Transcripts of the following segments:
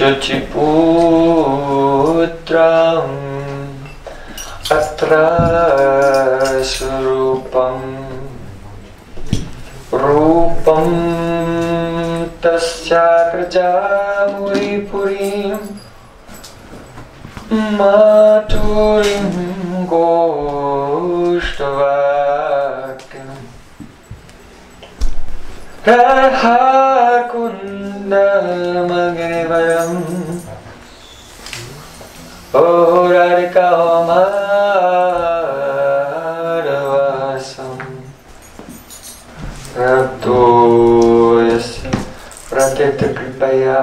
वनमपि शुचिपुत्रम् अत्र स्वरूपम् रूपं गोष्ठवाक्यम् दण्डमग्निवरम् होरार्कहोमारवासं रब्दो यस्य प्रकृतकृपया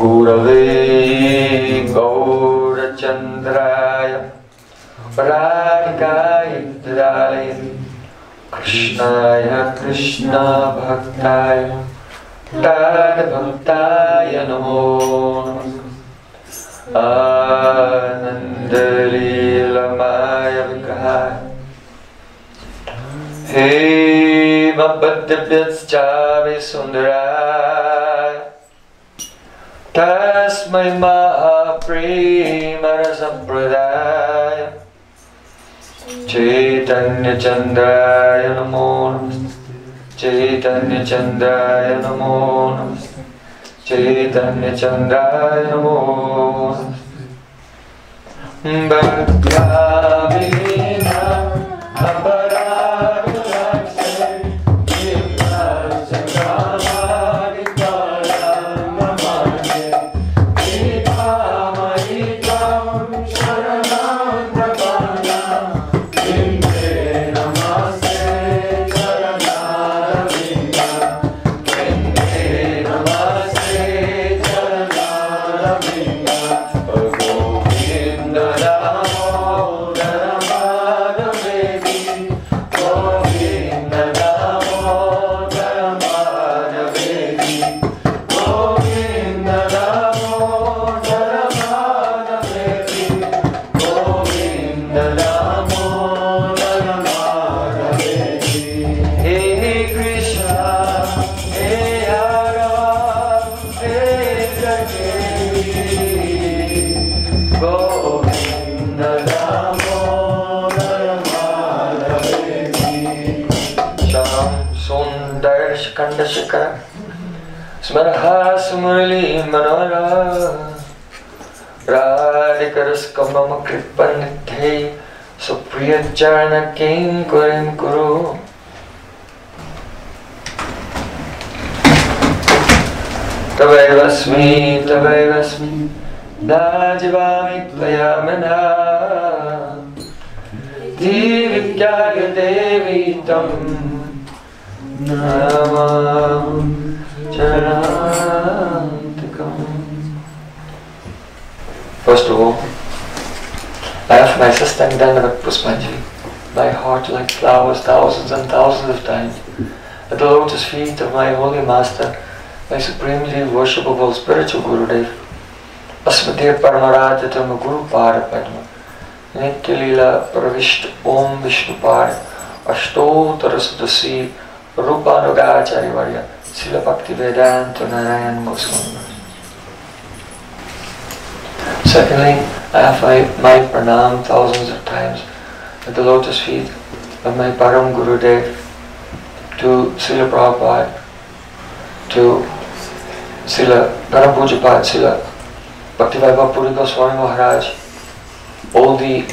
गुरवे गौरचन्द्राय राधिकाय विद्यालय कृष्णाय कृष्णभक्ताय तद्भक्ताय नमो नमः आनन्दलीलमाय विग्रहाय हे मबद्धभ्यश्चापि सुन्दराय तस्मै महाप्रेमरसम्प्रदाय चैतन्यचन्द्राय नमो नमस्ते चैतन्यचन्द्राय नमो नमस्ते चैतन्यचन्द्राय नमो नमस्ते भक्त्याविना ब्रह्मणा राधिकरस्कं मम कृपन्निधे सुप्रियचाणकीं कुरुं कुरु तवैवस्मि तवैवस्मि नाजिवामि त्वया मना जीवित्याय देवी तं नामां चरणा First of all, I offer my Sastang Dandavat Puspanjali, my heart like flowers thousands and thousands of times, at the lotus feet of my holy master, my supremely worshipable spiritual Gurudev, Asmati Paramarajatama Guru Pada Padma, Nitya Lila Pravishta Om Vishnu Pada, Ashtottara Sudasi Rupanugacharya Varya, Srila Bhakti Vedanta Narayan Goswami. Secondly, I have my, my pranam thousands of times at the lotus feet of my Param Gurudev, to Srila Prabhupada, to Srila Param Pujapad, Srila Bhaktivaibhav Puri Goswami Maharaj, all the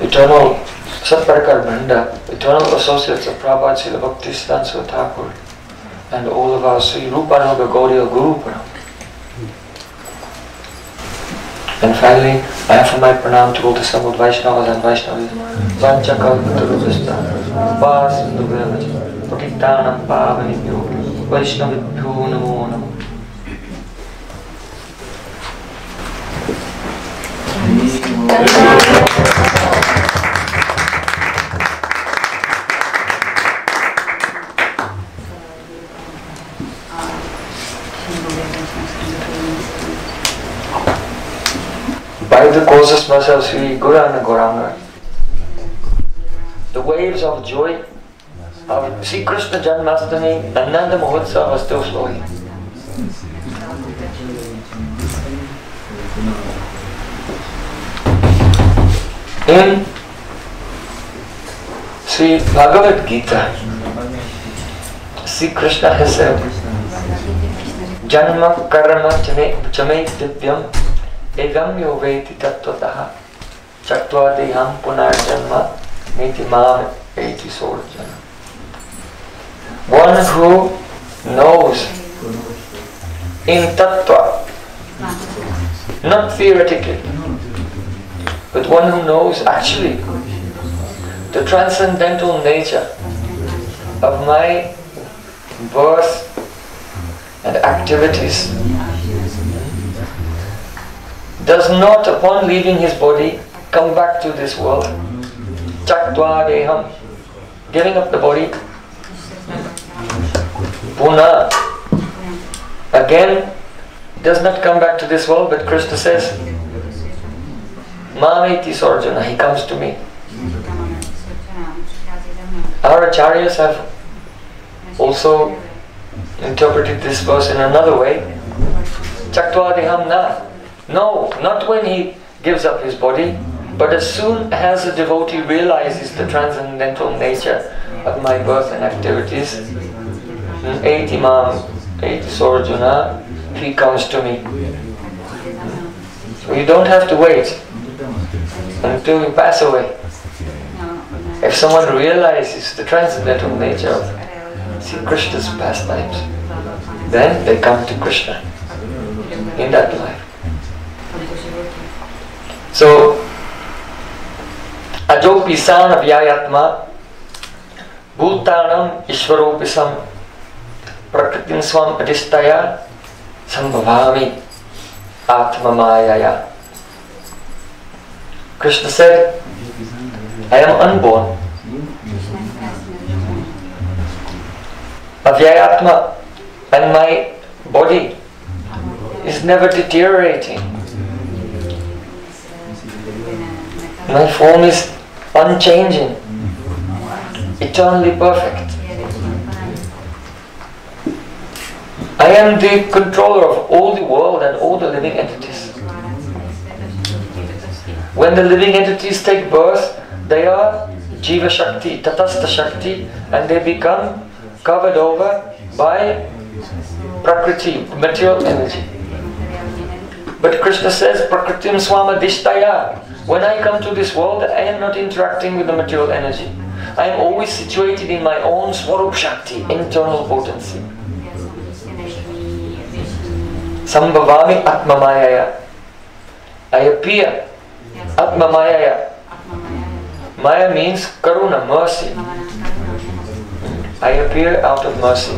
eternal Satparakar Bhanda, eternal associates of Prabhupada, Srila Bhakti Siddhanta Thakur, and all of our Sri Rupanuga Gaudiya Guru Pranam. And finally, I offer my pranam to all the assembled Vaishnavas and Vaishnavis. Vanchakalpatarubhista, Vasindubhyavacha, Patitanam Pavanibhyo, Vaishnavibhyo Namo Namo. By the myself, Sri Gurana Gauranga, waves of joy of Sri Krishna Janmashtami, Ananda Mahotsav still flowing. In Sri Bhagavad Gita, Sri Krishna has said, Janma karma chame divyam yo veti tattvataha chaktva deham punarjanma niti mam eti sorjana. One who knows in tattva, not theoretically, but one who knows actually the transcendental nature of my birth and activities does not, upon leaving his body, come back to this world. Chaktva deham, giving up the body. Puna, again, does not come back to this world, but Krishna says, Mameti Sarjana, he comes to me. Our acharyas have also interpreted this verse in another way. Chaktva na. No, not when he gives up his body, but as soon as a devotee realizes the transcendental nature of my birth and activities, eight imam, eight sorjuna, he comes to me. So you don't have to wait until you pass away. If someone realizes the transcendental nature of Sri Krishna's pastimes, then they come to Krishna in that life. So, Ajopi san vyayatma bhutanam ishvaropisam prakritim swam adistaya sambhavami atma mayaya. Krishna said, I am unborn. Avyayatma and my body is never deteriorating. My form is unchanging, eternally perfect. I am the controller of all the world and all the living entities. When the living entities take birth, they are Jiva Shakti, Tatastha Shakti, and they become covered over by Prakriti, material energy. But Krishna says, Prakritim Swamadishtaya. When I come to this world, I am not interacting with the material energy. I am always situated in my own Swarup Shakti, internal potency. Sambhavami Atmamayaya. I appear Atmamayaya. Maya means Karuna, mercy. I appear out of mercy.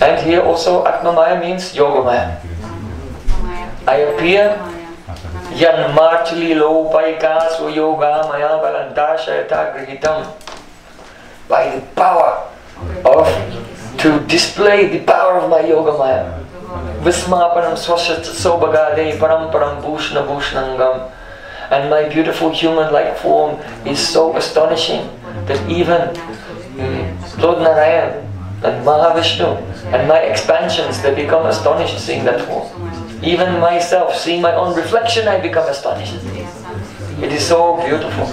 And here also Atmamaya means Yogamaya. I appear Yan Marchali Lopaika Yoga Maya Balandashayata Grihitam by the power of to display the power of my Yoga Maya. Vismapanam Swashat Sobagade Paramparam Bhushna Bhushnangam and my beautiful human-like form is so astonishing that even mm, Lord Narayan and Mahavishnu and my expansions, they become astonished seeing that form. Even myself, seeing my own reflection, I become astonished. It is so beautiful.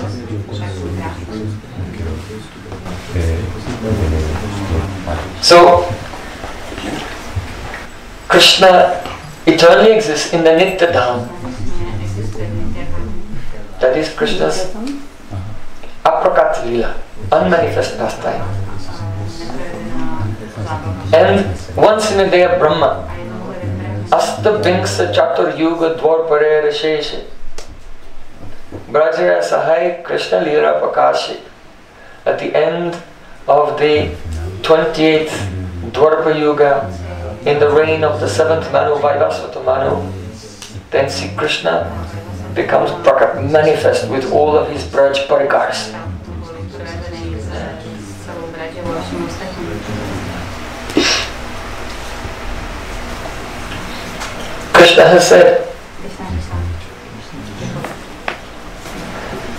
So, Krishna eternally exists in the Nitya Dham. That is Krishna's aprakat lila, unmanifest pastime. And once in a day of Brahma, Chatur Yuga Dwapare Risheshe Brajaya Sahai Krishna Lira Pakashi at the end of the 28th Dwapara Yuga in the reign of the seventh Manu Vaivasvata Manu then Sri Krishna becomes manifest with all of his Braj Parikars. Krishna has said,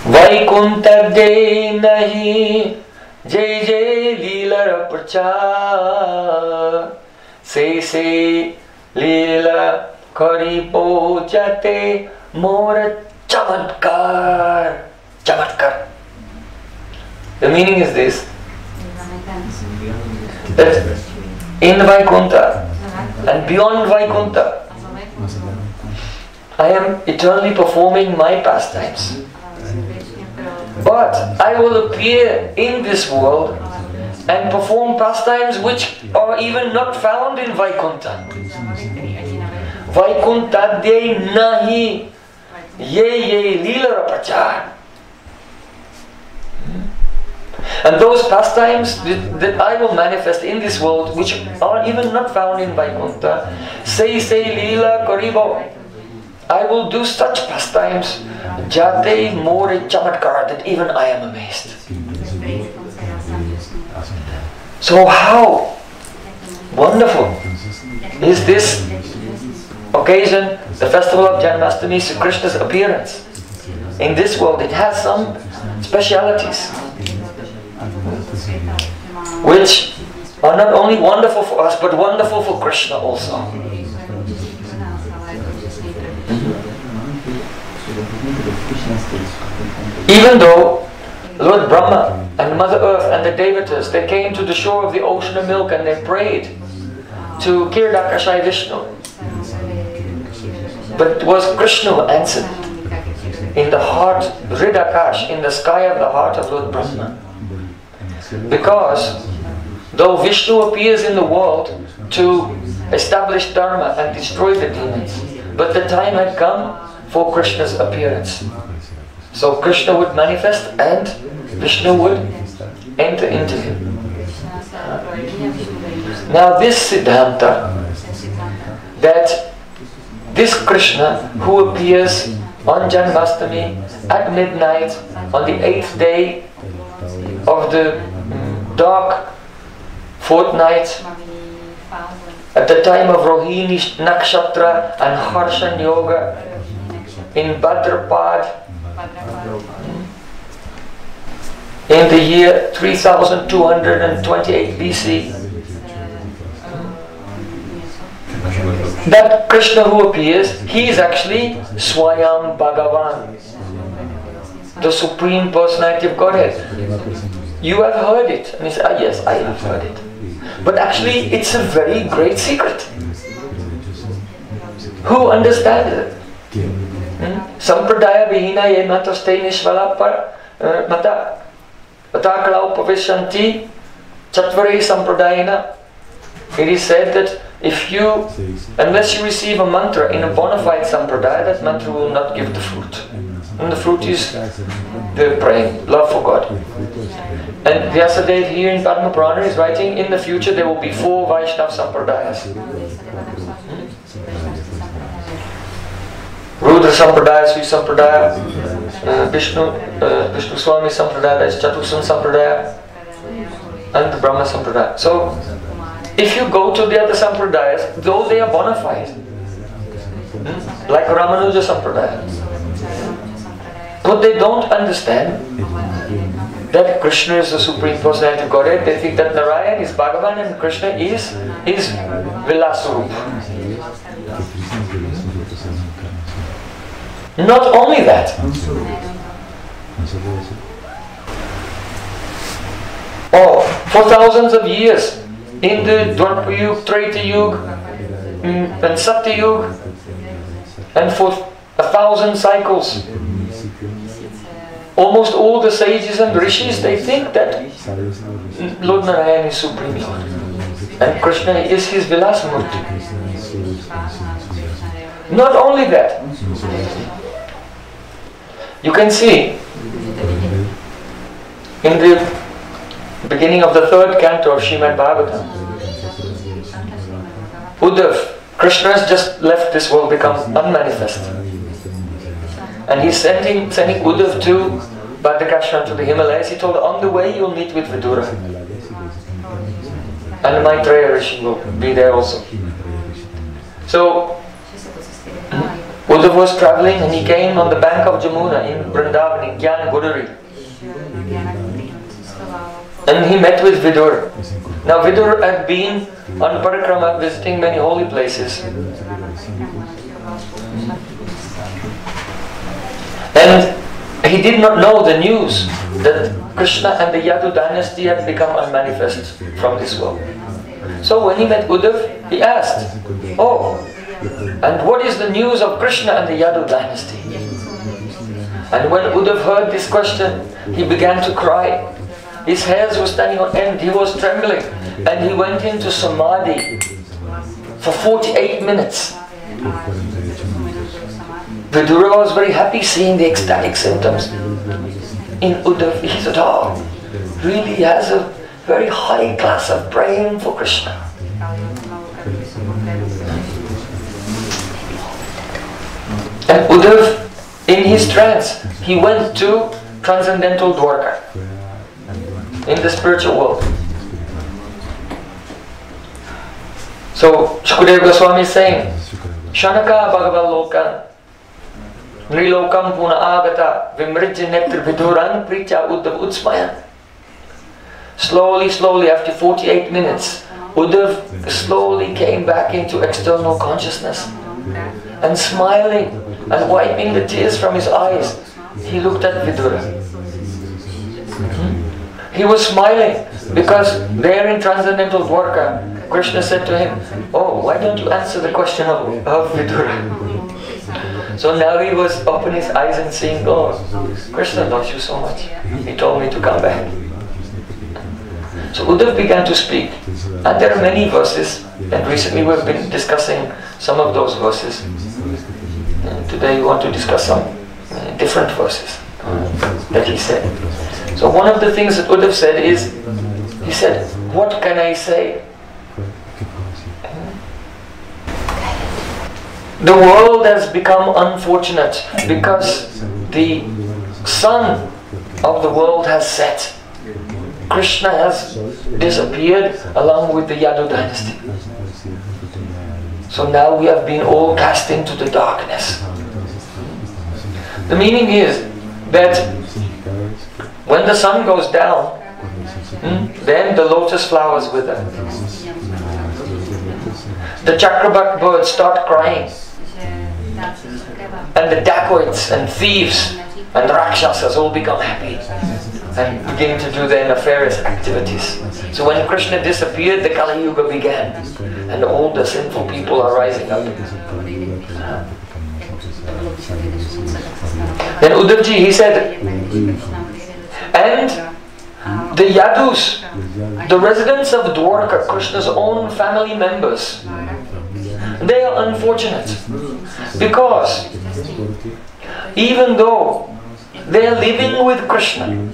Vaikuntha नहीं जय जय लीला प्रचार से से लीला करीबो जाते मोर चमत्कार चमत्कार The meaning is this that in Vaikuntha and beyond Vaikuntha I am eternally performing my pastimes. But I will appear in this world and perform pastimes which are even not found in Vaikuntha. Vaikuntha de nahi ye ye lila prachar. Hmm? And those pastimes that, I will manifest in this world, which are even not found in Vaikuntha, say say lila karibo. I will do such pastimes, jate more chamatkar, that even I am amazed. So how wonderful is this occasion, the festival of Janmashtami, Sri Krishna's appearance. In this world it has some specialities which are not only wonderful for us but wonderful for Krishna also. Even though Lord Brahma and Mother Earth and the Devatas, they came to the shore of the ocean of milk and they prayed to Kshirodakashayi Vishnu. But was Krishna answered in the heart, Ridakash, in the sky of the heart of Lord Brahma. Because though Vishnu appears in the world to establish Dharma and destroy the demons, but the time had come for Krishna's appearance. So Krishna would manifest and Vishnu would enter into him. Now this Siddhanta, that this Krishna who appears on Janmashtami at midnight on the eighth day of the dark fortnight at the time of Rohini Nakshatra and Harshan Yoga in Bhadrapad in the year 3228 BC. That Krishna who appears, he is actually Swayam Bhagavan, the Supreme Personality of Godhead. You have heard it. I mean, ah, yes, I have heard it. But actually, it's a very great secret. Who understands it? Hmm? Sampradaya vihina ye mataste nishvala par mata matakala upavishanti chatvari sampradayana. It is said that if you, unless you receive a mantra in a bona fide sampradaya, that mantra will not give the fruit. And the fruit is the prema, love for God. And Vyasadeva here in Padma Purana is writing, in the future there will be four Vaishnav Sampradayas. Rudra Sampradaya, Sri Sampradaya, uh, Vishnu, uh, Swami Sampradaya, that's Sampradaya, and the Brahma Sampradaya. So, if you go to the other Sampradayas, though they are bona fide, hmm, like Ramanuja Sampradaya, but they don't understand that Krishna is the Supreme Personality of Godhead. They think that Narayan is Bhagavan and Krishna is, is Vilasarup. Not only that, oh, for thousands of years, in the Dwapara Yuga, Treta Yuga, mm, and Satya Yuga, and for a thousand cycles, almost all the sages and rishis, they think that Lord Narayan is Supreme Lord. And Krishna is his Vilasamurti. Not only that, you can see in the beginning of the third canto of Srimad Bhagavatam, Uddhav, Krishna has just left this world, become unmanifest. And he's sending, sending Uddhav to Badarikashram to the Himalayas. He told on the way you'll meet with Vidura. And Maitreya Rishi will be there also. So, Uddhav was traveling and he came on the bank of Jamuna in Vrindavan in Gyan Gudari. And he met with Vidur. Now Vidur had been on parikrama visiting many holy places. And he did not know the news that Krishna and the Yadu dynasty had become unmanifest from this world. So when he met Uddhav, he asked, Oh, and what is the news of Krishna and the Yadu dynasty? And when Uddhav heard this question, he began to cry. His hairs were standing on end, he was trembling, and he went into samadhi for 48 minutes. Vidura was very happy seeing the ecstatic symptoms. In Uddhav, he said, oh, really has a very high class of prema for Krishna. And Uddhav, in his trance, he went to transcendental Dwarka in the spiritual world. So Shukadeva Goswami is saying, Shanaka Bhagavalokan Nrilokam Puna Agata Vimrijya Nektar Viduran Pricha Uddhav Utsmayan. Slowly, slowly, after 48 minutes, Uddhav slowly came back into external consciousness and smiling and wiping the tears from his eyes, he looked at Vidura. He was smiling because there in transcendental Dwarka, Krishna said to him, Oh, why don't you answer the question of, of Vidura? So now he was opening his eyes and seeing, oh, Krishna loves you so much. He told me to come back. So Uddhav began to speak. And there are many verses, and recently we've been discussing some of those verses. And today we want to discuss some uh, different verses that he said. So one of the things that Uddhav said is, he said, what can I say? The world has become unfortunate because the sun of the world has set. Krishna has disappeared along with the Yadu dynasty. So now we have been all cast into the darkness. The meaning is that when the sun goes down, hmm, then the lotus flowers wither. The chakrabak birds start crying. And the dacoits and thieves and rakshasas all become happy and begin to do their nefarious activities. So when Krishna disappeared, the Kali Yuga began, and all the sinful people are rising up. Then Uddhavji, he said, and the Yadus, the residents of Dwarka, Krishna's own family members, they are unfortunate because even though they are living with Krishna.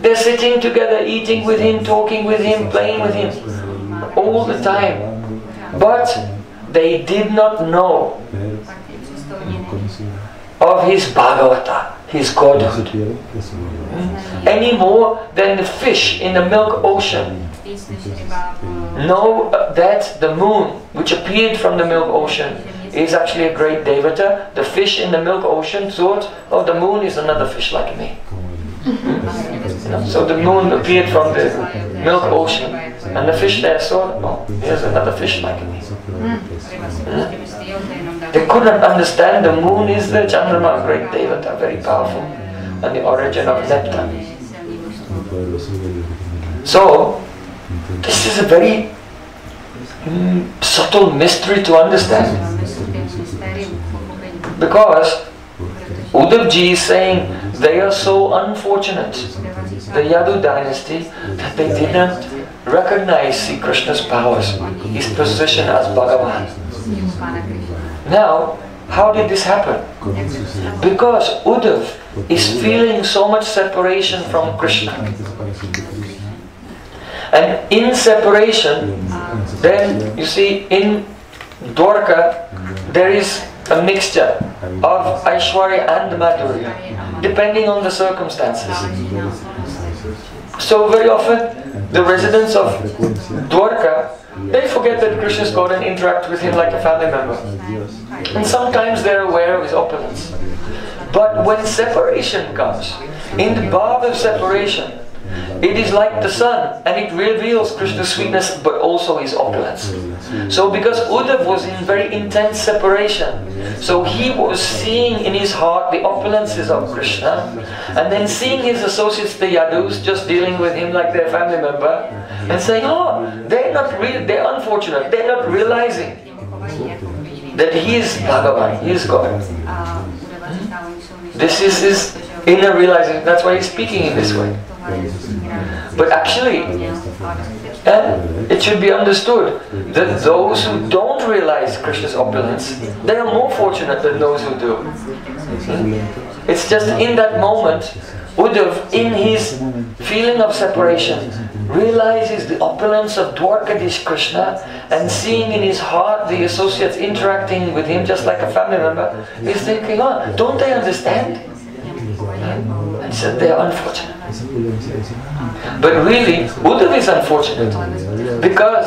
They're sitting together, eating with Him, talking with Him, playing with Him all the time. But they did not know of His Bhagavata, His Godhood. Any more than the fish in the milk ocean know that the moon, which appeared from the milk ocean, is actually a great devata. The fish in the milk ocean thought, oh, the moon is another fish like me. you so the moon appeared from the milk ocean, and the fish there saw, oh, here's another fish like me. Mm. They could not understand the moon is the Chandrama, great devata, very powerful, and the origin of nectar. So, this is a very mm, subtle mystery to understand. Because Uddhavji is saying they are so unfortunate, the Yadu dynasty, that they did not recognize Sri Krishna's powers, his position as Bhagavan. Now, how did this happen? Because Uddhav is feeling so much separation from Krishna. And in separation, then you see in Dwarka, there is a mixture of Aishwarya and Madhurya, depending on the circumstances. So very often, the residents of Dwarka, they forget that Krishna is God and interact with him like a family member. And sometimes they're aware of his opulence. But when separation comes, in the bath of separation, it is like the sun and it reveals Krishna's sweetness but also his opulence. So because Uddhav was in very intense separation, so he was seeing in his heart the opulences of Krishna and then seeing his associates, the Yadus, just dealing with him like their family member and saying, oh, they're not real, they're unfortunate, they're not realizing that he is Bhagavan, he is God. Hmm? This is his inner realizing, that's why he's speaking in this way. But actually, and it should be understood that those who don't realize Krishna's opulence, they are more fortunate than those who do. It's just in that moment, Uddhav, in his feeling of separation, realizes the opulence of Dwarkadish Krishna and seeing in his heart the associates interacting with him just like a family member, he's thinking, oh, don't they understand? And said, they are unfortunate. But really, Uddhav is unfortunate because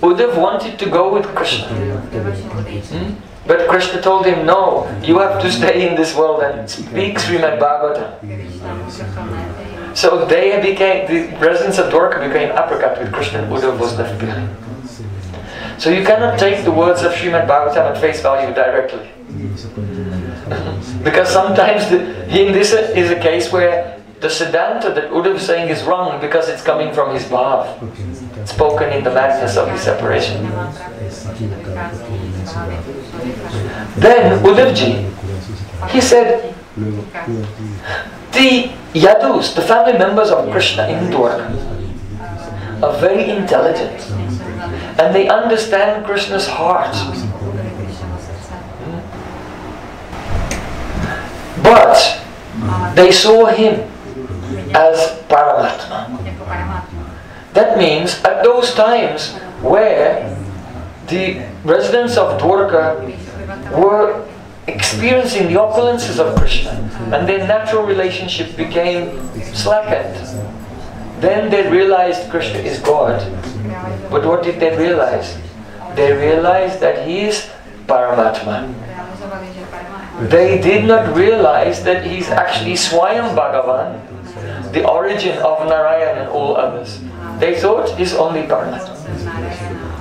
Uddhav wanted to go with Krishna. Hmm? But Krishna told him, no, you have to stay in this world and speak Srimad Bhagavatam. So they became, the residents of Dwarka became aprakat with Krishna and Uddhav was left behind. So you cannot take the words of Srimad Bhagavatam at face value directly. Because sometimes the, in this is a case where the Siddhanta that Uddhav is saying is wrong because it's coming from his bhav, spoken in the madness of his separation. Then Uddhavji, he said, the Yadus, the family members of Krishna in Dwarka, are very intelligent and they understand Krishna's heart. But they saw him as Paramatma. That means at those times where the residents of Dwarka were experiencing the opulences of Krishna and their natural relationship became slackened. Then they realized Krishna is God. But what did they realize? They realized that he is Paramatma. They did not realize that he's actually Swayam Bhagavan, the origin of Narayan and all others. They thought he's only Paramatma.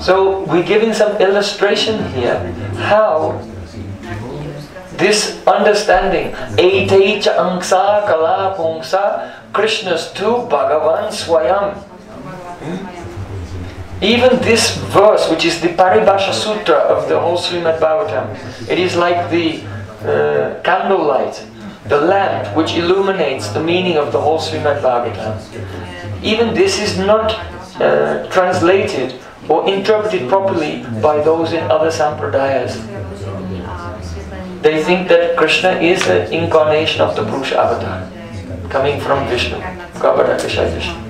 So we're giving some illustration here how this understanding, Krishna's two Bhagavan Swayam. Hmm? Even this verse, which is the Paribhasha Sutra of the whole Srimad Bhagavatam, it is like the uh, candlelight, the lamp which illuminates the meaning of the whole Srimad Bhagavatam. Even this is not uh, translated or interpreted properly by those in other sampradayas. They think that Krishna is the incarnation of the Purusha avatar, coming from Vishnu, Gavardhan Vishnu.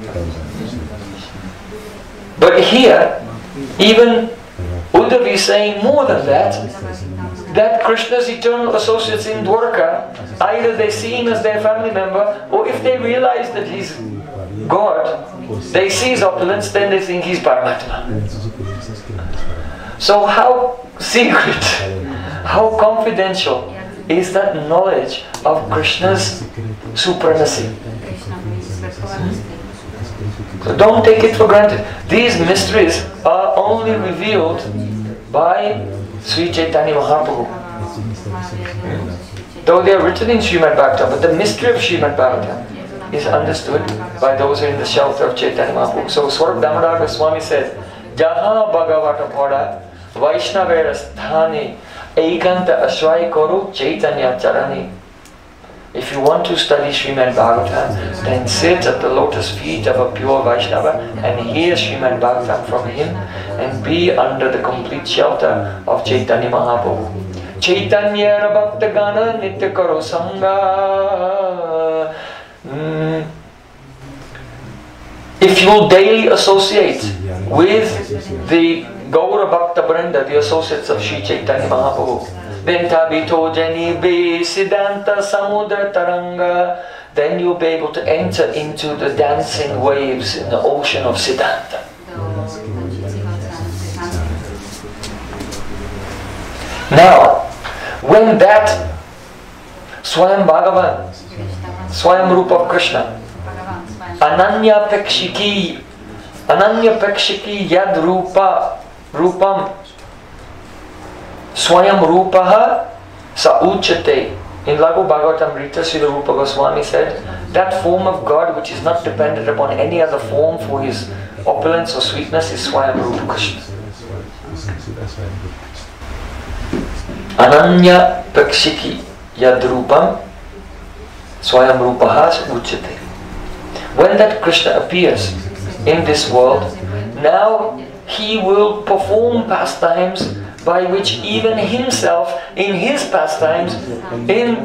But here, even Uddhav is saying more than that, that Krishna's eternal associates in Dwarka, either they see him as their family member, or if they realize that he's God, they see his opulence, then they think he's Paramatma. So how secret, how confidential is that knowledge of Krishna's supremacy? So don't take it for granted. These mysteries are only revealed by Sri Chaitanya Mahaprabhu. Though they are written in Srimad Bhagavatam, but the mystery of Srimad Bhagavatam is understood by those who are in the shelter of Chaitanya Mahaprabhu. So Swarup Damodar Goswami says, Jaha Bhagavata Pada Vaishnavera Sthani Ekanta Ashwai Koru Chaitanya Charani if you want to study Srimad Bhagavatam, then sit at the lotus feet of a pure Vaishnava and hear Srimad Bhagavatam from him and be under the complete shelter of Chaitanya Mahaprabhu. Chaitanya Bhakta Gana Nitya Karo Sangha. Mm. If you daily associate with the Gaura Bhakta Branda, the associates of Sri Chaitanya Mahaprabhu, Ventabito Siddhanta Samudra Taranga, then you'll be able to enter into the dancing waves in the ocean of Siddhanta. Now, When that Swayam Bhagavan, Swayam Rupa of Krishna, Ananya Pekshiki, Ananya Pekshiki Yad Rupa, Rupam, Swayam Rupaha Sa Uchate. In Laghu Bhagavatamrita, Srila Rupa Goswami said, that form of God which is not dependent upon any other form for his opulence or sweetness is Swayam Rupa Krishna. Ananya Pakshiki Yadrupam Swayam Rupahas Uchate. When that Krishna appears in this world, now he will perform pastimes by which even himself, in his pastimes, in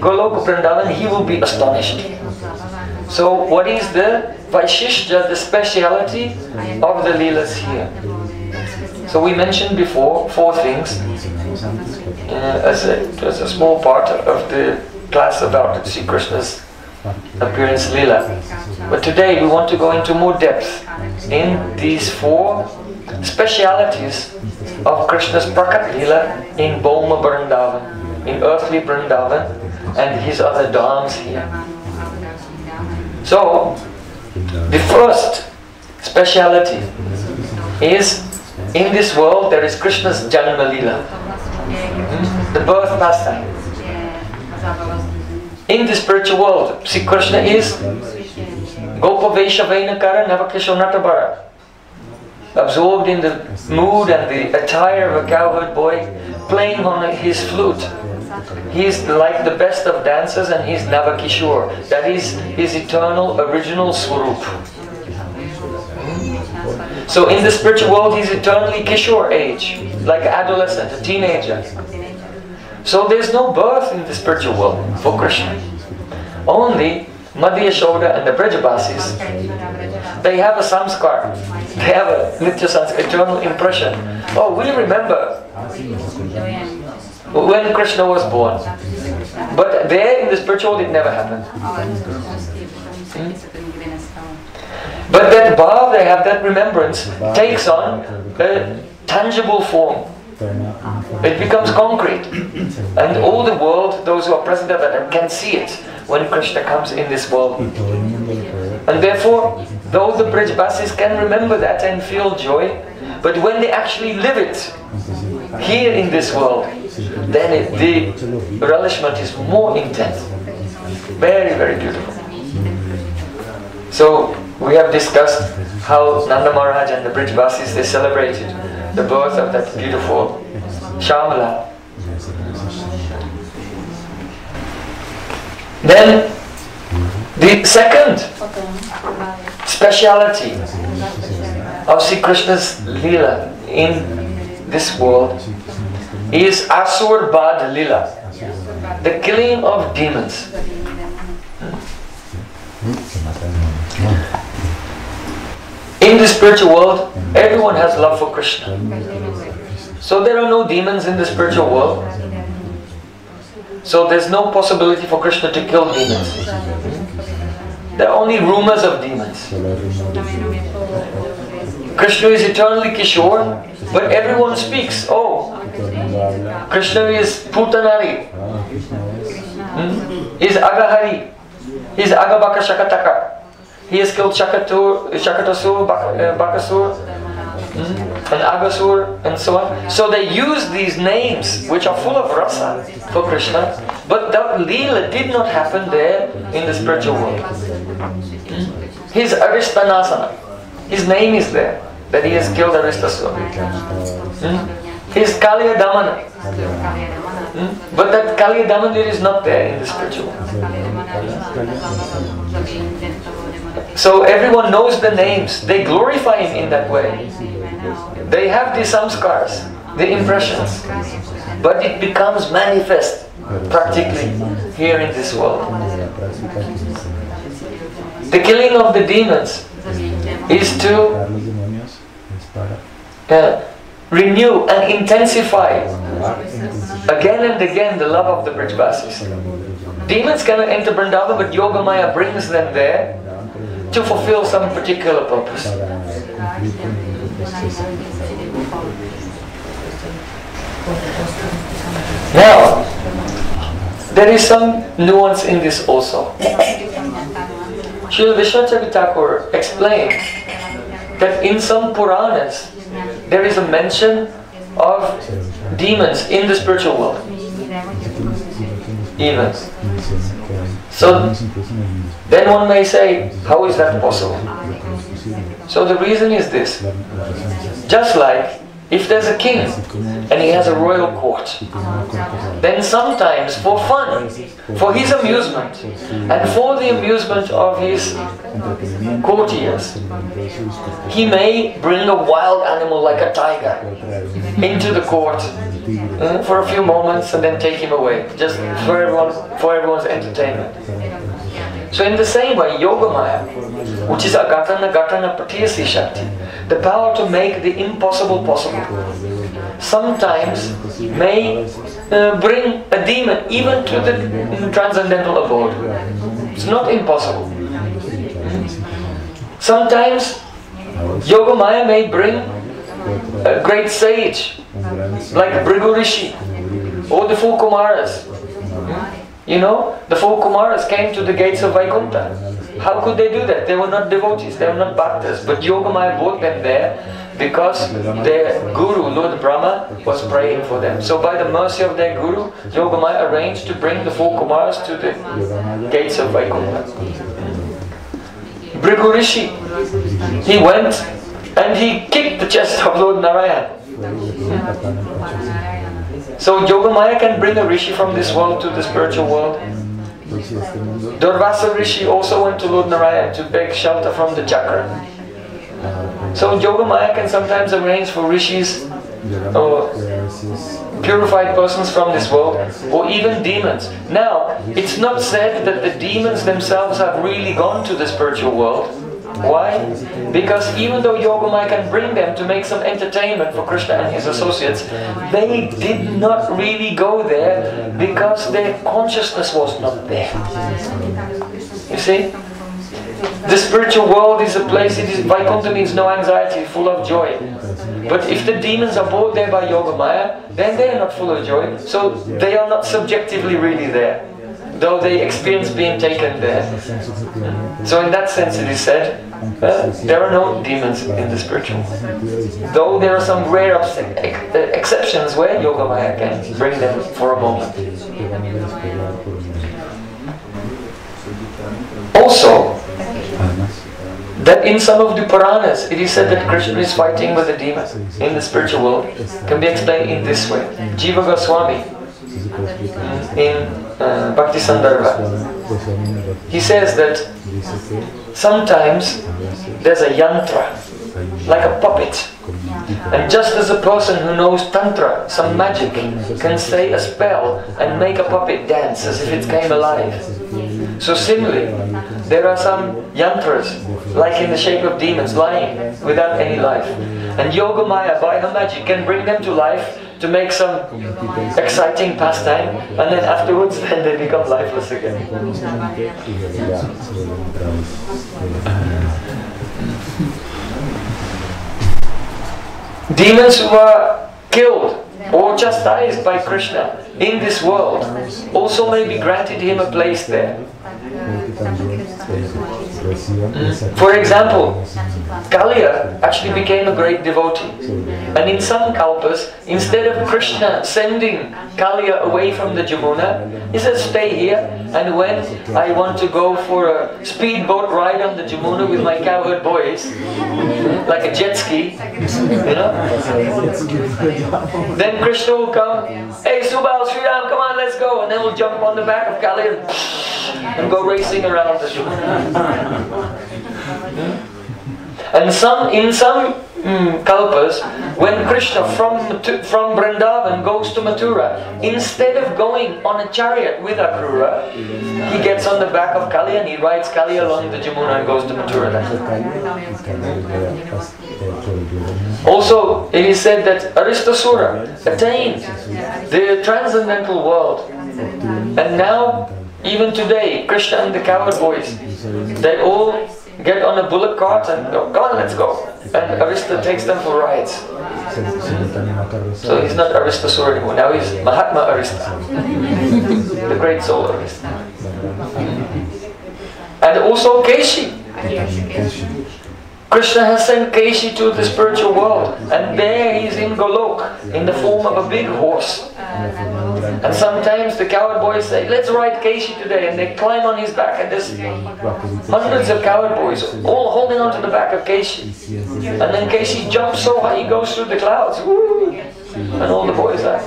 Goloka Vrindavan, he will be astonished. So what is the Vaishishtya, the speciality of the Leelas here? So we mentioned before four things uh, as, a, as a small part of the class about Sri Krishna's appearance Leela. But today we want to go into more depth in these four specialities of Krishna's Prakat in Bhauma Vrindavan, in earthly Vrindavan, and his other dhams here. So, the first speciality is in this world there is Krishna's Janma hmm? the birth pastime. In the spiritual world, see Krishna is Gopa Vaishavena Kara Navakishonata absorbed in the mood and the attire of a cowherd boy, playing on his flute. He's like the best of dancers and he's Navakishore. That is his eternal original Swarup. So in the spiritual world, he's eternally Kishore age, like adolescent, a teenager. So there's no birth in the spiritual world for Krishna. Only Madhya Yashoda and the Brajabasis, they have a samskar. They have a nitya samskar, eternal impression. Oh, we remember when Krishna was born. But there in the spiritual it never happened. But that bhav, they have that remembrance, takes on a tangible form. It becomes concrete. And all the world, those who are present at that can see it when Krishna comes in this world. And therefore, though the Brajbasis can remember that and feel joy, but when they actually live it here in this world, then it, the relishment is more intense. Very, very beautiful. So, we have discussed how Nanda Maharaj and the Brijbasis, they celebrated the birth of that beautiful Shamala. Then the second speciality of Sri Krishna's Leela in this world is Asur Bad Leela, the killing of demons. In the spiritual world, everyone has love for Krishna. So there are no demons in the spiritual world. So there's no possibility for Krishna to kill demons. There are only rumors of demons. Krishna is eternally Kishore, but everyone speaks, oh, Krishna is Putanari, hmm? is Agahari, is Agabaka Shakataka. He has killed Shakatur, Shakatasur, uh, Bakasur, mm, and Agasur, and so on. So they use these names, which are full of rasa, for Krishna. But that Leela did not happen there in the spiritual world. Mm. His Arishtanasana, his name is there, that he has killed Aristasur. Mm. His Kaliya Damana. Mm? But that Kaliya Damana is not there in the spiritual world. So everyone knows the names. They glorify him in that way. They have the samskars, the impressions. But it becomes manifest practically here in this world. The killing of the demons is to uh, renew and intensify again and again the love of the Brijbasis. Demons cannot enter Vrindavan, but Yogamaya brings them there to fulfill some particular purpose. Now, there is some nuance in this also. Srila Vishwacharya Thakur explained that in some Puranas, there is a mention of demons in the spiritual world. Even. So then one may say, how is that possible? So the reason is this. Just like if there's a king and he has a royal court, then sometimes for fun, for his amusement, and for the amusement of his courtiers, he may bring a wild animal like a tiger into the court uh, for a few moments and then take him away, just for everyone, for everyone's entertainment. So in the same way, Yogamaya, which is Agatana Gatana Pratyasi Shakti, the power to make the impossible possible, sometimes may uh, bring a demon even to the transcendental abode. It's not impossible. Sometimes Yogamaya may bring a great sage like Bhrigu Rishi or the four Kumaras. You know, the four Kumaras came to the gates of Vaikuntha. How could they do that? They were not devotees, they were not bhaktas. But Yogamaya brought them there because their guru, Lord Brahma, was praying for them. So by the mercy of their guru, Yogamaya arranged to bring the four Kumaras to the gates of Vaikuntha. Bhrigu Rishi, he went and he kicked the chest of Lord Narayan. So Yogamaya can bring a rishi from this world to the spiritual world. Durvasa Rishi also went to Lord Narayan to beg shelter from the chakra. So Yogamaya can sometimes arrange for rishis or purified persons from this world or even demons. Now, it's not said that the demons themselves have really gone to the spiritual world. Why? Because even though Yogamaya can bring them to make some entertainment for Krishna and his associates, they did not really go there because their consciousness was not there. You see? The spiritual world is a place, it is, Vaikuntha means no anxiety, full of joy. But if the demons are brought there by Yogamaya, then they are not full of joy, so they are not subjectively really there though they experience being taken there. So in that sense it is said, uh, there are no demons in the spiritual. Though there are some rare exceptions where Yoga Yogamaya can bring them for a moment. Also, that in some of the Puranas it is said that Krishna is fighting with a demon in the spiritual world can be explained in this way. Jiva Goswami in uh, Bhakti. He says that sometimes there's a yantra, like a puppet. And just as a person who knows tantra, some magic, can say a spell and make a puppet dance as if it came alive. So similarly, there are some yantras, like in the shape of demons, lying without any life. And Yoga Maya, by her magic, can bring them to life to make some exciting pastime and then afterwards then they become lifeless again. Demons were killed or chastised by Krishna in this world also may be granted him a place there. For example, Kalia actually became a great devotee. And in some kalpas, instead of Krishna sending Kalia away from the Jamuna, he says, stay here. And when I want to go for a speedboat ride on the Jamuna with my cowherd boys, like a jet ski, you know, then Krishna will come, hey Subal, Sriram, come on, let's go. And then we'll jump on the back of Kalia and go racing around the Jamuna. And some, in some mm, kalpas, when Krishna from, from Vrindavan goes to Mathura, instead of going on a chariot with Akrura, he gets on the back of Kalia and he rides Kalia along the Jamuna and goes to Mathura. Also, it is said that Aristasura attained the transcendental world. And now, even today, Krishna and the cowherd boys, they all get on a bullock cart and go, come on, let's go. And Arista takes them for rides. So he's not Aristasura anymore. Now he's Mahatma Arista, the great soul Arista. And also Keshi. Krishna has sent Keshi to the spiritual world, and there he's in Golok in the form of a big horse. And sometimes the cowherd boys say, Let's ride Keshi today, and they climb on his back, and there's hundreds of cowherd boys all holding onto the back of Keshi. And then Keshi jumps so high, he goes through the clouds. Woo! And all the boys are,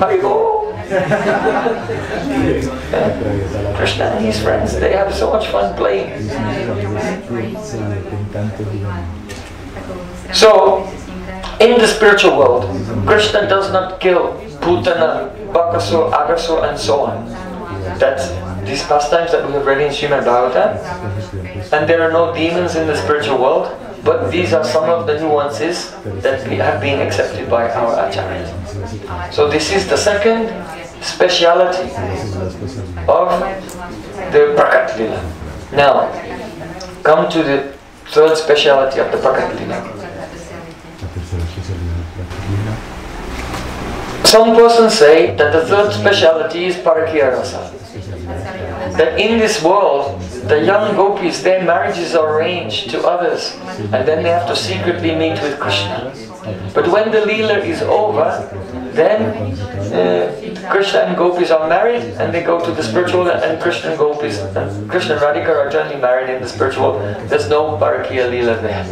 Haribol! Krishna and his friends, they have so much fun playing. So, in the spiritual world, Krishna does not kill Putana, Bakasur, Aghasur, and so on. That's these pastimes that we have read in Srimad Bhagavatam. And there are no demons in the spiritual world, but these are some of the nuances that have been accepted by our acharyas. So this is the second speciality of the Prakat Lila. Now, come to the third speciality of the Prakat Lila. Some persons say that the third speciality is Parakya Rasa. That in this world, the young gopis, their marriages are arranged to others, and then they have to secretly meet with Krishna. But when the Leela is over, then uh, Krishna and gopis are married, and they go to the spiritual and Krishna and gopis, and Krishna and Radhika are jointly married in the spiritual. There's no Parakya Leela there.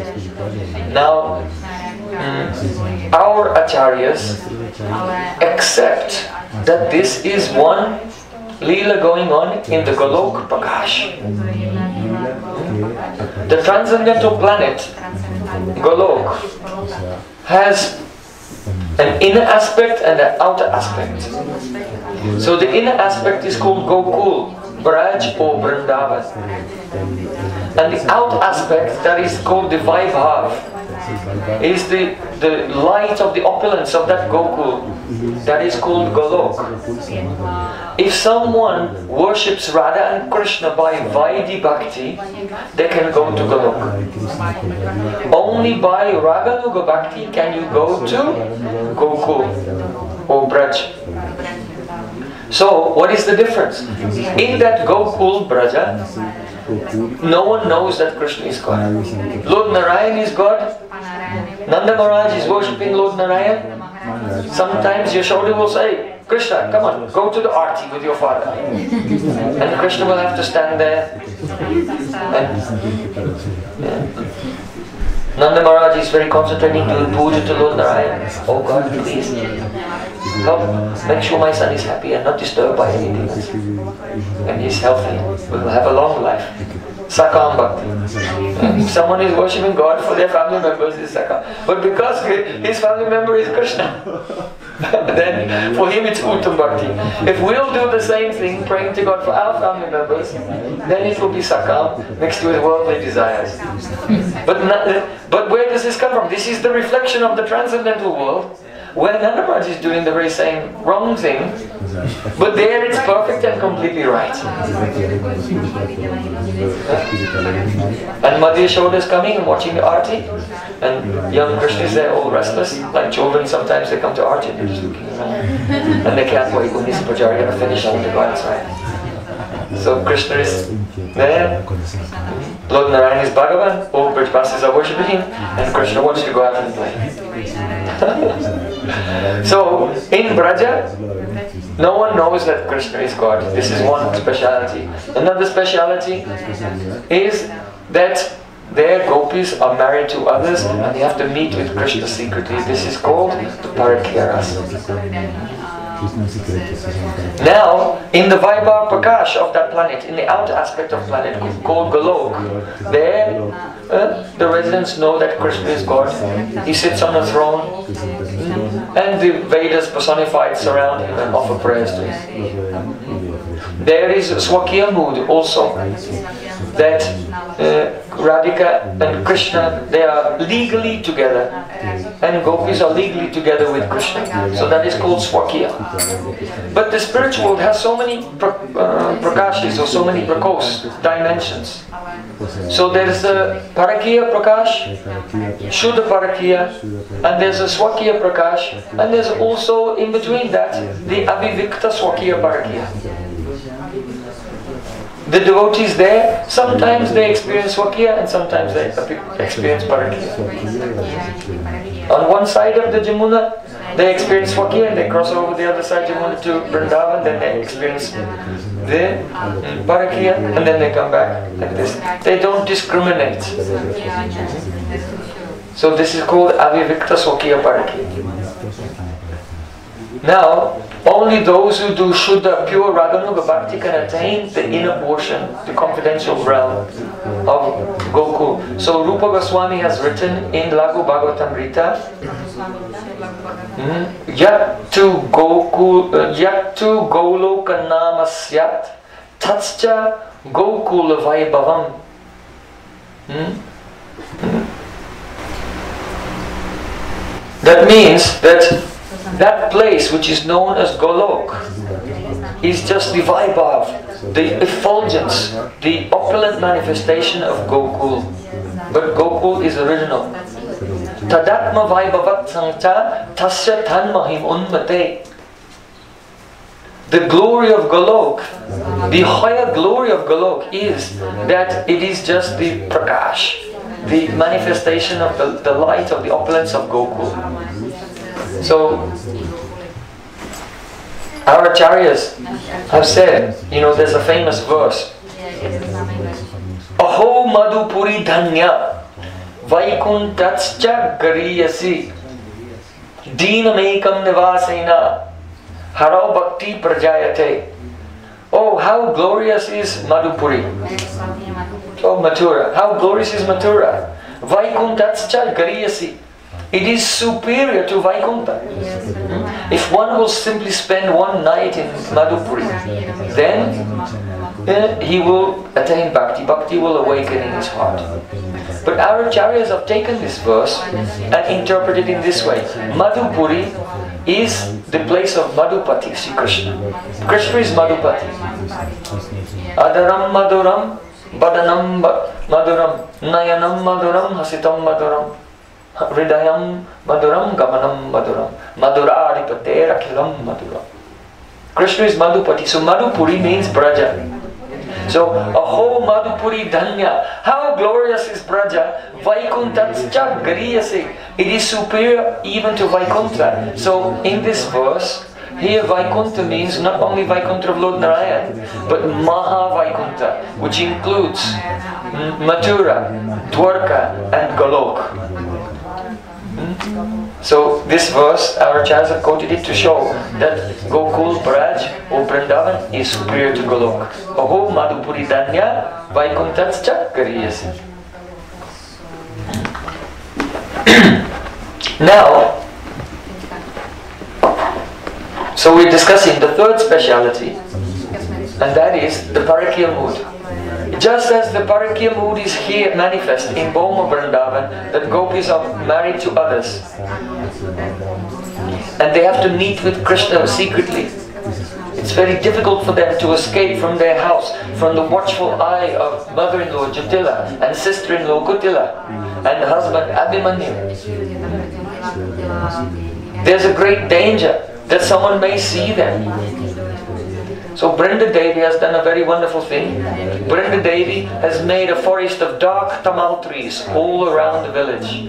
Now, mm, our acharyas accept that this is one Leela going on in the Golok Prakash. The transcendental planet, Golok, has an inner aspect and an outer aspect. So the inner aspect is called Gokul, Braj or Vrindavan. And the outer aspect that is called the five Vaibhav is the, the light of the opulence of that Gokul that is called Golok. If someone worships Radha and Krishna by Vaidhi Bhakti, they can go to Golok. Only by Raganuga Bhakti can you go to Gokul or Braj. So, what is the difference? In that Gokul Braja, no one knows that Krishna is God. Lord Narayan is God. Nanda Maharaj is worshipping Lord Narayan. Sometimes Yashoda will say, Krishna, come on, go to the arti with your father. And Krishna will have to stand there. And. Nanda Maharaj is very concentrating doing puja to Lord Narayan. Oh God, please help make sure my son is happy and not disturbed by anything. And he's healthy. We will have a long life. Sakam Bhakti. If someone is worshipping God for their family members, is Sakam. But because his family member is Krishna, then for him it's Uttam Bhakti. If we'll do the same thing, praying to God for our family members, then it will be Sakam mixed with worldly desires. But, not, but where does this come from? This is the reflection of the transcendental world when Nanda is doing the very same wrong thing, but there it's perfect and completely right. And Madhya Shoda is coming and watching the arti, and young Krishnas they're all restless, like children sometimes they come to arti and they're just looking around, and they can't wait when this Pujari to finish and to go outside. So Krishna is there, Lord Narayan is Bhagavan, all Brajbasis are worshipping him, and Krishna wants to go out and play. so, in Braja, no one knows that Krishna is God. This is one speciality. Another speciality is that their gopis are married to others and they have to meet with Krishna secretly. This is called the Parakyaras. Now, in the Vaibhav Prakash of that planet, in the outer aspect of planet called Golok, there uh, the residents know that Krishna is God. He sits on a throne, and the Vedas personified surround him and offer prayers to him. There is Swakiya mood also, that uh, Radhika and Krishna, they are legally together. and gopis are legally together with Krishna. So that is called Swakiya. But the spiritual world has so many pra, uh, prakashis or so many prakos, dimensions. So there is the Parakya Prakash, Shuddha Parakya and there's a Swakiya Prakash, and there's also in between that the Avivikta Swakiya Parakiya the devotees there, sometimes they experience Swakiya and sometimes they experience Parakiya. On one side of the Jamuna, they experience Swakiya and they cross over the other side Jamuna to Vrindavan, then they experience the Parakiya and then they come back like this. They don't discriminate. So this is called Avivikta Swakiya Parakiya. Now, only those who do Shuddha, pure Raganuga Bhakti can attain the inner portion, the confidential realm of Gokul. So Rupa Goswami has written in Laghu Bhagavatamrita, hmm, Yat to Gokul, uh, Yat to Goloka Namasyat, Tatscha Gokula Vaibhavam. Hmm? Hmm. That means that that place which is known as Golok is just the Vaibhav, the effulgence, the opulent manifestation of Gokul. But Gokul is original. Tadatma Vaibhavat Sangcha Tasya Tanmahim Unmate. The glory of Golok, the higher glory of Golok is that it is just the Prakash, the manifestation of the, the light of the opulence of Gokul. So, our acharyas have said, you know, there's a famous verse. Aho madhupuri dhanya vaikuntatscha gariyasi dinamekam nivasena haro bhakti prajayate. Oh, how glorious is Madhupuri. Oh, Mathura. How glorious is Mathura. Vaikuntatscha gariyasi. It is superior to Vaikuntha. If one will simply spend one night in Madhupuri, then uh, he will attain bhakti. Bhakti will awaken in his heart. But our acharyas have taken this verse and interpreted it in this way. Madhupuri is the place of Madhupati, Sri Krishna. Krishna is Madhupati. Adaram Madhuram, Badanam Madhuram, Nayanam Madhuram, Hasitam Madhuram. Hridayam Maduram Gamanam Maduram Maduraripate Akhilam Maduram. Krishna is Madhupati. So Madhupuri means Braja. So a whole Madhupuri Dhanya. How glorious is Braja? Vaikuntatscha Gariyase. It is superior even to Vaikuntha. So in this verse, here Vaikuntha means not only Vaikuntha of Lord Narayan, but Maha Vaikuntha, which includes Mathura, Dwarka and Golok. So this verse, our acharyas quoted it to show that Gokul Braj or Vrindavan is superior to Golok. Aho Madhupuri Danya Vaikuntatscha Kariyasi. now, so we're discussing the third speciality, and that is the Parakya mood. Just as the Parakya mood is here manifest in Bhauma Vrindavan, that gopis are married to others. And they have to meet with Krishna secretly. It's very difficult for them to escape from their house, from the watchful eye of mother-in-law Jatila and sister-in-law Kutila and husband Abhimanyu. There's a great danger that someone may see them so Brinda Devi has done a very wonderful thing. Brinda Devi has made a forest of dark tamal trees all around the village.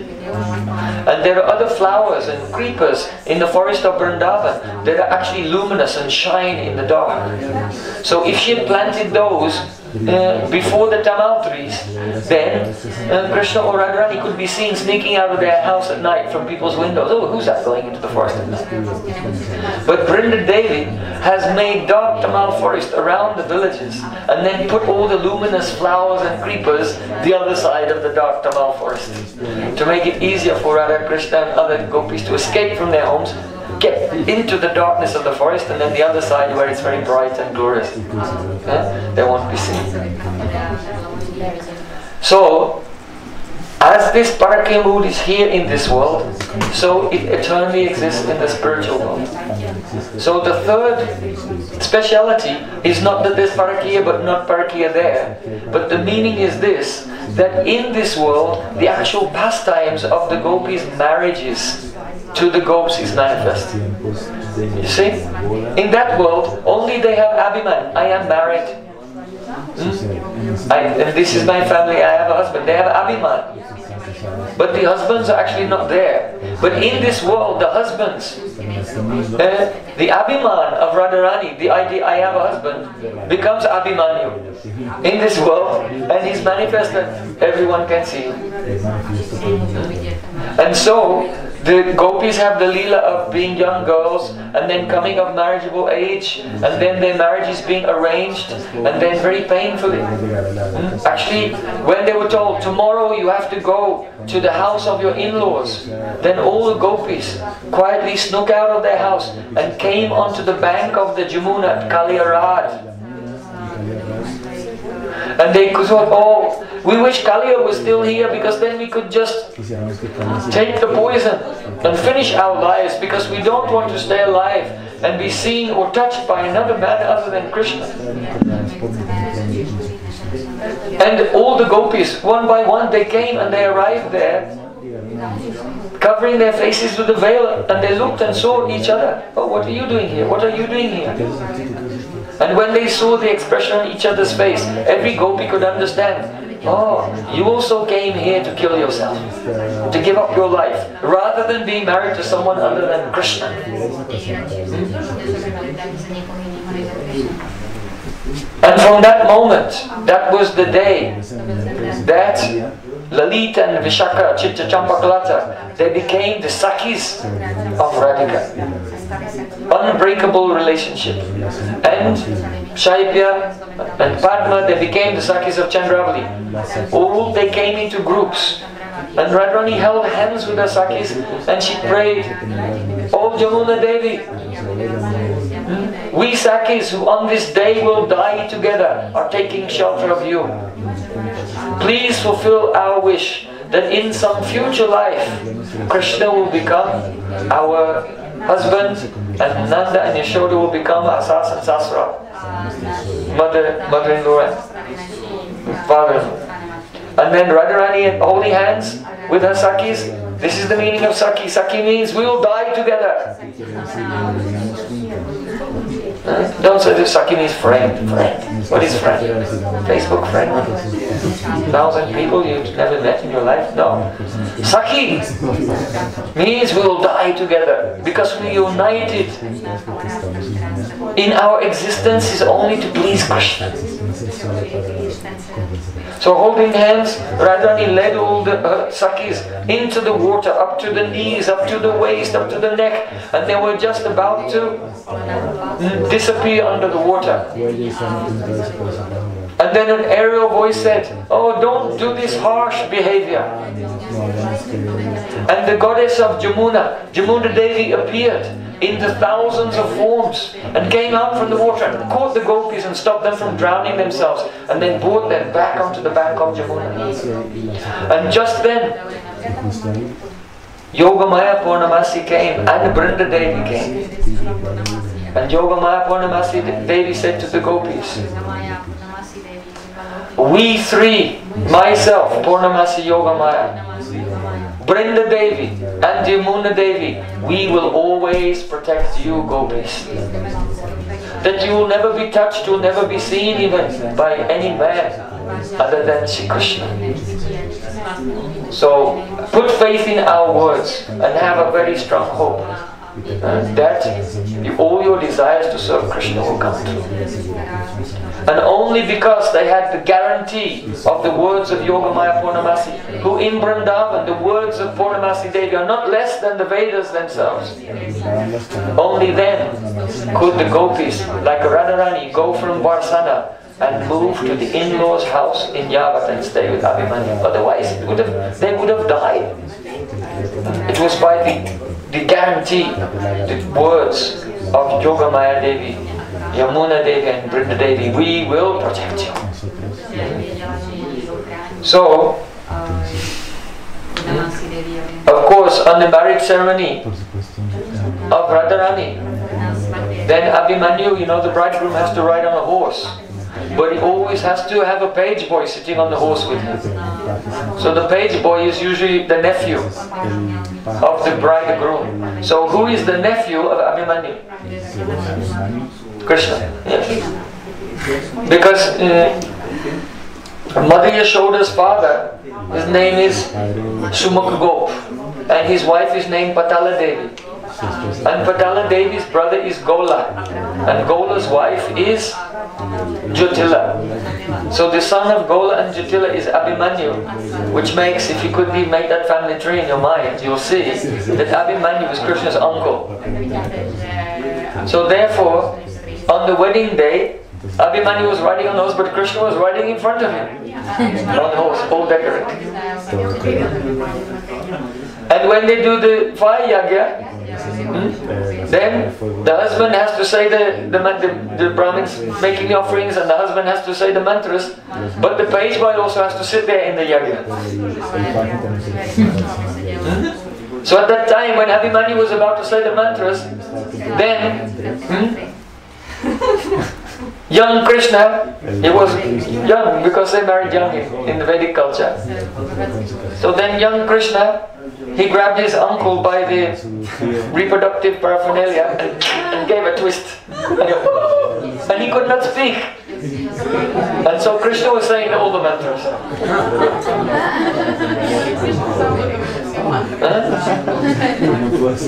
And there are other flowers and creepers in the forest of Vrindavan that are actually luminous and shine in the dark. So if she had planted those, uh, before the tamal trees, then uh, Krishna or Radharani could be seen sneaking out of their house at night from people's windows. Oh, who's that going into the forest at night? But Brinda Devi has made dark tamal forest around the villages and then put all the luminous flowers and creepers the other side of the dark tamal forest to make it easier for Radha Krishna and other gopis to escape from their homes get into the darkness of the forest and then the other side where it's very bright and glorious. They won't be seen. So, As this Parakya mood is here in this world, so it eternally exists in the spiritual world. So the third speciality is not that there's Parakya but not Parakya there. But the meaning is this, that in this world, the actual pastimes of the gopis' marriages to the gopis is manifest. You see? In that world, only they have Abhiman, I am married. Hmm? I, this is my family, I have a husband. They have Abhiman. But the husbands are actually not there. But in this world, the husbands, uh, the Abhiman of Radharani, the idea I have a husband, becomes Abhimanyu in this world and he's manifested. Everyone can see. And so, the gopis have the lila of being young girls and then coming of marriageable age and then their marriage is being arranged and then very painfully. Hmm? Actually, when they were told, tomorrow you have to go to the house of your in-laws, then all the gopis quietly snuck out of their house and came onto the bank of the Jamuna at Kaliarad. And they could thought, oh, we wish Kalia was still here because then we could just take the poison and finish our lives because we don't want to stay alive and be seen or touched by another man other than Krishna. And all the gopis, one by one, they came and they arrived there covering their faces with a veil and they looked and saw each other. Oh, what are you doing here? What are you doing here? And when they saw the expression on each other's face, every gopi could understand Oh, you also came here to kill yourself, to give up your life, rather than being married to someone other than Krishna. And from that moment, that was the day that Lalit and Vishaka, Chitta Champakalata, they became the Sakis of Radhika. Unbreakable relationship. And Shaibya and Padma, they became the Sakis of Chandravali. All they came into groups. And Radharani held hands with the Sakis and she prayed, Oh Jamuna Devi, we Sakis who on this day will die together are taking shelter of you. Please fulfill our wish that in some future life Krishna will become our husband and Nanda and Yashoda will become our and Sasra, mother, mother-in-law and father-in-law. And then Radharani holding hands with her Sakis. This is the meaning of Saki. Saki means we will die together. Don't say this Saki means friend. Friend. What is friend? Facebook friend? Thousand people you've never met in your life? No. Saki means we will die together because we united in our existence is only to please Krishna. So holding hands, Radharani led all the uh, Sakis into the water, up to the knees, up to the waist, up to the neck, and they were just about to disappear under the water. And then an aerial voice said, Oh, don't do this harsh behavior. And the goddess of Jamuna, Jamuna Devi appeared in the thousands of forms and came out from the water and caught the gopis and stopped them from drowning themselves and then brought them back onto the bank of Jamuna. And just then, Yogamaya Purnamasi came and Brinda Devi came. And Yogamaya Purnamasi Devi said to the gopis, we three, myself, Purnamasi Yogamaya, Brinda Devi and Yamuna Devi, we will always protect you, gopis. That you will never be touched, you will never be seen even by any man other than Shri Krishna. So put faith in our words and have a very strong hope. Uh, that all your desires to serve Krishna will come true. And only because they had the guarantee of the words of Yogamaya Purnamasi, who in Vrindavan, the words of Purnamasi Devi are not less than the Vedas themselves. Only then could the gopis, like Radharani, go from Varsana and move to the in-laws' house in Yavat and stay with Abhimanyu. Otherwise, would have, they would have died. It was by the the guarantee, the words of Yogamaya Devi, Yamuna Devi and Brinda Devi, we will protect you. So, Of course, on the marriage ceremony of Radharani, then Abhimanyu, you know, the bridegroom has to ride on a horse. But he always has to have a page boy sitting on the horse with him. So the page boy is usually the nephew of the bridegroom. So who is the nephew of Abhimanyu? Krishna. Yes. Because uh, Mother Yashoda's father, his name is Sumukh Gop, and his wife is named Patala Devi. And Patala Devi's brother is Gola, and Gola's wife is Jatila. So the son of Gola and Jatila is Abhimanyu, which makes, if you could be make that family tree in your mind, you'll see that Abhimanyu is Krishna's uncle. So therefore, on the wedding day, Abhimanyu was riding on horse, but Krishna was riding in front of him. on horse, all decorated. And when they do the fire yagya, then the husband has to say the, the, the, the Brahmins making the offerings and the husband has to say the mantras, but the page boy also has to sit there in the. Hmm? So at that time when Abhimanyu was about to say the mantras, then hmm, Young Krishna, he was young because they married young in the Vedic culture. So then young Krishna, he grabbed his uncle by the reproductive paraphernalia and, gave a twist. And he could not speak. And so Krishna was saying all the mantras.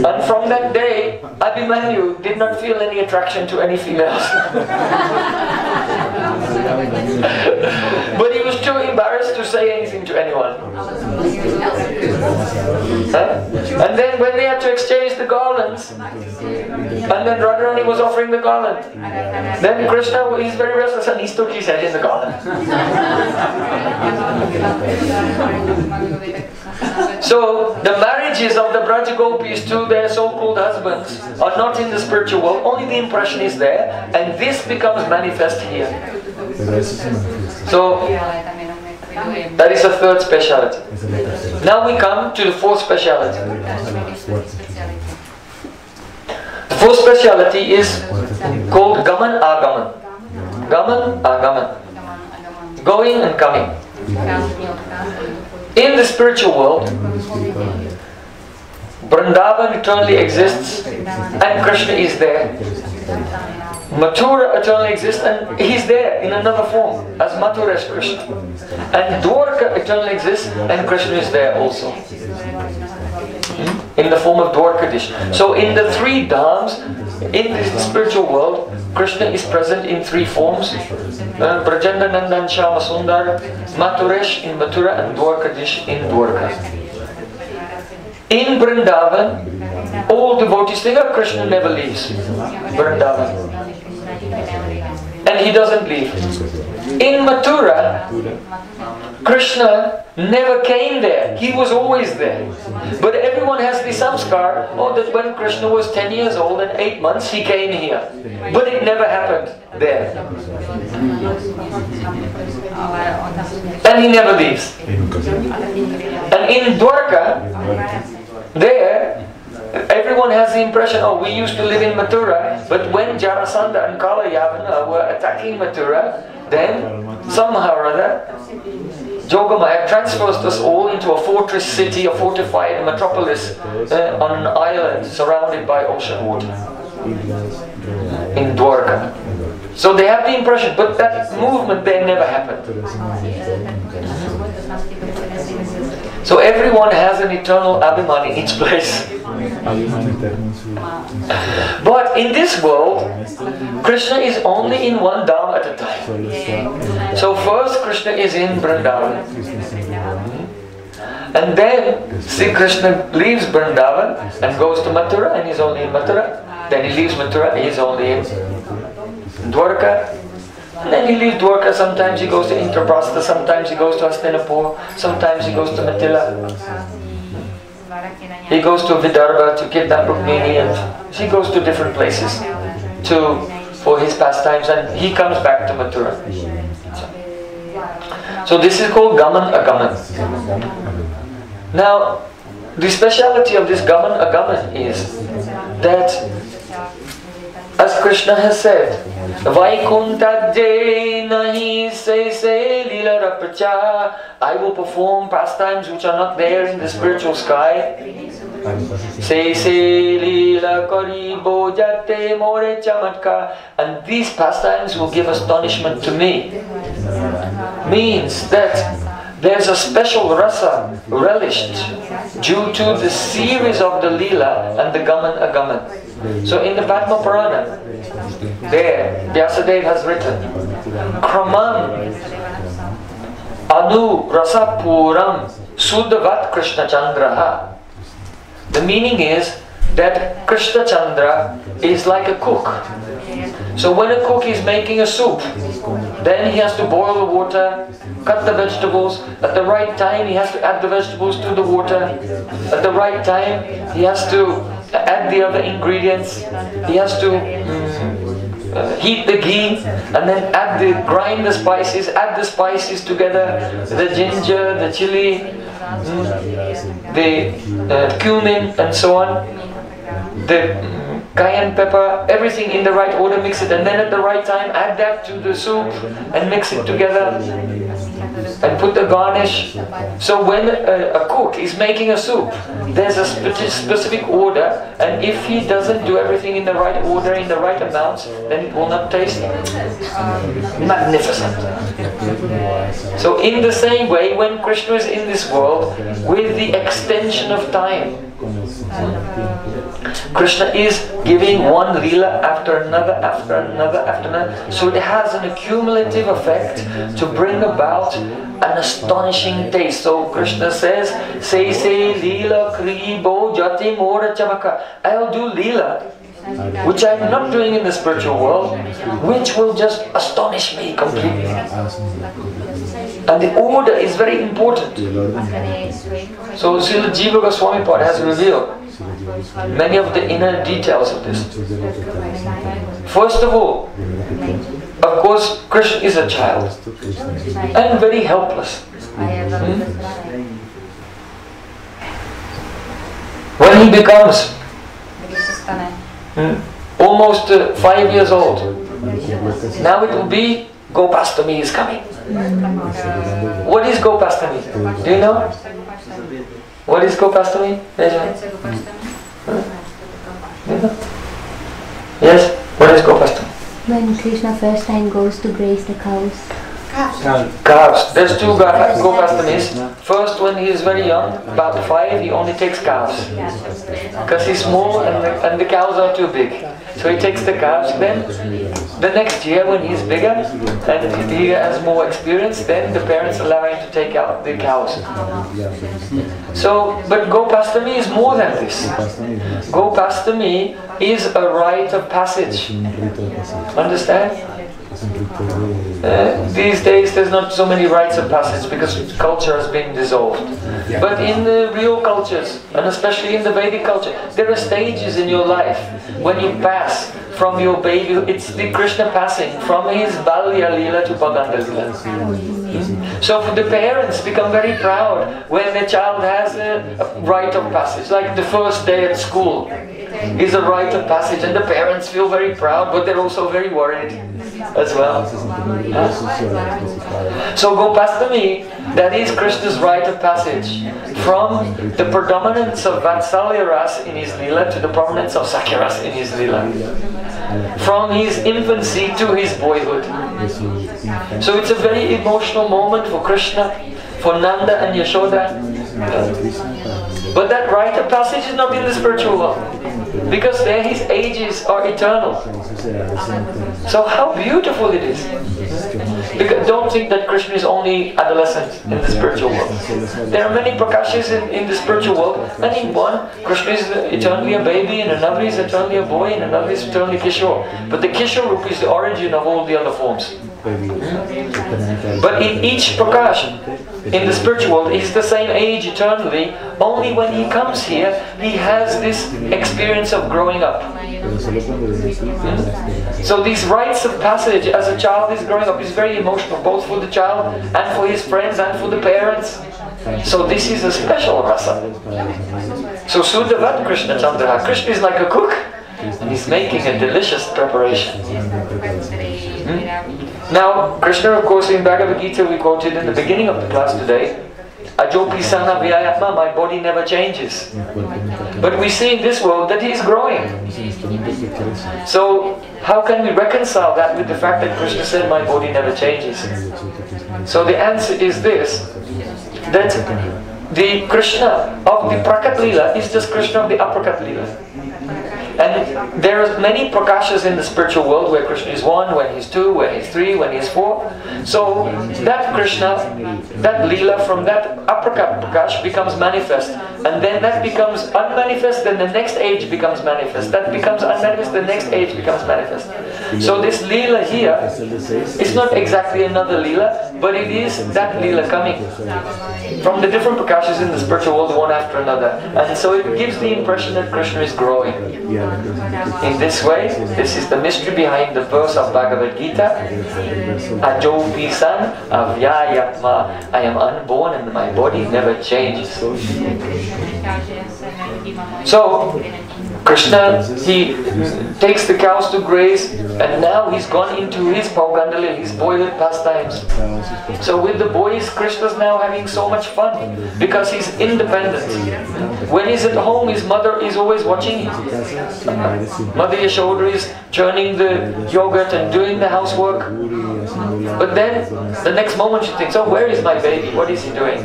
and from that day, Abhimanyu did not feel any attraction to any females. but he was too embarrassed to say anything to anyone. Huh? And then when they had to exchange the garlands, and then Radharani was offering the garland, then Krishna, he's very restless and he stuck his head in the garland. so the marriages of the Braja Gopis to their so-called husbands are not in the spiritual world, only the impression is there, and this becomes manifest here. So that is the third speciality. Now we come to the fourth speciality. The fourth speciality is called Gaman Agaman. Gaman Agaman. Going and coming. In the spiritual world, Vrindavan eternally exists and Krishna is there. Mathura eternally exists and he's there in another form as Mathura as Krishna. And Dwarka eternally exists and Krishna is there also. In the form of Dwarkadish. So in the three dhams, in the spiritual world, Krishna is present in three forms. Uh, Brajendra Nandan Shama Sundar, in Mathura and Dwarkadish in Dwarka. In Vrindavan, all devotees think that Krishna never leaves Vrindavan. And he doesn't leave. In Mathura, Krishna never came there. He was always there. But everyone has the samskar, oh, that when Krishna was 10 years old and 8 months, he came here. But it never happened there. And he never leaves. And in Dwarka, there, everyone has the impression, oh, we used to live in Mathura, but when Jarasandha and Kala Yavana were attacking Mathura, then somehow or other, Jogamaya transfers us all into a fortress city, a fortified metropolis uh, on an island surrounded by ocean water in Dwarka. So they have the impression, but that movement there never happened. So everyone has an eternal Abhiman in each place. But in this world, Krishna is only in one dham at a time. So first Krishna is in Vrindavan. And then Sri Krishna leaves Vrindavan and goes to Mathura and he's only in Mathura. Then he leaves Mathura and he's only in Dwarka. And then he leaves Dwarka, sometimes he goes to Indraprastha, sometimes he goes to Hastinapur, sometimes he goes to Mithila. He goes to Vidarbha to kidnap Rukmini and he goes to different places to for his pastimes and he comes back to Mathura. So, so this is called Gaman Agaman. Now, the speciality of this Gaman Agaman is that, as Krishna has said, Vaikuntajay nahi se se lila rapracha. I will perform pastimes which are not there in the spiritual sky. Se se lila kari bojate more chamatka. And these pastimes will give astonishment to me. Means that there's a special rasa relished due to the series of the lila and the gaman agaman. So in the Padma Purana, there Vyasadeva has written, Kraman Anu Rasa Puram Sudhavat Krishna Chandraha. The meaning is that Krishna Chandra is like a cook. So when a cook is making a soup, then he has to boil the water, cut the vegetables. At the right time, he has to add the vegetables to the water. At the right time, he has to add the other ingredients. He has to uh, heat the ghee and then add the grind the spices, add the spices together, the ginger, the chili, mm, the uh, cumin, and so on. The cayenne pepper, everything in the right order, mix it, and then at the right time add that to the soup and mix it together and put the garnish. So when a, a cook is making a soup, there's a spe specific order, and if he doesn't do everything in the right order, in the right amounts, then it will not taste magnificent. So in the same way, when Krishna is in this world, with the extension of time, Krishna is giving one lila after another, after another, after another. So it has an accumulative effect to bring about an astonishing taste. So Krishna says, Say say lila kribo jati mora chamaka. I'll do lila which I'm not doing in the spiritual world, which will just astonish me completely. And the order is very important. So Srila Jiva Goswami Pad has revealed many of the inner details of this. First of all, of course, Krishna is a child and very helpless. Hmm? When he becomes hmm, almost uh, five years old, now it will be Gopastami is coming. What is Gopastami? Do you know? What is Gopastami? Yes? What is Gopastami? When Krishna first time goes to graze the cows. Calves. There's two ga- Gopastamis. First, when he is very young, about five, he only takes calves. Because he's small and the, and the cows are too big. So he takes the calves. Then, the next year, when he's bigger and he has more experience, then the parents allow him to take out the cows. So, but Gopastami is more than this. Gopastami is a rite of passage. Understand? Uh, these days there's not so many rites of passage because culture has been dissolved. But in the real cultures, and especially in the Vedic culture, there are stages in your life when you pass from your baby, it's the Krishna passing from his Balya Leela to Pauganda Leela. So the parents become very proud when the child has a, a rite of passage, like the first day at school is a rite of passage and the parents feel very proud but they're also very worried as well. So Gopastami, that is Krishna's rite of passage from the predominance of Vatsalya Ras in his Leela to the prominence of Sakhya Ras in his Leela. From his infancy to his boyhood. So it's a very emotional moment for Krishna, for Nanda and Yashoda. But that rite of passage is not in the spiritual world. Because there his ages are eternal. So how beautiful it is. Because don't think that Krishna is only adolescent in the spiritual world. There are many Prakashas in, in the spiritual world, and in one, Krishna is eternally a baby, and another is eternally a boy, and another is eternally Kishore. But the Kishore is the origin of all the other forms. But in each Prakash, in the spiritual world, he's the same age eternally. Only when he comes here, he has this experience of growing up. So these rites of passage as a child is growing up is very emotional, both for the child and for his friends and for the parents. So this is a special rasa. So Sudavat Krishna Chandra, Krishna is like a cook and he's making a delicious preparation. Hmm? Now, Krishna of course in Bhagavad Gita we quoted in the beginning of the class today, Ajopi sana vyayatma, my body never changes. But we see in this world that he is growing. So how can we reconcile that with the fact that Krishna said my body never changes? So the answer is this, that the Krishna of the Prakat Lila is just Krishna of the Aprakat Lila. And there are many prakashas in the spiritual world where Krishna is one, when he's two, when he's three, when he's four. So that Krishna, that Leela from that aprakat prakash becomes manifest. And then that becomes unmanifest, then the next age becomes manifest. That becomes unmanifest, the next age becomes manifest. So this Leela here is not exactly another Leela, but it is that Leela coming from the different prakashas in the spiritual world one after another. And so it gives the impression that Krishna is growing. In this way, this is the mystery behind the verse of Bhagavad Gita. Ajobi san. I am unborn and my body never changes. So, Krishna, he takes the cows to graze and now he's gone into his Paugandali, his boyhood pastimes. So with the boys, Krishna's now having so much fun because he's independent. When he's at home, his mother is always watching him. Mother Yashoda is churning the yogurt and doing the housework. But then, the next moment she thinks, oh, where is my baby? What is he doing?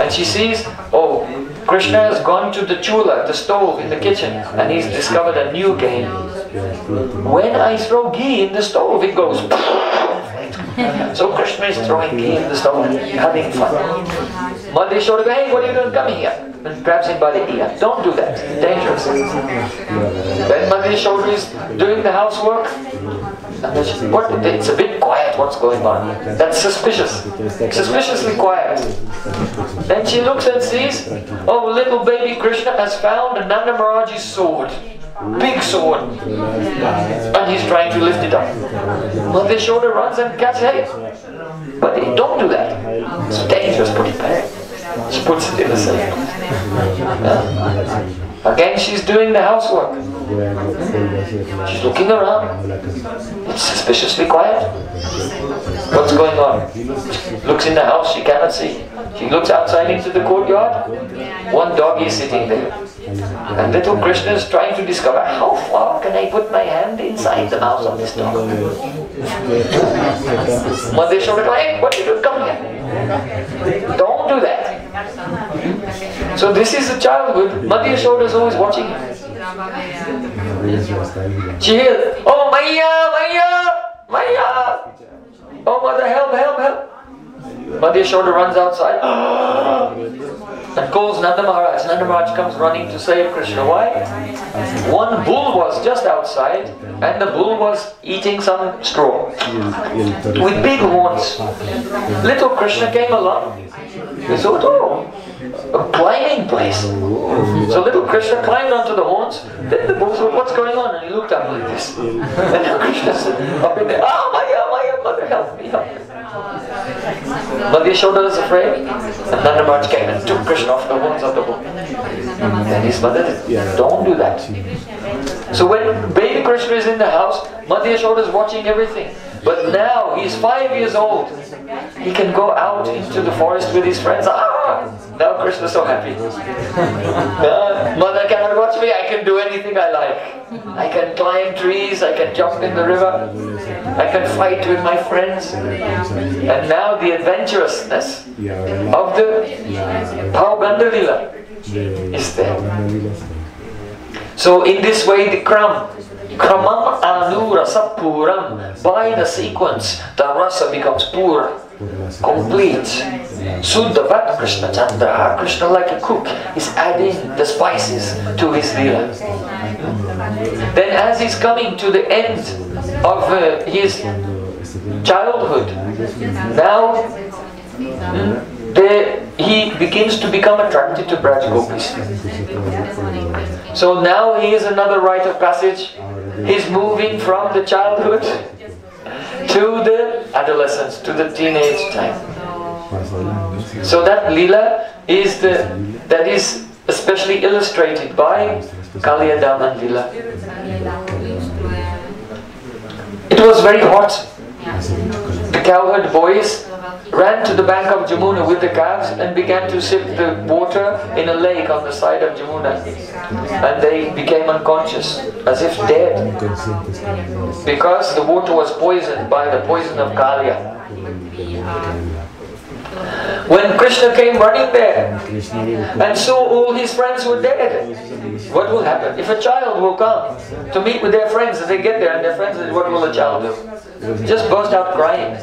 And she sees, oh, Krishna has gone to the chula, the stove in the kitchen, and he's discovered a new game. When I throw ghee in the stove, it goes. so Krishna is throwing ghee in the stove, having fun. Mother goes, hey, what are you doing? Come here. And grabs him by the ear. Don't do that. Dangerous. Then Mother is doing the housework. What? It's a bit quiet. What's going on? That's suspicious. Suspiciously quiet. Then she looks and sees, oh, little baby Krishna has found Nanda Maharaj's sword. Big sword. And he's trying to lift it up. Mother shoulder runs and catches it. But don't do that. It's dangerous. Put it back. She puts it in the safe. Again, she's doing the housework. She's looking around. It's suspiciously quiet. What's going on? She looks in the house, she cannot see. She looks outside into the courtyard. One dog is sitting there. And little Krishna is trying to discover how far can I put my hand inside the mouth of this dog. Mother shouted, hey, what did you doing? come here? Don't do that. So this is a childhood. Mother Yashoda is always watching hears, oh Maya, Maya, Maya. Oh mother, help, help, help. Mother Yashoda runs outside and calls Nanda Maharaj. Nanda Maharaj comes running to save Krishna. Why? One bull was just outside and the bull was eating some straw with big horns. Little Krishna came along. He thought, oh, climbing place. So little Krishna climbed onto the horns. Then the bull said, what's going on? And he looked up like this. And now Krishna's up in there. Oh, Maya, Maya, mother, help me, help me. Mother Yashoda is afraid. And Nanda Maharaj came and took Krishna off the horns of the bull. And his mother said, don't do that. So when baby Krishna is in the house, Mother Yashoda is watching everything. But now he's five years old. He can go out into the forest with his friends. Ah! Now Krishna's so happy. mother cannot watch me. I can do anything I like. I can climb trees. I can jump in the river. I can fight with my friends. And now the adventurousness of the Paugandalila is there. So in this way the Kram, Kramam Anu Rasa Puram, by the sequence the rasa becomes pura, complete. Suddhavat Krishna Chandra, Krishna like a cook, is adding the spices to his lila. Then as he's coming to the end of uh, his childhood, now hmm, the, he he begins to become attracted to Braj Gopis. So now he is another rite of passage. He's moving from the childhood to the adolescence, to the teenage time. So that lila is the that is especially illustrated by Kaliya Daman Lila. It was very hot. The cowherd boys ran to the bank of Jamuna with the calves and began to sip the water in a lake on the side of Jamuna. And they became unconscious, as if dead, because the water was poisoned by the poison of Kaliya. When Krishna came running there and saw all his friends were dead, what will happen? If a child will come to meet with their friends and they get there and their friends, what will the child do? Just burst out crying.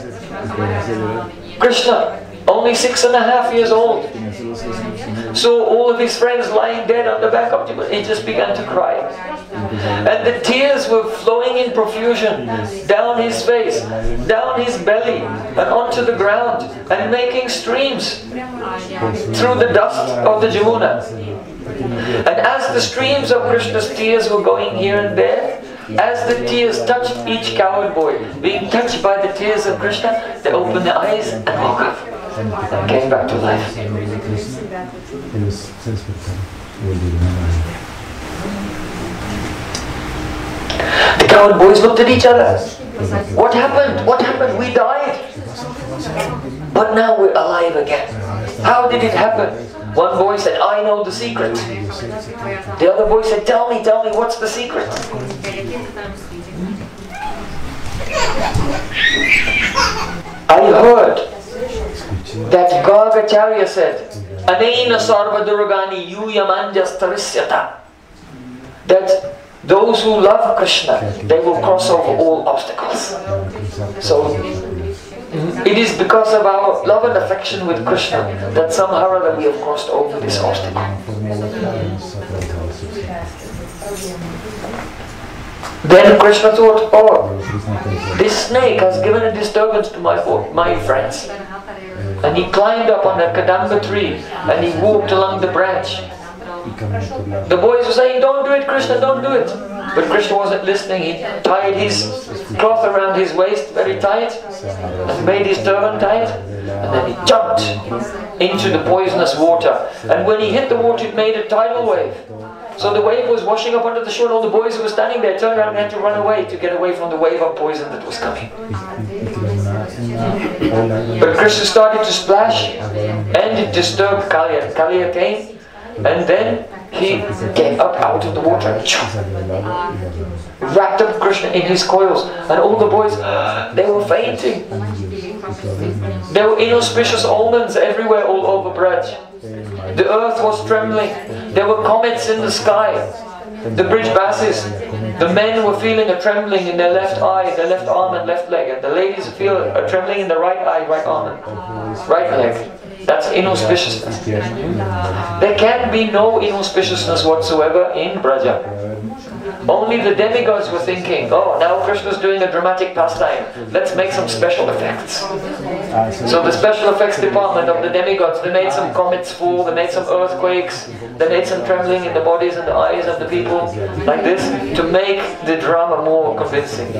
Krishna, only six and a half years old, saw all of his friends lying dead on the back of the He just began to cry. And the tears were flowing in profusion down his face, down his belly, and onto the ground, and making streams through the dust of the Jamuna. And as the streams of Krishna's tears were going here and there, as the tears touched each cowherd boy, being touched by the tears of Krishna, they opened their eyes and woke up came back to life. The cowherd boys looked at each other. What happened? What happened? We died. But now we're alive again. How did it happen? One boy said, I know the secret. The other boy said, Tell me, tell me, what's the secret? I heard that Gargacharya said, Anena Sarva Durgani Yuyamanjas Tarisyata. That those who love Krishna, they will cross over all obstacles. So Mm-hmm. it is because of our love and affection with Krishna that somehow or other we have crossed over this obstacle. Then Krishna thought, oh, this snake has given a disturbance to my, my friends. And he climbed up on a kadamba tree and he walked along the branch the boys were saying, don't do it, Krishna, don't do it. But Krishna wasn't listening. He tied his cloth around his waist very tight and made his turban tight. And then he jumped into the poisonous water. And when he hit the water, it made a tidal wave. So the wave was washing up onto the shore, and all the boys who were standing there turned around and had to run away to get away from the wave of poison that was coming. But Krishna started to splash, and it disturbed Kaliya. Kaliya came, and then he came up out of the water and wrapped up Krishna in his coils. And all the boys, they were fainting. There were inauspicious omens everywhere all over Braj. The earth was trembling. There were comets in the sky. The Brijbasis, the men were feeling a trembling in their left eye, their left arm and left leg. And the ladies feel a trembling in the right eye, right arm and right leg. That's inauspiciousness. There can be no inauspiciousness whatsoever in Braja. Only the demigods were thinking, oh, now Krishna's doing a dramatic pastime. Let's make some special effects. So the special effects department of the demigods, they made some comets fall, they made some earthquakes, they made some trembling in the bodies and the eyes of the people, like this, to make the drama more convincing.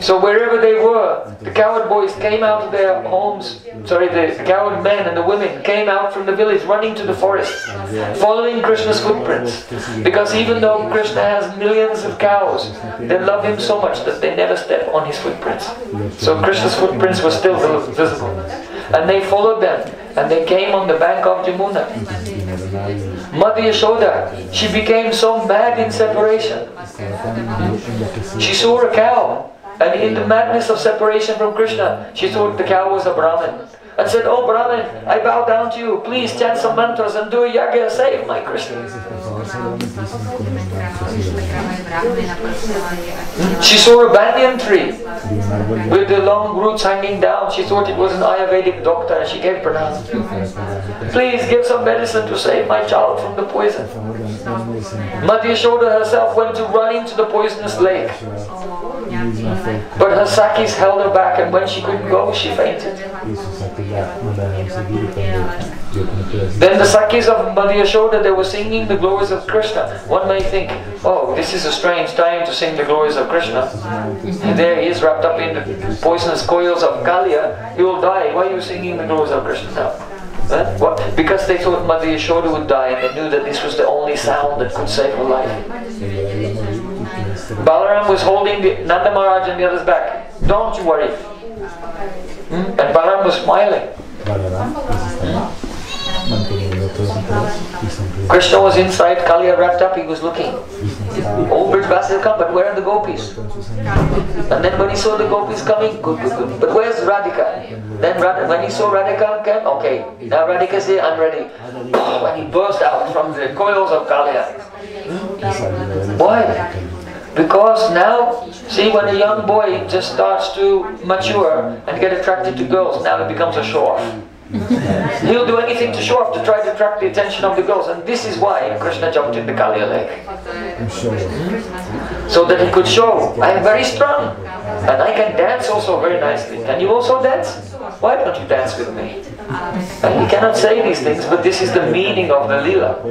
So wherever they were, the cowherd boys came out of their homes, sorry, the cowherd men and the women came out from the village running to the forest, following Krishna's footprints. Because even though Krishna has millions of cows, they love him so much that they never step on his footprints. So Krishna's footprints were still visible. And they followed them, and they came on the bank of Jamuna. Mother Yashoda, she became so mad in separation. She saw a cow, and in the madness of separation from Krishna, she thought the cow was a Brahmin and said, Oh Brahmin, I bow down to you. Please chant some mantras and do a yagya. Save my Krishna. She saw a banyan tree with the long roots hanging down. She thought it was an Ayurvedic doctor and she gave pranam. Please give some medicine to save my child from the poison. Mother Yashoda herself went to run into the poisonous lake. But her Sakhis held her back, and when she couldn't go, she fainted. Then the Sakhis of Madhya Yashoda, they were singing the glories of Krishna. One may think, oh, this is a strange time to sing the glories of Krishna. And there he is wrapped up in the poisonous coils of Kalia. He will die. Why are you singing the glories of Krishna now? Huh? What? Because they thought Mother Yashoda would die and they knew that this was the only sound that could save her life. Balaram was holding the, Nanda Maharaj and the others back. Don't you worry. Hmm? And Balaram was smiling. Balaram Krishna was inside, Kaliya wrapped up, he was looking. Old Braj had come, but where are the gopis? And then when he saw the gopis coming, good, good, good. But where's Radhika? Then Radha, when he saw Radhika came, okay, now Radhika's here, I'm ready. When he burst out from the coils of los Why? Because now, see, when a young boy just starts to mature and get attracted to girls, now he becomes a show off. He'll do anything to show off to try to attract the attention of the girls, and this is why Krishna jumped in the Kalia lake. so that he could show I am very strong and I can dance also very nicely. Can you also dance? Why don't you dance with me? And he cannot say these things, but this is the meaning of the lila.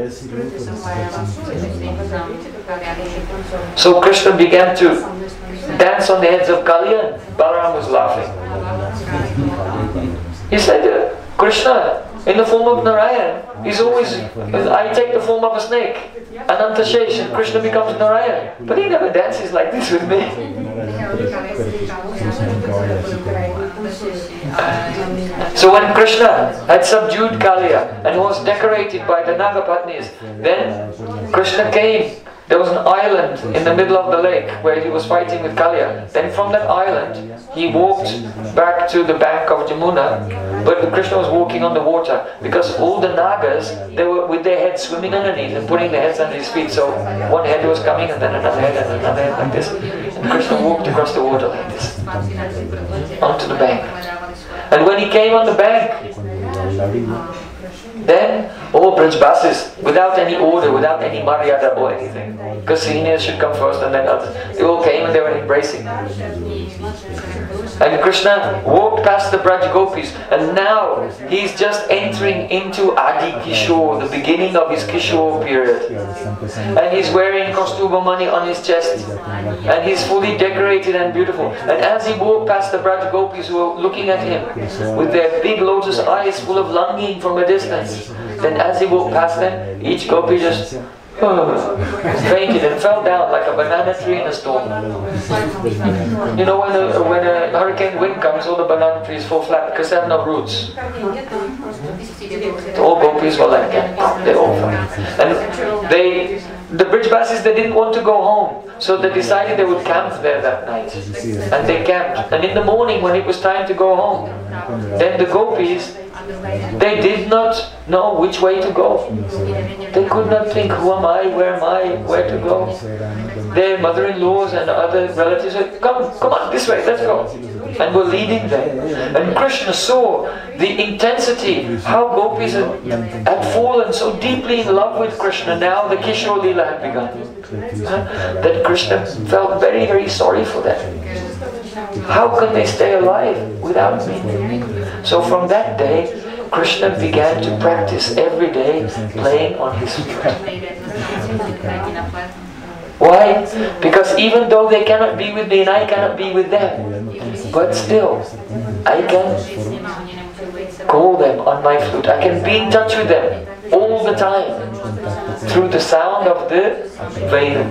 So Krishna began to dance on the heads of Kali and Balaram was laughing. He said, Krishna, in the form of Narayan, is always, I take the form of a snake, Ananta Shesh, and Krishna becomes Narayan. But he never dances like this with me. So when Krishna had subdued Kaliya and was decorated by the Nagapatnis, then Krishna came. There was an island in the middle of the lake where he was fighting with Kaliya. Then from that island, he walked back to the bank of Jamuna. But Krishna was walking on the water because all the Nagas, they were with their heads swimming underneath and putting their heads under his feet. So one head was coming and then another head and another head like this. And Krishna walked across the water like this onto the bank. And when he came on the bank, cuando all Brajbasis, without any order, without any maryada or anything, because seniors should come first and then others, they all came and they were embracing. And Krishna walked past the Braj Gopis, and now he's just entering into Adi Kishore, the beginning of his Kishore period. And he's wearing Kaustubha mani on his chest. And he's fully decorated and beautiful. And as he walked past the Braj Gopis who were looking at him with their big lotus eyes full of longing from a distance, then as he walked past them, each gopi just fainted and fell down like a banana tree in a storm. You know, when a, when a hurricane wind comes, all the banana trees fall flat because they have no roots. All gopis were like that. They all fell. And they, the Brijbasis, they didn't want to go home. So they decided they would camp there that night. And they camped. And in the morning, when it was time to go home, then the gopis, they did not know which way to go. They could not think, who am I, where am I, where to go. Their mother-in-laws and other relatives said, come, come on, this way, let's go. And were leading them. And Krishna saw the intensity, how gopis had, fallen so deeply in love with Krishna. Now the Kishore Leela had begun. That Krishna felt very, very sorry for them. How can they stay alive without me? So from that day, Krishna began to practice every day playing on his flute. Why? Because even though they cannot be with me and I cannot be with them, but still, I can call them on my flute. I can be in touch with them all the time through the sound of the Veda.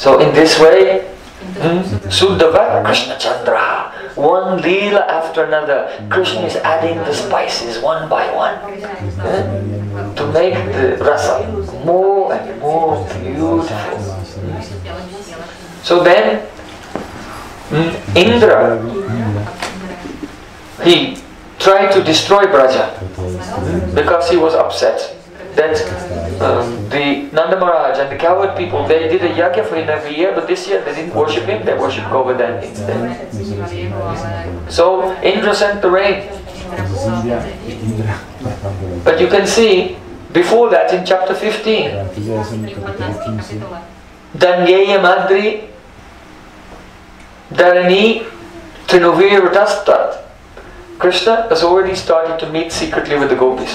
So in this way, hmm, Suddhava Krishna Chandra, one leela after another, Krishna is adding the spices one by one eh, to make the rasa more and more beautiful. So then, hmm, Indra, he tried to destroy Braja because he was upset that um, the Nanda Maharaj and the cowherd people, they did a yagya for him every year, but this year they didn't worship him, they worshipped Govardhan instead. So Indra sent the rain. But you can see, before that in chapter 15, antes de eso en el capítulo 15, Danyeya Madri Dharani Trinuvir Tastat. Krishna has already started to meet secretly with the gopis.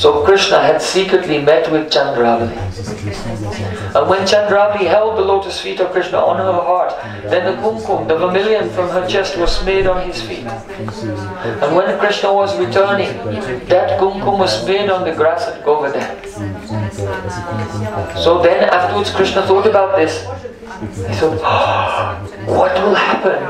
So Krishna had secretly met with Chandravali. And when Chandravali held the lotus feet of Krishna on her heart, then the kumkum, the vermilion from her chest was smeared on his feet. And when Krishna was returning, that kumkum was smeared on the grass at Govardhan. So then afterwards Krishna thought about this. "Ah, what will happen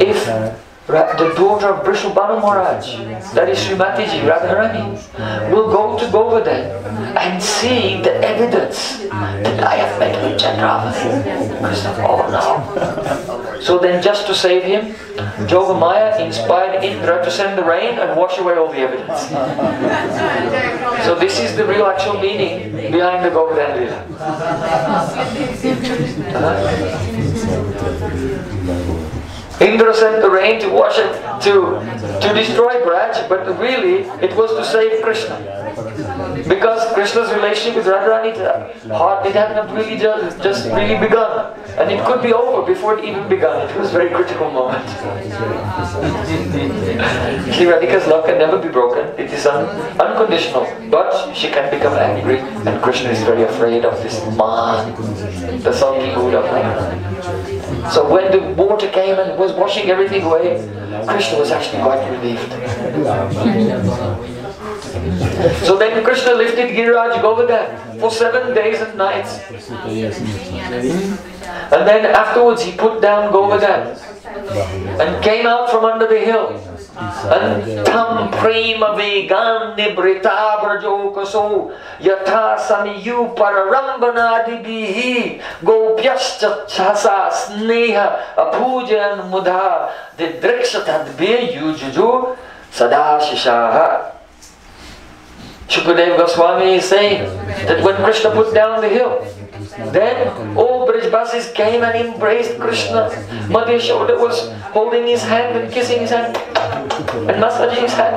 if the daughter of Brishubhanu Maharaj, that is Srimati Radharani, will go to Govardhan and see the evidence that I have met with Chandravali. Krishna, oh no. So then just to save him, Jogamaya inspired Indra to send the rain and wash away all the evidence. So this is the real actual meaning behind the Govardhan Lila. Indra sent the rain to wash it, to, to destroy Braj, but really it was to save Krishna. Because Krishna's relationship with Radharani, heart, it had not really just, just really begun. And it could be over before it even begun. It was a very critical moment. Sri Radhika's love can never be broken. It is un, unconditional. But she can become angry. And Krishna is very afraid of this man, the of her. So when the water came and was washing everything away, Krishna was actually quite relieved. So then Krishna lifted Giriraj Govardhan for seven days and nights. And then afterwards he put down Govardhan and came out from under the hill. And tam prema vegan nibrita brajokaso yatha samiyu pararambana dibihi gopyascha chasa sneha apujan mudha didrikshata dbeyu juju sada shishaha Shukadeva Goswami is saying that when Krishna put down the hill, then all Brijbasis came and embraced Krishna. Mother Yashoda was holding his hand and kissing his hand and massaging his hand.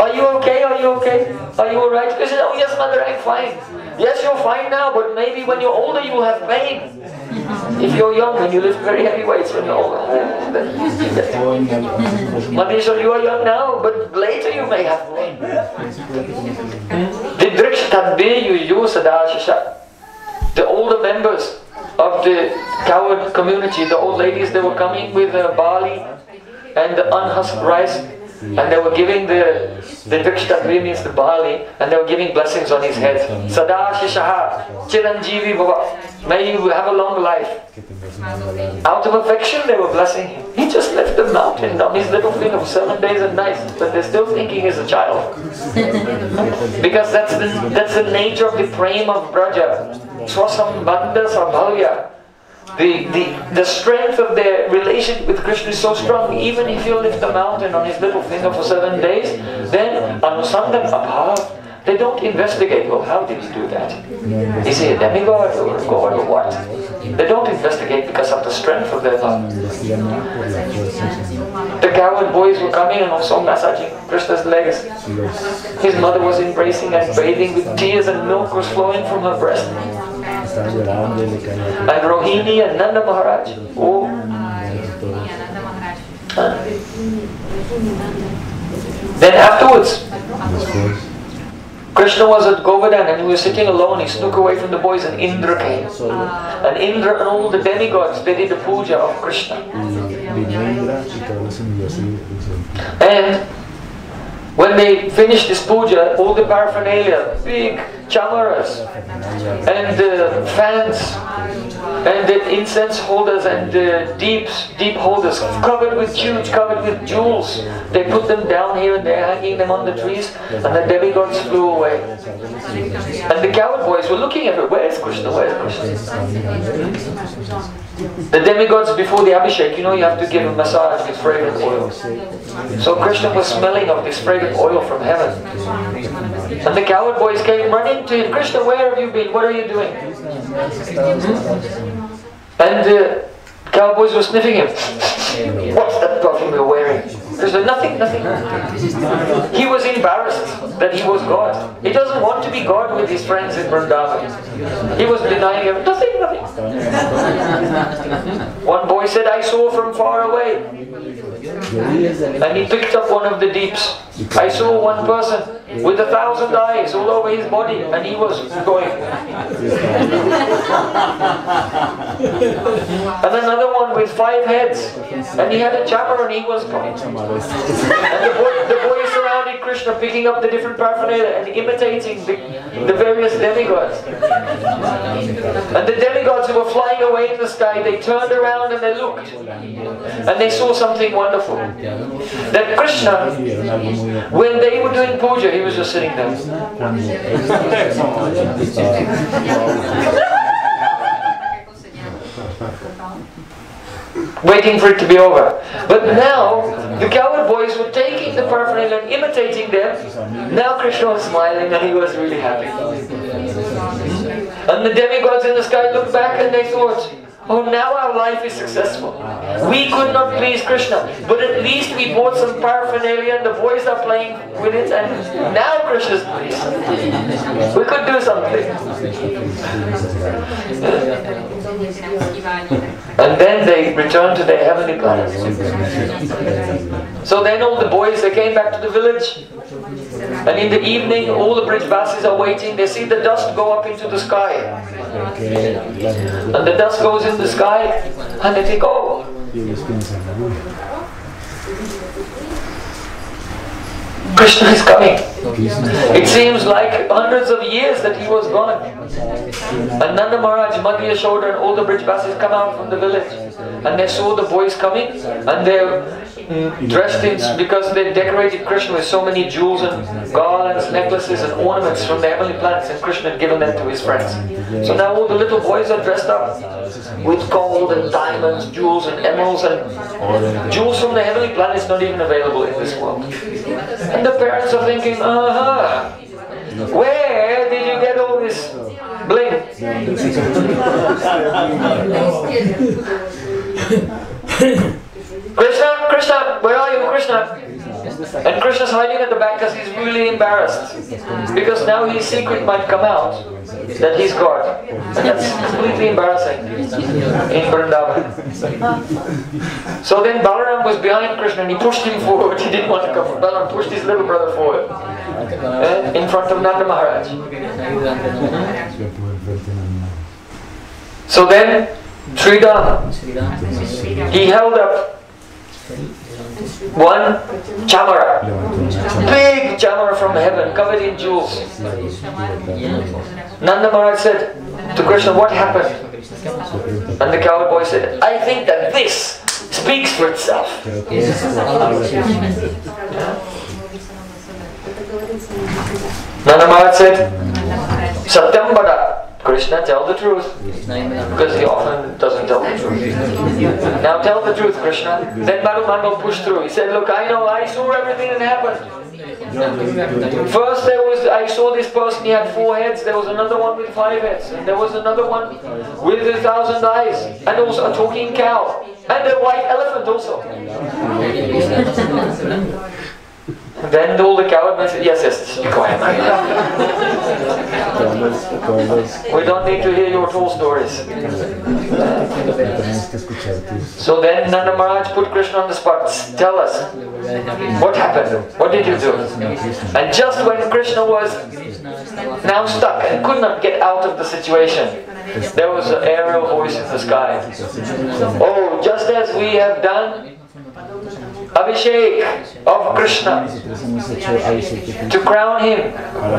Are you okay? Are you okay? Are you alright? Krishna oh yes mother, I'm fine. Yes, you're fine now, but maybe when you're older you will have pain. If you're young and you lift very heavy weights when you're older, then you are young now, but later you may have pain. The older members of the cowherd community, the old ladies, they were coming with uh, barley and the unhusked rice, and they were giving the the Drikshtadvi means the barley, and they were giving blessings on his head. Sada Shishaha, Chiranjeevi Baba, may you have a long life. Out of affection, they were blessing him. He just left the mountain on his little thing of seven days and nights, but they're still thinking he's a child. because that's the, that's the nature of the prema of Braja. Swasambandha Sabhalya. The, the, the strength of their relationship with Krishna is so strong, even if you lift the mountain on his little finger for seven days, then Anusandam Abhav, they don't investigate, well, how did he do that? Is he a demigod or a god or what? They don't investigate because of the strength of their love. The cowherd boys were coming and also massaging Krishna's legs. His mother was embracing and bathing with tears and milk was flowing from her breast. And Rohini and Nanda Maharaj. Oh. Then afterwards, Krishna was at Govardhan and he was sitting alone. He snuck away from the boys and Indra came. And Indra and all the demigods, they did the puja of Krishna. And when they finished this puja, all the paraphernalia, big chamaras, and the fans, and the incense holders, and the deep, deep holders, covered with huge, covered with jewels, they put them down here and there, hanging them on the trees, and the demigods flew away. And the cowherd boys were looking at her, where is Krishna, where is Krishna? The demigods before the Abhishek, you know, you have to give a massage with fragrant oil. So Krishna was smelling of this fragrant oil from heaven. And the cowherd boys came running to him, Krishna, where have you been? What are you doing? And the cowboys were sniffing him. What's that perfume you're wearing? Krishna, nothing, nothing. He was embarrassed that he was God. He doesn't want to be God with his friends in Vrindavan. He was denying him, nothing, nothing. One boy said, I saw from far away. And he picked up one of the deeps. I saw one person with a thousand eyes all over his body, and he was going. and another one with five heads, and he had a chamar and he was going. And the, boy, the boys surrounded Krishna, picking up the different paraphernalia and imitating the, the various demigods. And the demigods who were flying away in the sky, they turned around and they looked, and they saw something wonderful. That Krishna, when they were doing puja, he was just sitting there. waiting for it to be over. But now, the cowherd boys were taking the paraphernalia and imitating them. Now Krishna was smiling and he was really happy. And the demigods in the sky looked back and they thought, Oh, now our life is successful. We could not please Krishna, but at least we bought some paraphernalia and the boys are playing with it, and now Krishna's pleased. We could do something. And then they returned to their heavenly planet. So then all the boys, they came back to the village. And in the evening, all the Brijvasis are waiting. They see the dust go up into the sky. And the dust goes in the sky, and they think, oh, Krishna is coming. It seems like hundreds of years that he was gone. And Nanda Maharaj, Madhya Yashoda and all the Brijvasis come out from the village. And they saw the boys coming and they're mm, dressed in, because they decorated Krishna with so many jewels and garlands, necklaces and ornaments from the heavenly planets and Krishna had given them to his friends. So now all the little boys are dressed up with gold and diamonds, jewels and emeralds and jewels from the heavenly planets not even available in this world. And the parents are thinking, uh-huh, where did you get all this bling? Krishna, Krishna, where are you, Krishna? And Krishna's hiding at the back because he's really embarrassed. Because now his secret might come out that he's God. And that's completely embarrassing in Vrindavan. So then Balaram was behind Krishna and he pushed him forward. He didn't want to come forward. Balaram pushed his little brother forward eh, in front of Nanda Maharaj. So then Sridham, he held up one chamara, big chamara from heaven, covered in jewels. Nanda Maharaj said to Krishna, what happened? And the cowboy said, I think that this speaks for itself. Nanda Maharaj said, Satyam Bada. Krishna, tell the truth. Because he often doesn't tell the truth. Now tell the truth, Krishna. Then Madhu pushed through. He said, Look, I know, I saw everything that happened. First there was, I saw this person, he had four heads, there was another one with five heads, and there was another one with a thousand eyes, and also a talking cow, and a white elephant also. Then all the said, yes, yes, be quiet. we don't need to hear your tall stories. So then Nanda Maharaj put Krishna on the spot. Tell us, what happened? What did you do? And just when Krishna was now stuck and could not get out of the situation, there was an aerial voice in the sky. Oh, just as we have done Abhishek of Krishna to crown him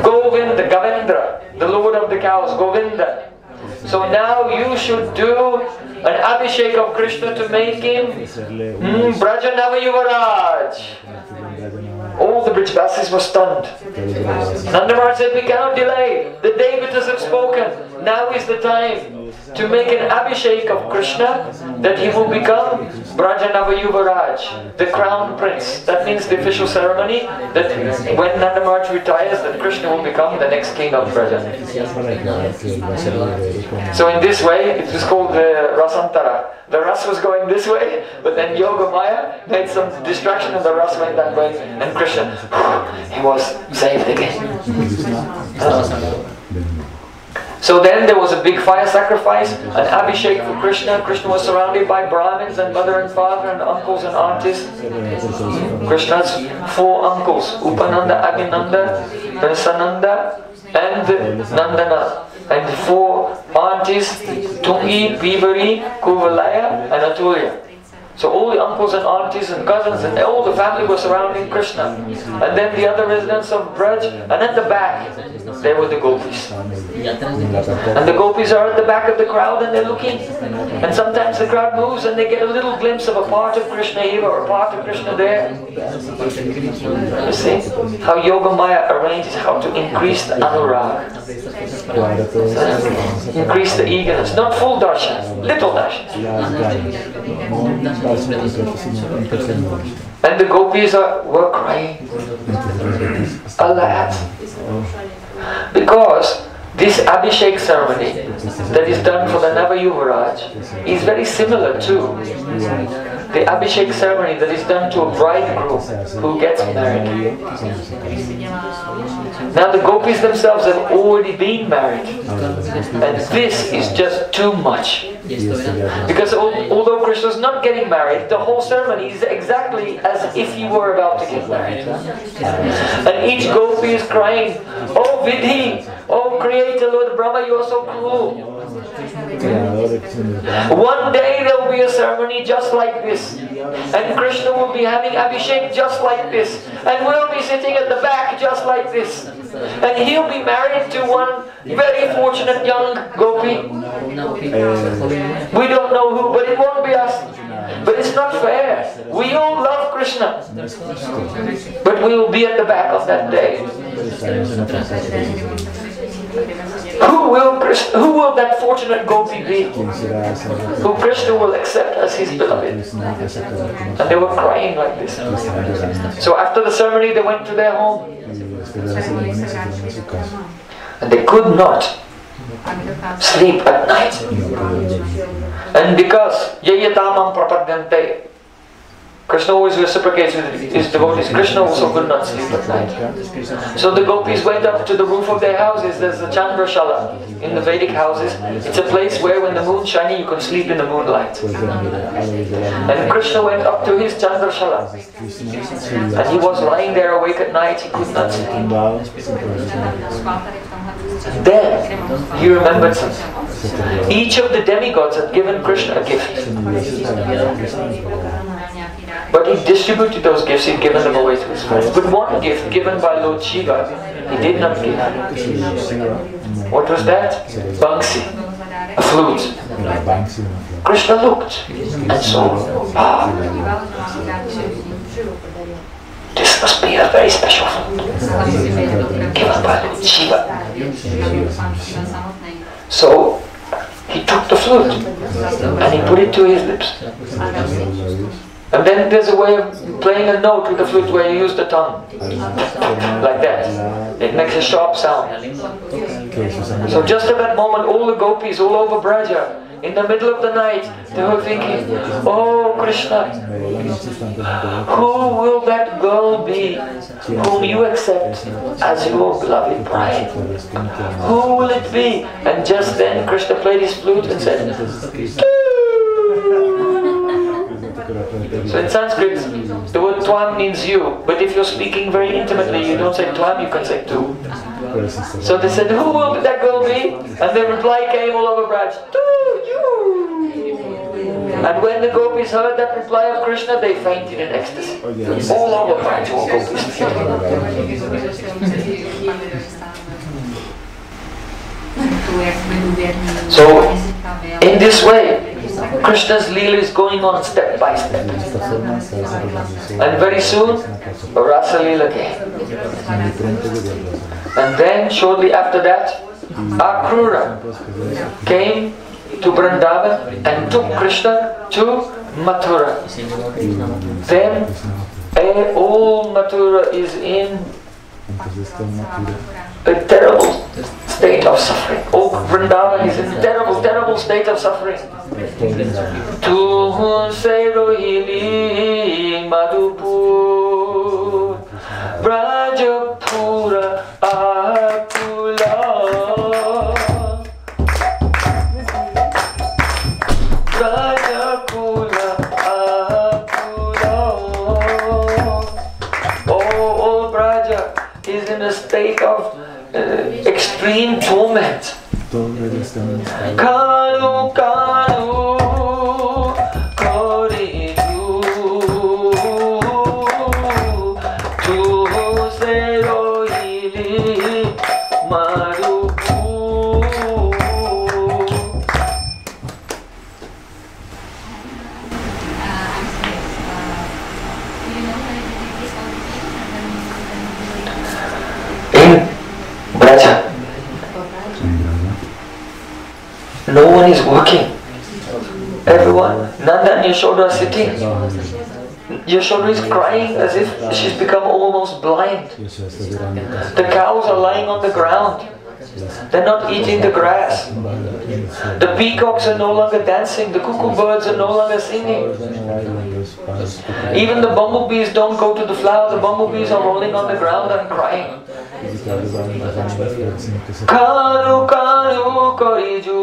Govinda, Govindra, the Lord of the cows, Govinda. So now you should do an Abhishek of Krishna to make him mm, Brajanava Yuvaraj. All the Brijvasis were stunned. Nanda Maharaj said, we cannot delay. The Devatas have spoken. Now is the time. To make an abhishek of Krishna that he will become Brajanava Yuvaraj, the crown prince. That means the official ceremony that when Nanda retires, that Krishna will become the next king of Braja. So in this way, it is called the Rasantara. The Ras was going this way, but then Yoga Maya made some distraction and the Ras went that way, and Krishna, he was saved again. So then there was a big fire sacrifice, an abhishek for Krishna. Krishna was surrounded by Brahmins and mother and father and uncles and aunties. Krishna's four uncles, Upananda, Abhinanda, Sananda, and Nandana. And four aunties, Tungi, Bibari, Kuvalaya, and Atulya. So all the uncles and aunties and cousins and all the family were surrounding Krishna. And then the other residents of Braj, and at the back, there were the gopis. And the gopis are at the back of the crowd and they're looking. And sometimes the crowd moves and they get a little glimpse of a part of Krishna here or a part of Krishna there. You see how Yoga Maya arranges how to increase the anurag, increase the eagerness. Not full darshan, little darshan. And the gopis are, were crying. Alas. Because this Abhishek ceremony that is done for the Nava Yuvaraj is very similar to the Abhishek ceremony that is done to a bridegroom who gets married. Now the gopis themselves have already been married. And this is just too much. Because although Krishna is not getting married, the whole ceremony is exactly as if he were about to get married. And each gopi is crying, Oh Vidhi, Oh Creator, Lord Brahma, you are so cruel. One day there will be a ceremony just like this. And Krishna will be having Abhishek just like this. And we'll be sitting at the back just like this. And he'll be married to one very fortunate young gopi. We don't know who, but it won't be us. But it's not fair. We all love Krishna. But we will be at the back of that day. Who will who will that fortunate gopi be? Who Krishna will accept as his beloved? And they were crying like this. So after the ceremony they went to their home. And they could not sleep at night. And because yayatamam prapadyante Krishna always reciprocates with his devotees. Krishna also could not sleep at night. So the gopis went up to the roof of their houses. There's a Chandrashala in the Vedic houses. It's a place where when the moon's shining you can sleep in the moonlight. And Krishna went up to his Chandrashala. And he was lying there awake at night. He could not sleep. Then he remembered something. Each of the demigods had given Krishna a gift. But he distributed those gifts, he'd given them away to his friends. But one gift given by Lord Shiva, he did not give. What was that? Bansi, a flute. Krishna looked and saw, ah, this must be a very special flute given by Lord Shiva. So he took the flute and he put it to his lips. And then there's a way of playing a note with the flute where you use the tongue. Like that. It makes a sharp sound. So just at that moment, all the gopis all over Braja, in the middle of the night, they were thinking, Oh Krishna, who will that girl be whom you accept as your beloved bride? Who will it be? And just then Krishna played his flute and said, so in Sanskrit, the word tvam means you, but if you're speaking very intimately, you don't say tvam, you can say tu. So they said, who will that girl be? And the reply came all over Braj, tu, you. And when the gopis heard that reply of Krishna, they fainted in ecstasy. Oh, all over Braj, all gopis. So, in this way, Krishna's Leela is going on step by step. And very soon, Rasa Leela came. And then, shortly after that, Akrura came to Vrindavan and took Krishna to Mathura. Then eh, all Mathura is in a terrible state of suffering. All Vrindavan is in a terrible, terrible state of suffering. Tu se rohili madhupur Brajapura akula Brajapura akula Oh, all Braja is in a state of uh, extreme torment. Todo ello está en un estado Kalu kalu No one is working. Everyone, Nanda and Yashoda are sitting. Yashoda is crying as if she's become almost blind. The cows are lying on the ground. They're not eating the grass. The peacocks are no longer dancing. The cuckoo birds are no longer singing. Even the bumblebees don't go to the flower. The bumblebees are rolling on the ground and crying. Kanu kanu koriju.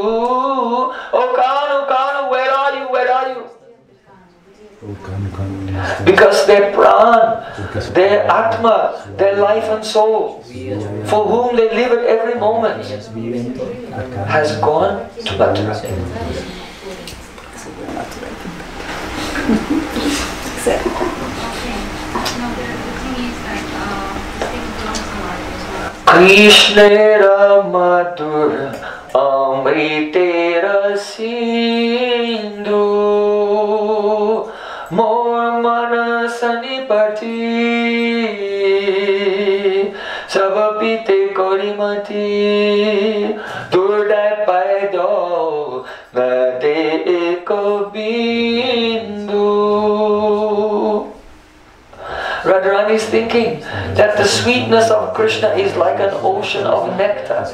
Oh kanu kanu, where are you? Where are you? o cano, cano, no está. Because their pran, their atma, their life and soul, for whom they live at every moment, has gone to Mathura. Krishna Mathur Amritera Sindhu मोर मनसनि पठी सब पिते करिमती दुर्डाय पाए दो न दे एक बिन्दु। Radharani is thinking that the sweetness of Krishna is like an ocean of nectar.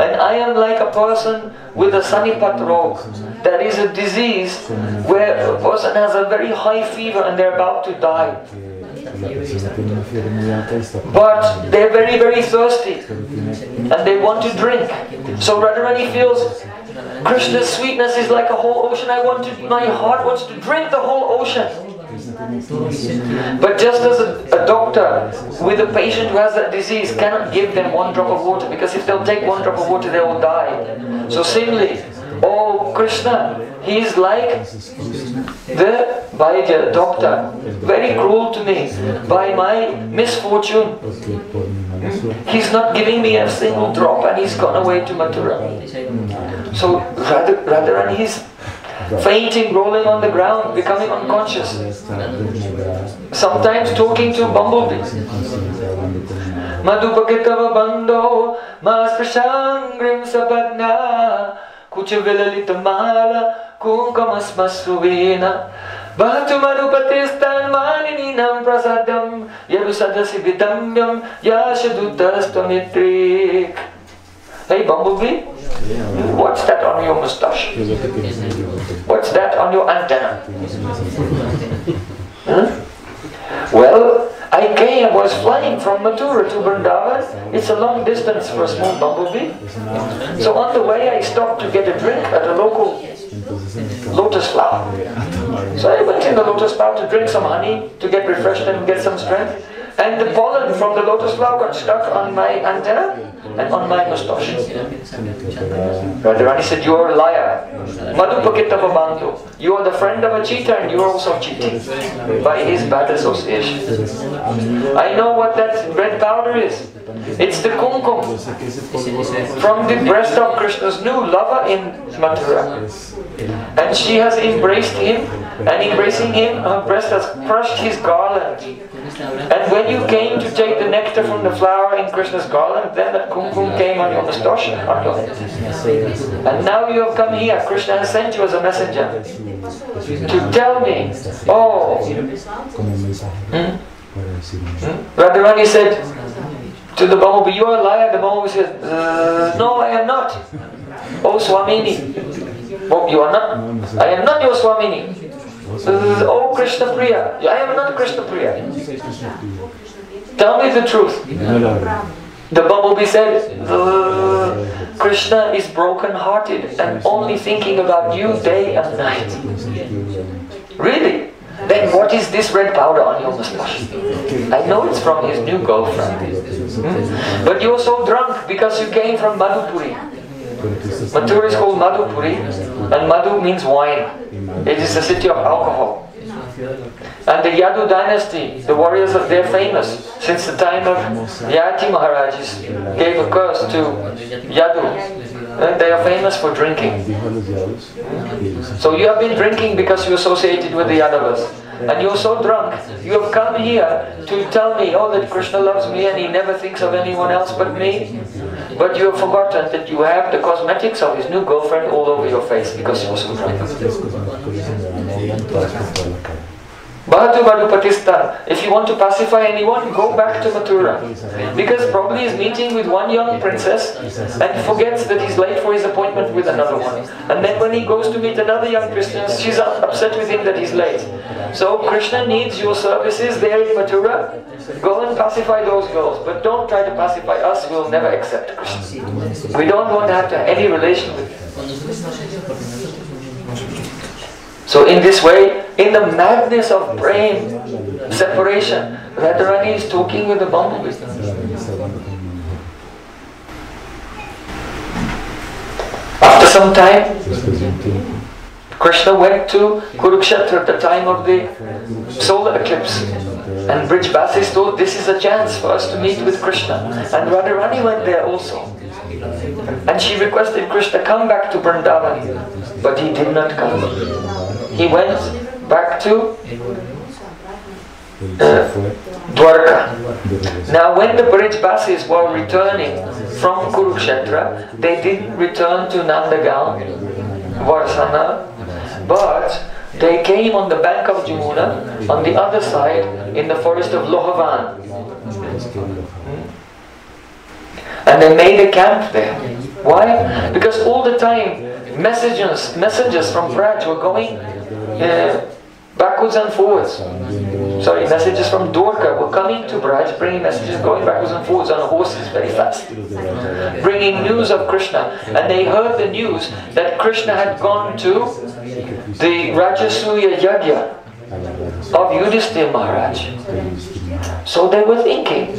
And I am like a person with a sanipat rog. That is a disease where a person has a very high fever and they're about to die. But they're very, very thirsty and they want to drink. So Radharani feels Krishna's sweetness is like a whole ocean. I want to, my heart wants to drink the whole ocean. But just as a, a doctor with a patient who has that disease cannot give them one drop of water because if they'll take one drop of water they will die. So similarly, oh Krishna, he is like the Vaidya doctor, very cruel to me by my misfortune. He's not giving me a single drop and he's gone away to Mathura. So Radha- Radharani is fainting, rolling on the ground, becoming unconscious. Sometimes talking to bumblebees. Madhupakitava bando Maspashangrim sapagna Kuchavilalita mala Kunkamasmasuvena manininam prasadam Yadusadasi vidamyam Yashadutastvamitrik Hey bumblebee, what's that on your mustache? What's that on your antenna? Huh? Well, I came, was flying from Mathura to Vrindavan. It's a long distance for a small bumblebee. So on the way, I stopped to get a drink at a local lotus flower. So I went in the lotus flower to drink some honey, to get refreshed and get some strength. And the pollen from the lotus flower got stuck on my antenna and on my mustache. se me Radharani said, You are a liar. Madhupakita Babantu. You are the friend of a cheater and you are also cheating by his bad association. I know what that red powder is. It's the kumkum from the breast of Krishna's new lover in Mathura. And she has embraced him, and embracing him, her breast has crushed his garland. And when you came to take the nectar from the flower in Krishna's garland, then that kumkum came on your moustache, on your head. And now you have come here, Krishna has sent you as a messenger to tell me, oh, hmm? Hmm? Radharani said to the bumblebee, you are a liar. The bumblebee said, uh, no, I am not. Oh, Swamini. Oh, you are not? I am not your Swamini. Uh, oh, Krishna Priya. I am not Krishna Priya. esto es tuyo. Tell me the truth. Dime la verdad. The bumblebee said, uh, Krishna is broken-hearted and only thinking about you day and night. Really? Then what is this red powder on your mustache? I know it's from his new girlfriend. Hmm? But you're so drunk because you came from Madhupuri. Mathura is called Madhupuri, and Madhu means wine. It is the city of alcohol. And the Yadu dynasty, the warriors of they're famous since the time of Yati Maharajas gave a curse to Yadu. And they are famous for drinking. So you have been drinking because you associated with the Yadavas. And you're so drunk, you have come here to tell me, oh, that Krishna loves me and he never thinks of anyone else but me. But you have forgotten that you have the cosmetics of his new girlfriend all over your face because you're so drunk. Madhupatistan, if you want to pacify anyone, go back to Mathura. Because probably he's meeting with one young princess and forgets that he's late for his appointment with another one. And then when he goes to meet another young princess, she's upset with him that he's late. So Krishna needs your services there in Mathura. Go and pacify those girls, but don't try to pacify us, we'll never accept Krishna. We don't want to have to have any relation with him. So in this way, in the madness of prem separation, Radharani is talking with the bumblebee. Está hablando con una mujer. After some time, Después de un tiempo, Krishna went to Kurukshetra at the time of the solar eclipse. And Brij Basis thought this is a chance for us to meet with Krishna. And Radharani went there also. And she requested Krishna come back to Vrindavan. But he did not come. He went back to él Dwarka. Now, when the Brij Basis were returning from Kurukshetra, they didn't return to Nandagaon, Varsana, but they came on the bank of Jamuna, on the other side, in the forest of Lohavan, lo- hmm? and they made a camp there. Why? Because all the time, messages, messages from Braj were going uh, backwards and forwards. Sorry, messages from Dwarka were coming to Braj, bringing messages going backwards and forwards on horses very fast. bringing news of Krishna. And they heard the news that Krishna had gone to the Rajasuya Yajna of Yudhishthir Maharaj. So they were thinking,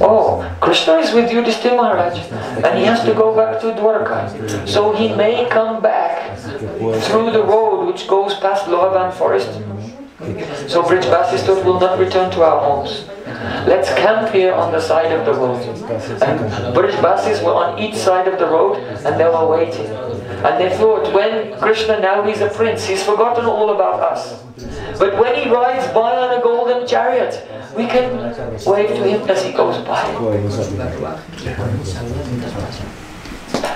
oh, Krishna is with you Yudhishthir Maharaj and he has to go back to Dwarka. So he may come back through the road which goes past Lohavan forest. So Brij Basis thought we'll not return to our homes. Let's camp here on the side of the road. And Brij Basis were on each side of the road and they were waiting. And they thought, when Krishna now he's a prince, he's forgotten all about us. But when he rides by on a golden chariot, we can wave to him as he goes by.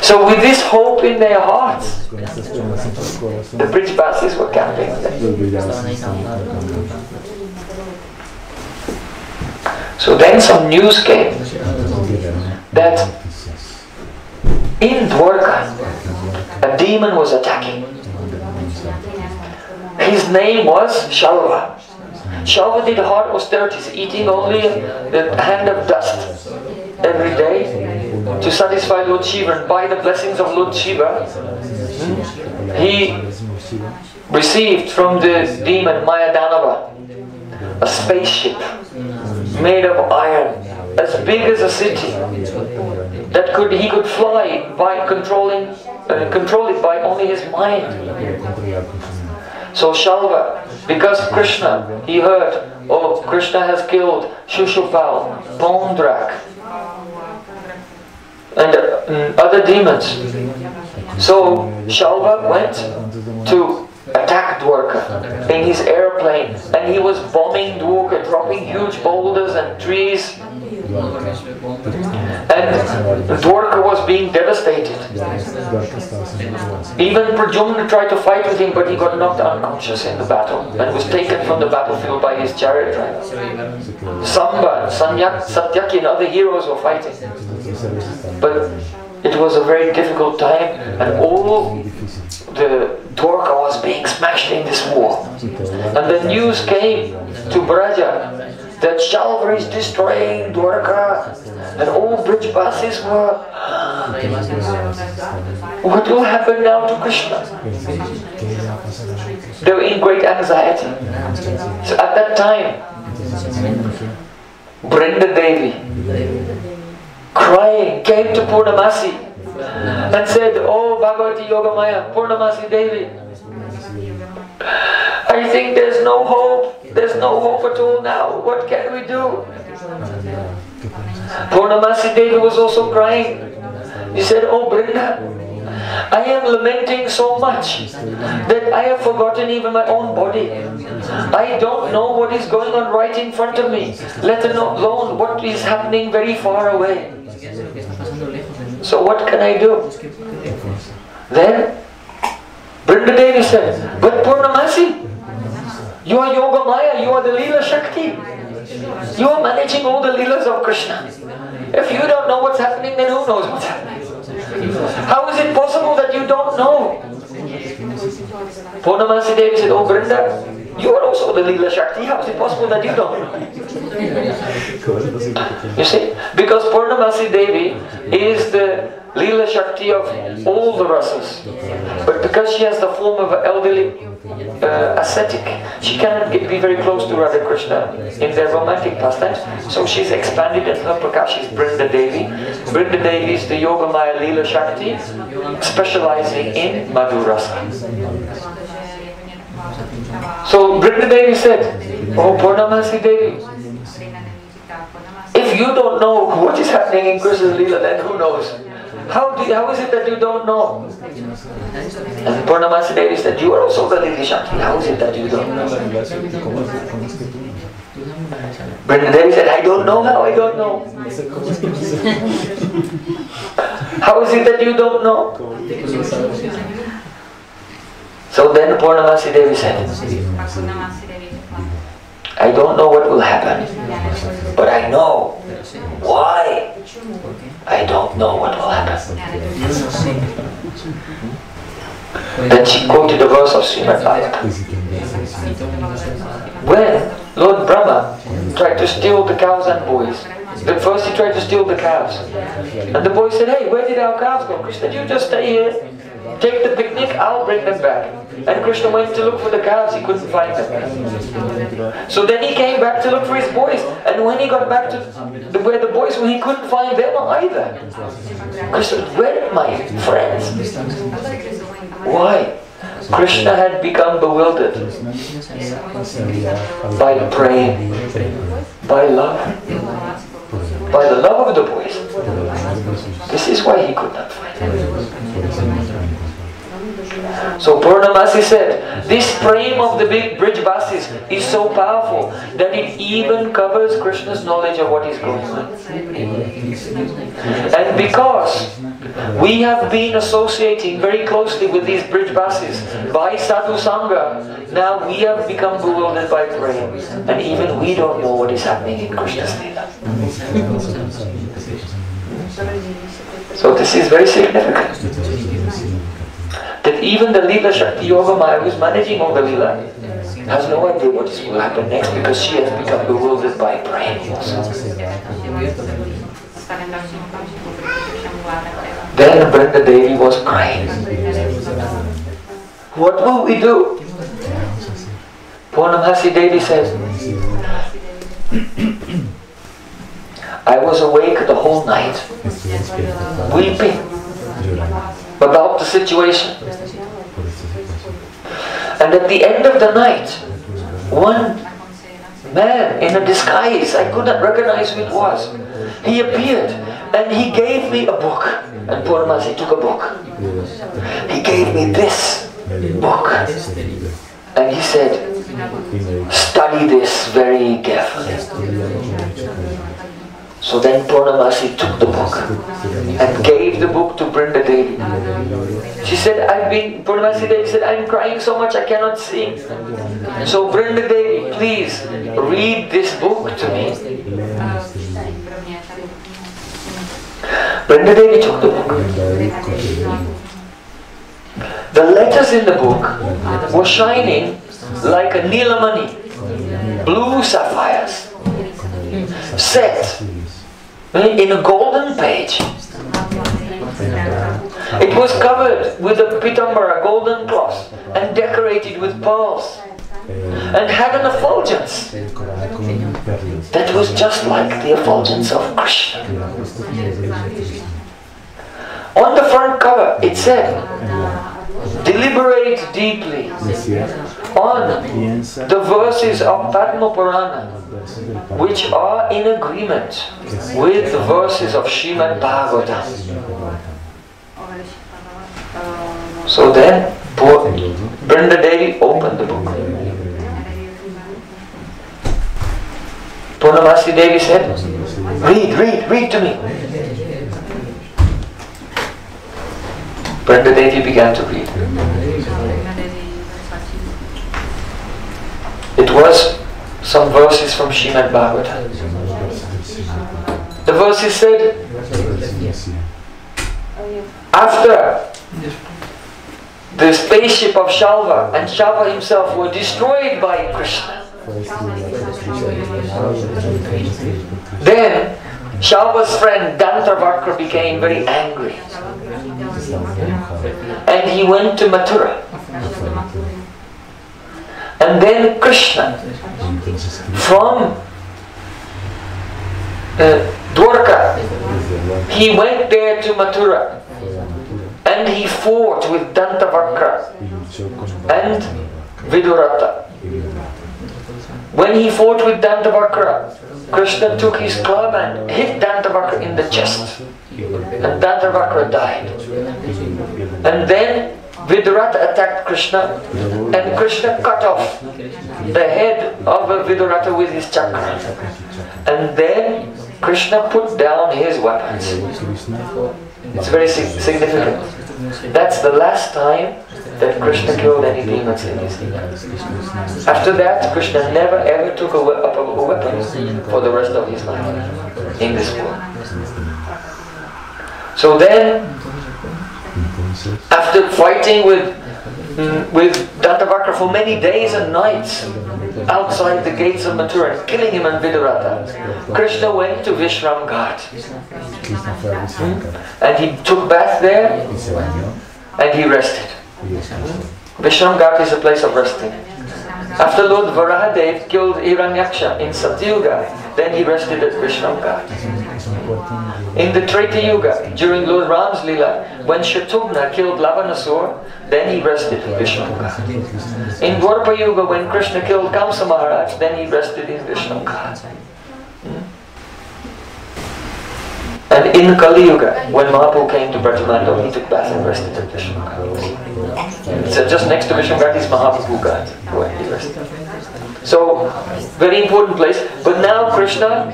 So with this hope in their hearts, the Brij Basis were camping. So then some news came that in Dwarka, a demon was attacking. His name was Shalva. Shalva did hard austerities, eating only the hand of dust every day to satisfy Lord Shiva. And by the blessings of Lord Shiva, he received from the demon Mayadanava a spaceship made of iron as big as a city that could he could fly by controlling uh, control it by only his mind. So Shalva, because Krishna, he heard, oh, Krishna has killed Shishupal, Pondrak, and uh, other demons. So Shalva went to attack Dwarka in his airplane and he was bombing Dwarka, dropping huge boulders and trees. And Dwarka was being devastated. Even Pradyumna tried to fight with him, but he got knocked unconscious in the battle and was taken from the battlefield by his chariot driver. Samba, Sanyak, Satyaki, and other heroes were fighting. But it was a very difficult time, and all the Dwarka was being smashed in this war. And the news came to Braja that Shalva is destroying Dwarka, and all Brijbasis were. What will happen now to Krishna? They were in great anxiety. So at that time, Brinda Devi, crying, came to Purnamasi and said, Oh Bhagavati Yogamaya, Purnamasi Devi, I think there's no hope. There's no hope at all now. What can we do? Purnamasi Devi was also crying. He said, Oh Brinda, I am lamenting so much that I have forgotten even my own body. I don't know what is going on right in front of me, let alone what is happening very far away. So what can I do? Then Brinda Devi said, but Purnamasi, you are Yoga Maya, you are the Leela Shakti. You are managing all the Leelas of Krishna. If you don't know what's happening, then who knows what's happening? How is it possible that you don't know? Purnamasi Devi said, Oh Brinda, you are also the Leela Shakti. How is it possible that you don't? You see? Because Purnamasi Devi is the Leela Shakti of all the rasas. But because she has the form of an elderly uh, ascetic, she cannot get, be very close to Radha Krishna in their romantic pastimes. So she's expanded in her Prakash, she's Brinda Devi. Brinda Devi is the Yoga Maya Leela Shakti, specializing in Madhurasa. So Brinda Devi said, Oh Purnamasi Devi, if you don't know what is happening in Krishna's Leela, then who knows? How, do how is it that you don't know? And Purnamasi Devi said, you are also the Leela Shakti. How is it that you don't know? Brinda Devi said, I don't know how I don't know. how is it that you don't know? So then Purnamasi Devi said, I don't know what will happen, but I know why. I don't know what will happen. Then she quoted the verse of Srimad Bhagavatam. When Lord Brahma tried to steal the cows and boys, but first he tried to steal the calves. And the boy said, hey, where did our calves go? Krishna, you just stay here, take the picnic, I'll bring them back. And Krishna went to look for the calves, he couldn't find them. So then he came back to look for his boys. And when he got back to the, where the boys were, he couldn't find them either. Krishna, where are my friends? Why? Krishna had become bewildered by prema, by love, by the love of the boys. This is why he could not find them. So Purnamasi said, this prem of the big Brijbasis is so powerful that it even covers Krishna's knowledge of what is going on. And because we have been associating very closely with these Brijbasis by Sadhu Sangha, now we have become bewildered by prema. And even we don't know what is happening in Krishna's Leela. So this is very significant that even the Leela Shakti Yoga Maya who is managing all the Leela has no idea what is will happen next because she has become bewildered by also. Then Brinda Devi was crying. What will we do? Purnamasi Devi says, I was awake the whole night, weeping about the situation. And at the end of the night, one man in a disguise, I could not recognize who it was, he appeared and he gave me a book. and poor Purnamasi took a book. He gave me this book. And he said, study this very carefully. So then Purnamasi took the book and gave the book to Brinda Devi. She said, I've been, Purnamasi Devi said, I'm crying so much I cannot see. So Brinda Devi, please read this book to me. Brinda Devi took the book. The letters in the book were shining like a Nilamani, blue sapphires, set Hmm? in a golden page. It was covered with a pitambara, golden cloth, and decorated with pearls, and had an effulgence that was just like the effulgence of Krishna. On the front cover, it said, Deliberate deeply on the verses of Padma Purana which are in agreement with the verses of Srimad Bhagavatam. So then, poor Brinda Devi opened the book. Purnamasi Devi said, Read, read, read to me. Brinda Devi began to read. It was some verses from Srimad Bhagavatam. The verses said, after the spaceship of Shalva and Shalva himself were destroyed by Krishna, then Shalva's friend Dantavakra became very angry and he went to Mathura. And then Krishna from uh, Dwarka, he went there to Mathura and he fought with Dantavakra and Vidurata. When he fought with Dantavakra, Krishna took his club and hit Dantavakra in the chest. And Dantavakra died. And then Vidurata attacked Krishna and Krishna cut off the head of Vidurata with his chakra. And then Krishna put down his weapons. It's very significant. That's the last time that Krishna killed any demons in his life. After that, Krishna never ever took a weapon for the rest of his life in this world. So then, after fighting with mm, with Dantavakra for many days and nights outside the gates of Mathura, killing him and Vidurata, Krishna went to Vishram Ghat. And he took bath there and he rested. Vishram Ghat is a place of resting. After Lord Varahadev killed Hiranyaksha in Satyuga, then he rested at Vishram Ghat. In the Treta Yuga, during Lord Ram's Lila, when Shatrughna killed Lavanasur, then he rested in Ghat. In Dwapara Yuga, when Krishna killed Kamsa Maharaj, then he rested in Vishram Ghat. Hmm? And in Kali Yuga, when Mahaprabhu came to Brajamandal, he took bath and rested in Ghat. So just next to Ghat is Mahaprabhu where he rested. So, very important place. But now Krishna,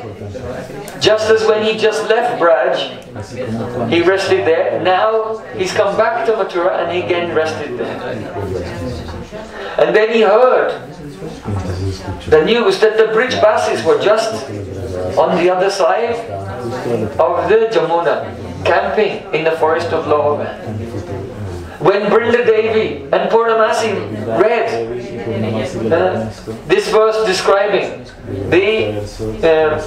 just as when he just left Braj, he rested there. Now he's come back to Mathura and he again rested there. And then he heard the news that the Brij Basis were just on the other side of the Jamuna, camping in the forest of Lohavan. When Brinda Devi and Purnamasi read uh, this verse describing the uh,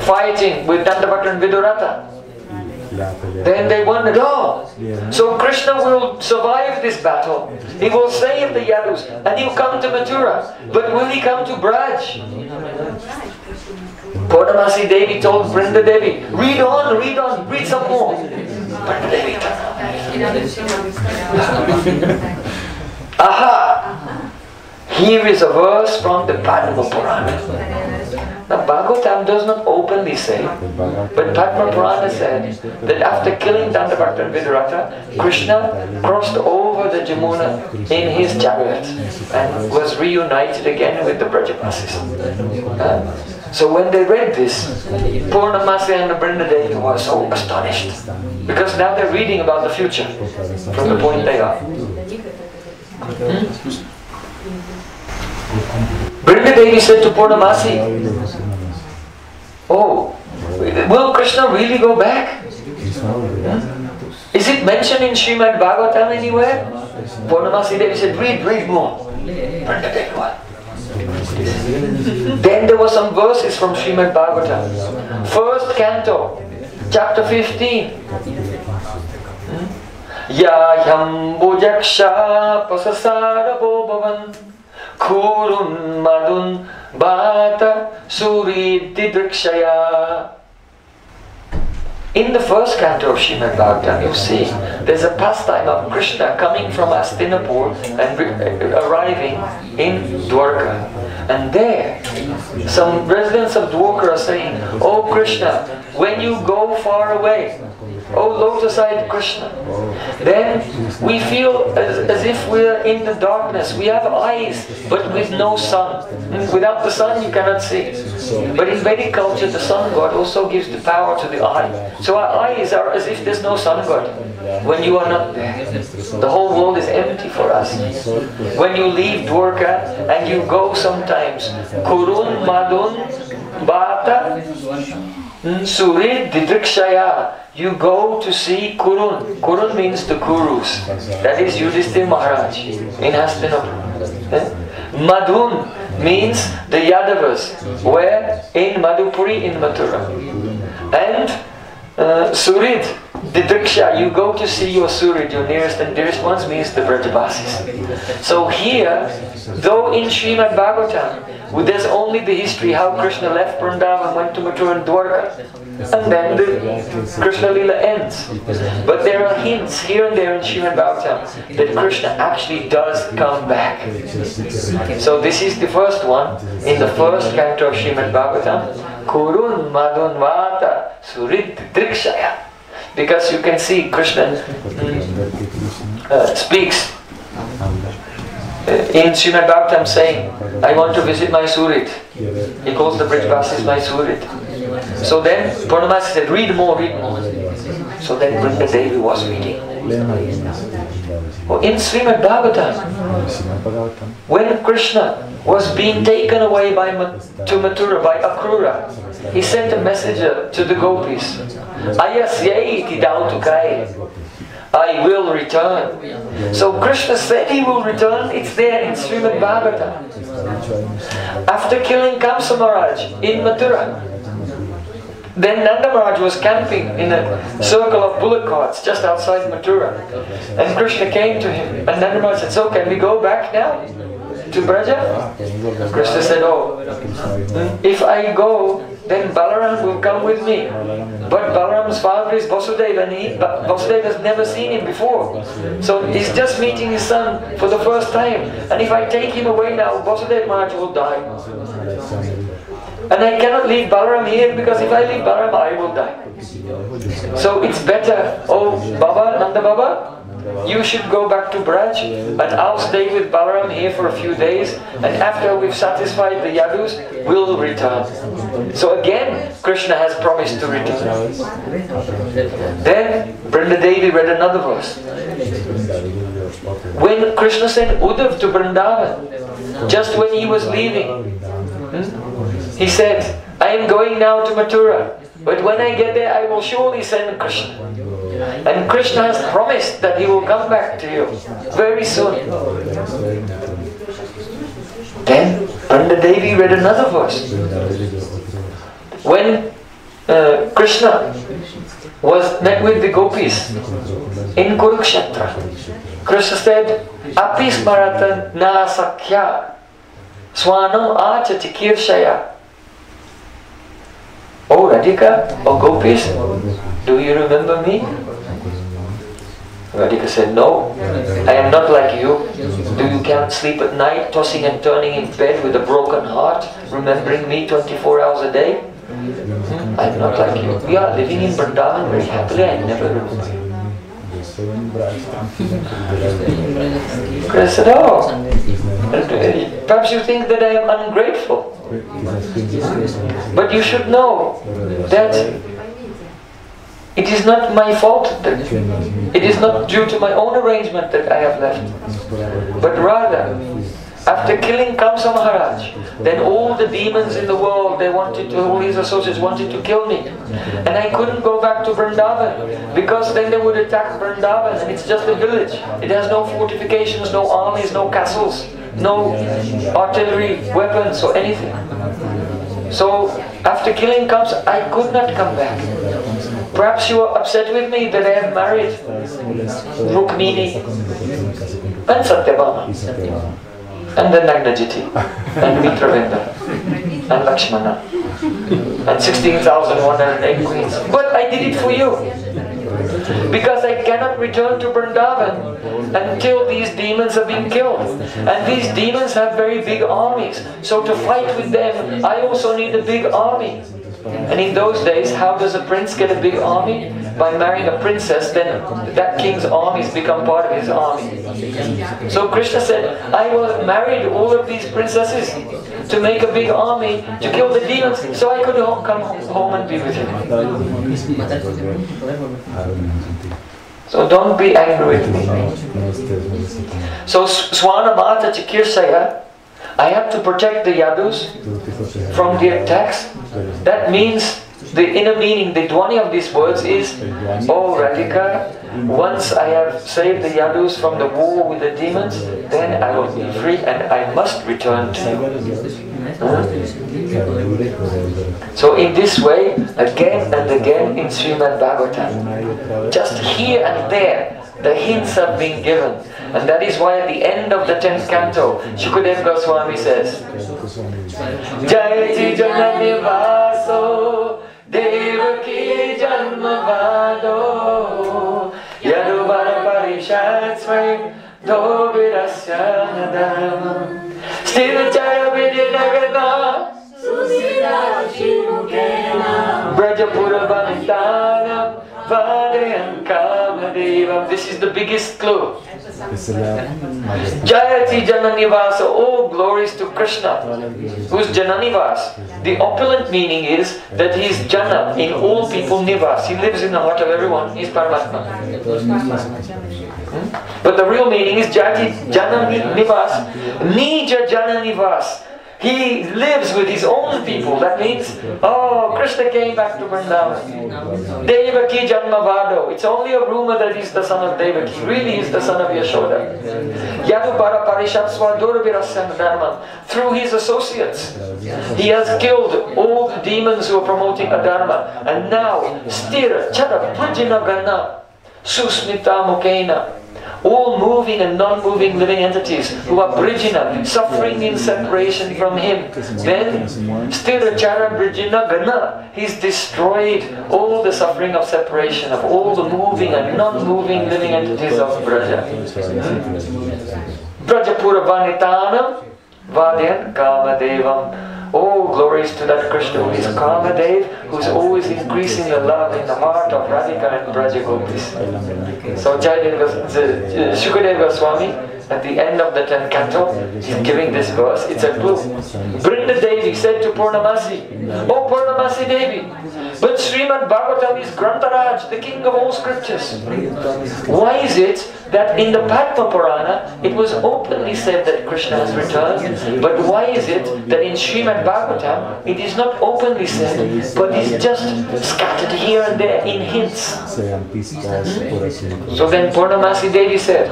fighting with Dantavakra and Vidurata, then they wondered, oh, so Krishna will survive this battle. He will save the Yadus and he'll come to Mathura. But will he come to Braj? Purnamasi Devi told Brinda Devi, read on, read on, read some more. Aha! Here is a verse from the Padma Purana. Now Bhagavatam does not openly say, but Padma Purana said that after killing Dantavakra and Vidurata, Krishna crossed over the Jamuna in his chariot and was reunited again with the Brajabasis. Uh, so when they read this, Purnamasi and Brindadevi were so astonished because now they're reading about the future from the point they are. Hmm? Brindadevi said to Purnamasi, Oh, will Krishna really go back? Is it mentioned in Srimad Bhagavatam anywhere? Purnamasi Devi said, read, read more. Brindadevi? Then there were some verses from Srimad Bhagavatam. First canto, chapter 15. Hmm? Ya yambujaksha pasasarabo bhavan kurun madun bhata suridhi drikshaya in the first canto of Srimad Bhagavatam, you see there's a pastime of Krishna coming from Hastinapur and uh, arriving in Dwarka. And there, some residents of Dwarka are saying, Oh Krishna, when you go far away, Oh lotus-eyed Krishna. Then we feel as, as if we're in the darkness. We have eyes, but with no sun. Without the sun, you cannot see. But in Vedic culture, the sun god also gives the power to the eye. So our eyes are as if there's no sun god. When you are not there, the whole world is empty for us. When you leave Dwarka and you go sometimes, Kurun Madun Bata Surid Didrikshaya you go to see Kurun. Kurun means the Kurus. That is Yudhishthir Maharaj in Hastinapur. Eh? Madhun means the Yadavas. Where? In Madhupuri in Mathura. And uh, Surid, the Driksha, you go to see your Surid, your nearest and dearest ones, means the Brajabasis. So here, though in Srimad Bhagavatam, there's only the history how Krishna left Vrindavan, and went to Mathura and Dwarka, and then the Krishna Lila ends. But there are hints here and there in Srimad Bhagavatam that Krishna actually does come back. So this is the first one in the first canto of Srimad Bhagavatam. Kurun Madhunvata Surid Drikshaya. Because you can see Krishna uh, speaks in Srimad Bhagavatam saying, I want to visit my Surit. He calls the Brijbasis my Surit. So then Purnamasi said, read more, read more. So then Vrinda Devi was reading. Oh, in Srimad Bhagavatam, when Krishna was being taken away by to Mathura by Akrura, he sent a messenger to the gopis. I will return. So Krishna said he will return. It's there in Srimad Bhagavatam. After killing Kamsa Maharaj in Mathura, then Nanda Maharaj was camping in a circle of bullock carts just outside Mathura. And Krishna came to him. And Nanda Maharaj said, So can we go back now? To Braja? Krishna said, Oh, if I go, then Balaram will come with me. But Balaram's father is Vasudeva and he, Vasudeva has never seen him before. So he's just meeting his son for the first time. And if I take him away now, Vasudeva Maharaj will die. And I cannot leave Balaram here because if I leave Balaram, I will die. So it's better, oh Baba, Nanda Baba, you should go back to Braj and I'll stay with Balaram here for a few days and after we've satisfied the Yadus, we'll return. So again, Krishna has promised to return. Then Brinda Devi read another verse. When Krishna sent Uddhav to Vrindavan, just when he was leaving, hmm, he said, I am going now to Mathura, but when I get there I will surely send Krishna. And Krishna has promised that he will come back to you very soon. Then Panda Devi read another verse. When uh, Krishna was met with the gopis in Kurukshetra, Krishna said, Apis marata na sakya swanam achati kirshaya. Oh Radhika, oh gopis, do you remember me? Radhika said, No, I am not like you. Do you can't sleep at night, tossing and turning in bed with a broken heart, remembering me 24 hours a day? Hmm? I'm not like you. We are living in Vrindavan very happily. I never remember you. Krishna said, Oh, perhaps you think that I am ungrateful. But you should know that it is not my fault that it is not due to my own arrangement that I have left. But rather, after killing Kamsa Maharaj, then all the demons in the world, they wanted to, all his associates wanted to kill me. And I couldn't go back to Vrindavan because then they would attack Vrindavan and it's just a village. It has no fortifications, no armies, no castles, no artillery, weapons or anything. So after killing Kamsa, I could not come back. Perhaps you are upset with me that I have married Rukmini and Satyabhama and then Nagnajiti and Mitravinda and Lakshmana and 16,108 queens. But I did it for you. Because I cannot return to Vrindavan until these demons have been killed. And these demons have very big armies. So to fight with them, I also need a big army. And in those days, how does a prince get a big army? By marrying a princess, then that king's armies become part of his army. So Krishna said, I will married all of these princesses to make a big army to kill the demons so I could come home and be with you. So don't be angry with me. So Swanamata Chikirsaya, I have to protect the Yadus from the attacks. That means the inner meaning, the dhwani of these words is, Oh Radhika, once I have saved the Yadus from the war with the demons, then I will be free and I must return to you. So in this way, again and again in Srimad Bhagavatam, just here and there, the hints are being given. And that is why at the end of the 10th canto, Shukadev Goswami says, Jayati Janani Vaso Devaki Janmavado Yadubara Parishad Swai Dobirasya Nadam This is the biggest clue. Jayati Jananivasa, oh glories to Krishna, who's Jananivas. The opulent meaning is that he is Jana, in all people Nivas. He lives in the heart of everyone, he's Paramatma. Hmm? But the real meaning is Jati Jananivas, Nija Jananivas. He lives with his own people. That means, oh, Krishna came back to Vrindavan. Devaki Janmavado. It's only a rumor that he's the son of Devaki. Really is the son of Yashoda. Yadupara Parishatswa Dharma. Through his associates. He has killed all the demons who are promoting adharma. And now, Stira, Chara, Prajina Gana, Susmita Mukena all moving and non-moving living entities who are Brijina, suffering in separation from him. Then, Stirachara Brijina Gana, he's destroyed all the suffering of separation of all the moving and non-moving living entities of Braja. Brajapura Vanitanam, Vadyan Kamadevam. Oh, glories to that Krishna who is Kamadev, who's always increasing the love in the heart of Radhika and Brajagopis. So Jayadeva, uh, Shukadeva Goswami, at the end of the 10th canto, he's giving this verse. It's a clue. Brinda Devi said to Purnamasi, Oh Purnamasi Devi, but Srimad Bhagavatam is Grantaraj, the king of all scriptures. Why is it that in the Padma Purana, it was openly said that Krishna has returned, but why is it that in Srimad Bhagavatam, it is not openly said, but is just scattered here and there in hints? So then Purnamasi Devi said,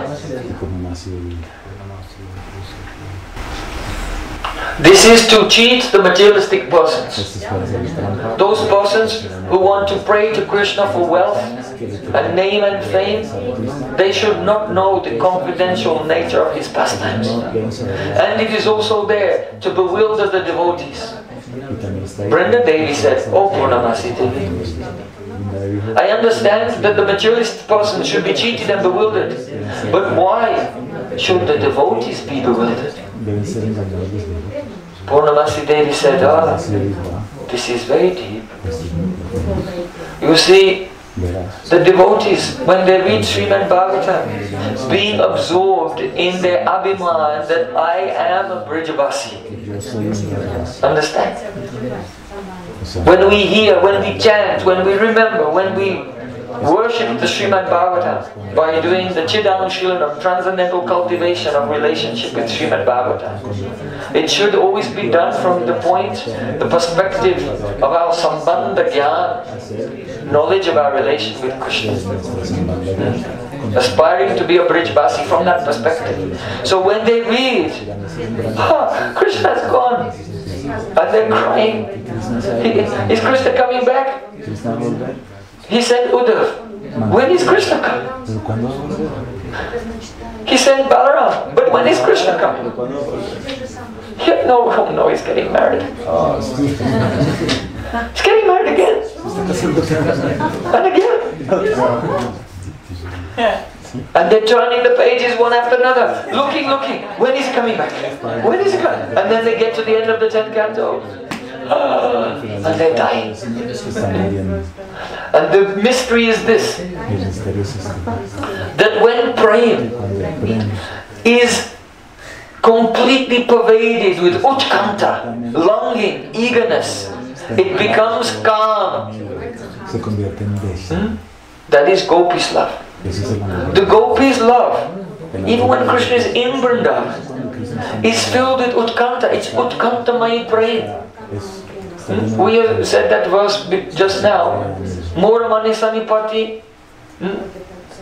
This is to cheat the materialistic persons. Those persons who want to pray to Krishna for wealth and name and fame, they should not know the confidential nature of his pastimes. And it is also there to bewilder the devotees. Brinda Devi said, Oh Purnamasi Devi, I understand that the materialist person should be cheated and bewildered. But why should the devotees be bewildered? Purnamasi Devi said, ah, this is very deep. You see, the devotees, when they read Srimad Bhagavatam, being absorbed in their abhiman that I am a Brijabasi. Understand? When we hear, when we chant, when we remember, when we worship the Srimad Bhagavatam by doing the Chidanushilana, transcendental cultivation of relationship with Srimad Bhagavatam, it should always be done from the point, the perspective of our Sambandha Gyan, knowledge of our relation with Krishna. Aspiring to be a Brijbasi from that perspective. So when they read, ah, Krishna's gone, and they're crying, is Krishna coming back? He sent Uddhav. When is Krishna coming? He sent Balaram. But when is Krishna coming? Yeah, no, no, he's getting married. He's getting married again. And again. And they're turning the pages one after another. Looking, looking. When is he coming back? When is he coming? And then they get to the end of the 10th canto. And están muriendo. And the mystery is this that when prema is completely pervaded with utkanta, longing, eagerness, it becomes calm. beso. That is Gopi's love. The Gopis' love, even when Krishna is in Vrindavan, is filled with utkanta. It's utkantamai prema. es, lleno We said that verse just now. Moramani sanipati, hmm?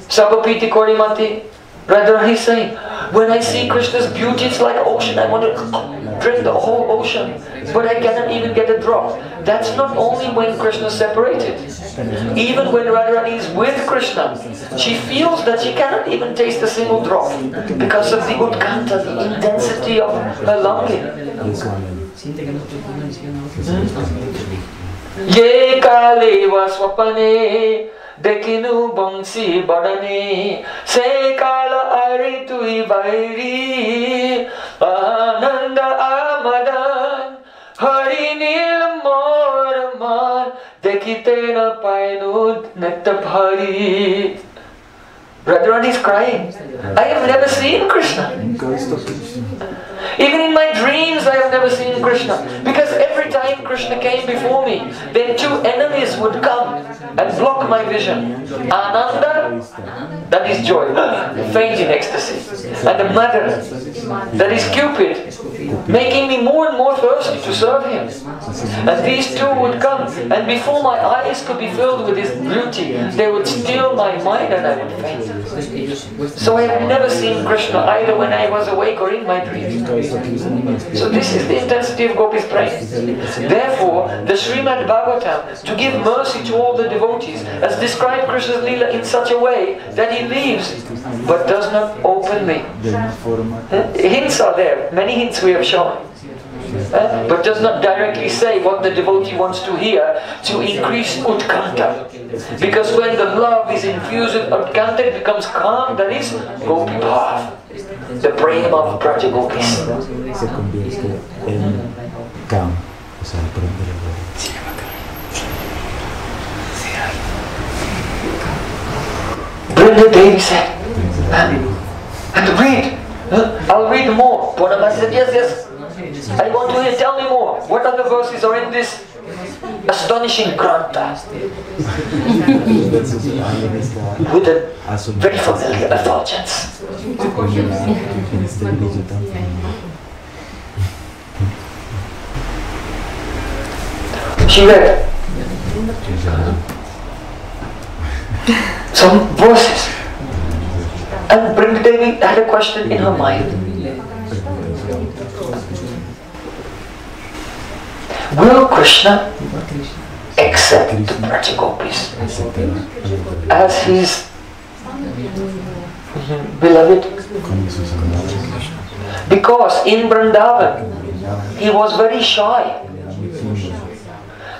sabapiti korimati. Rather, he's saying, when I see Krishna's beauty, it's like ocean. I want to drink the whole ocean, but I cannot even get a drop. That's not only when Krishna is separated. Even when Radharani is with Krishna, she feels that she cannot even taste a single drop because of the utkanta, the intensity of her longing. ये काले व स्वपने देखिनु बंसी बडने से काल अरे तुई बैरी आनन्द आमदन हरि नील मोर मान देखिते न पाइनु नेत भरी Radharani is crying. I have never seen Krishna. Even in my dreams, I have never seen Krishna. Because every time Krishna came before me, then two enemies would come and block my vision. Ananda, that is joy, faint in ecstasy. And the mother, that is Cupid, making me more and more thirsty to serve him. And these two would come, and before my eyes could be filled with his beauty, they would steal my mind and I would faint. So I have never seen Krishna either when I was awake or in my dreams. So this is the intensity of Gopi's praying. Therefore, the Srimad Bhagavatam, to give mercy to all the devotees, has described Krishna's Leela in such a way that he leaves, but does not openly. Hints are there, many hints we have shown. Uh, but does not directly say what the devotee wants to hear to increase utkanta. Because when the love is infused with utkanta, it becomes calm, that is Gopi Bhav, the praying of Braja Gopis. se convierte en calma. O. Brinda Devi said, and read. I'll read more. Purnamasi said, yes, yes. I want to hear, tell me more. What other verses are in this astonishing esta with a very familiar effulgence? She read some verses. And Brindadevi had a question in her mind. Will Krishna accept the Braja Gopis Aceptará as his beloved? Because in Vrindavan he was very shy.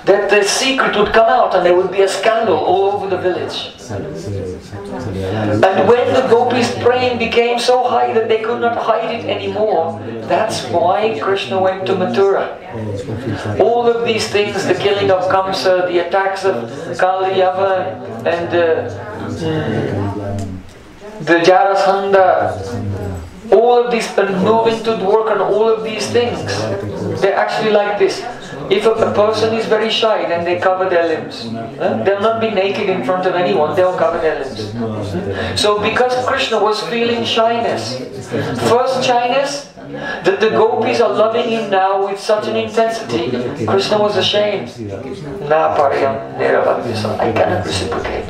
That the secret would come out and there would be a scandal all over the village. And when the gopis' praying became so high that they could not hide it anymore, that's why Krishna went to Mathura. All of these things, the killing of Kamsa, the attacks of Kaliyava, and uh, the Jarasandha, all of these, and moving to work on all of these things, they're actually like this. If a, a person is very shy, then they cover their limbs. They'll not be naked in front of anyone, they'll cover their limbs. So because Krishna was feeling shyness, first shyness, that the gopis are loving him now with such an intensity, Krishna was ashamed. Na I cannot reciprocate.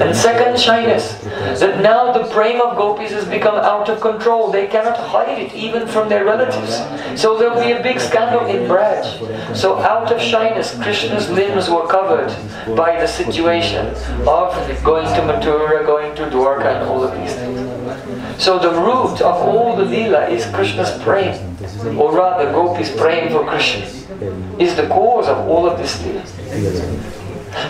And second shyness, that now the prema of gopis has become out of control. They cannot hide it even from their relatives. So there'll be a big scandal in Braj. So out of shyness, Krishna's limbs were covered by the situation of going to Mathura, going to Dwarka and all of these things. So the root of all the lila is Krishna's praying, or rather gopis praying for Krishna, is the cause of all of this lila.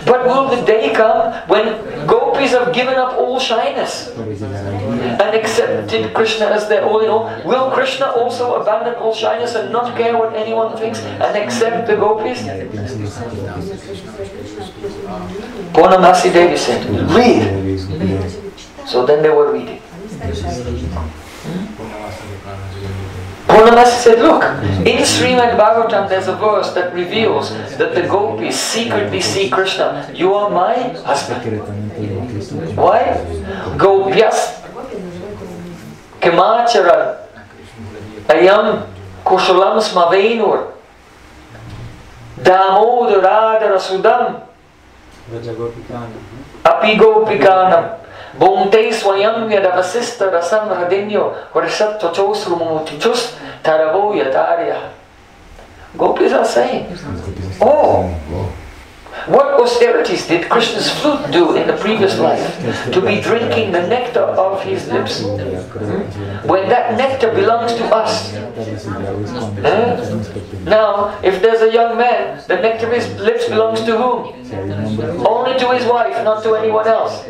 But will the day come when gopis have given up all shyness and accepted Krishna as their all in all? Will Krishna also abandon all shyness and not care what anyone thinks and accept the gopis? Purnamasi Devi said, read. So then they were reading. Purnamasi said, look, in Srimad Bhagavatam there's a verse that reveals that the gopis secretly see Krishna. You are my husband. Secretamente de Cristo. Why? Gopyas Kemacharan Ayam Kushalam Smavenur Damodaradara Sudam Api Gopikanam Bhunte Swayam Yadavasista Rasam Radinyo Varsat Tochos Rumutichus Taravo Yatarya Gopis are saying, Oh, what austerities did Krishna's flute do in the previous life to be drinking the nectar of his lips? When that nectar belongs to us. Now, if there's a young man, the nectar of his lips belongs to whom? Only to his wife, not to anyone else.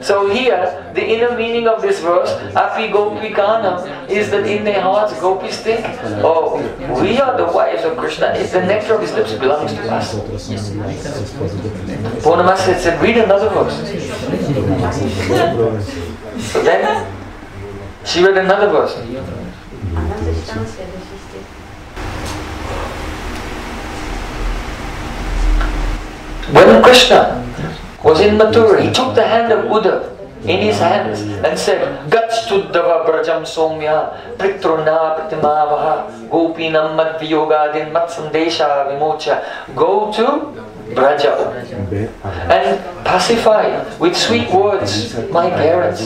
So here, the inner meaning of this verse, Api Gopikanam, is that in their hearts gopis think, oh, we are the wives of Krishna. If the nectar of his lips belongs to us. Purnamasi said, read another verse. So then, she read another verse. When Krishna was in Mathura, he took the hand of Uddhav in his hands and said, Gatstuddhava brajam somya pritruna pratimavaha gopinam madviyogadin matsandesha vimocha. Go to Braja and pacify with sweet words my parents.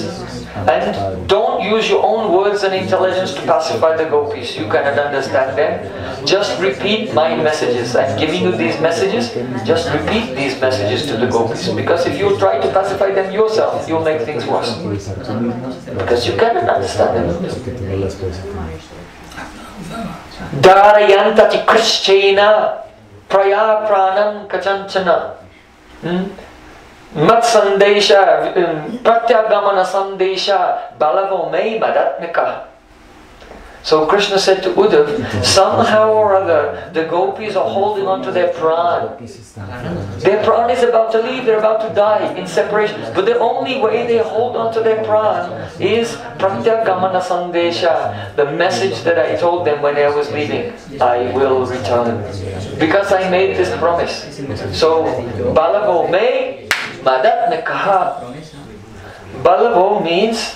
And don't use your own words and intelligence to pacify the gopis. You cannot understand them. Just repeat my messages. I'm giving you these messages. Just repeat these messages to the gopis. Because if you try to pacify them yourself, you'll make things worse. Because you cannot understand them. Darayantati Krishchena Praya Pranam Kachanchana. Hmm? Mat Sandesha, Pratyagamana Sandesha, Balavo May Madatmika. So Krishna said to Uddhav, somehow or other, the gopis are holding on to their pran. Their pran is about to leave, they're about to die in separation. But the only way they hold on to their pran is Pratyagamana Sandesha, the message that I told them when I was leaving. I will return. Because I made this promise. So, Balavo me Madatmikaha. Balavo means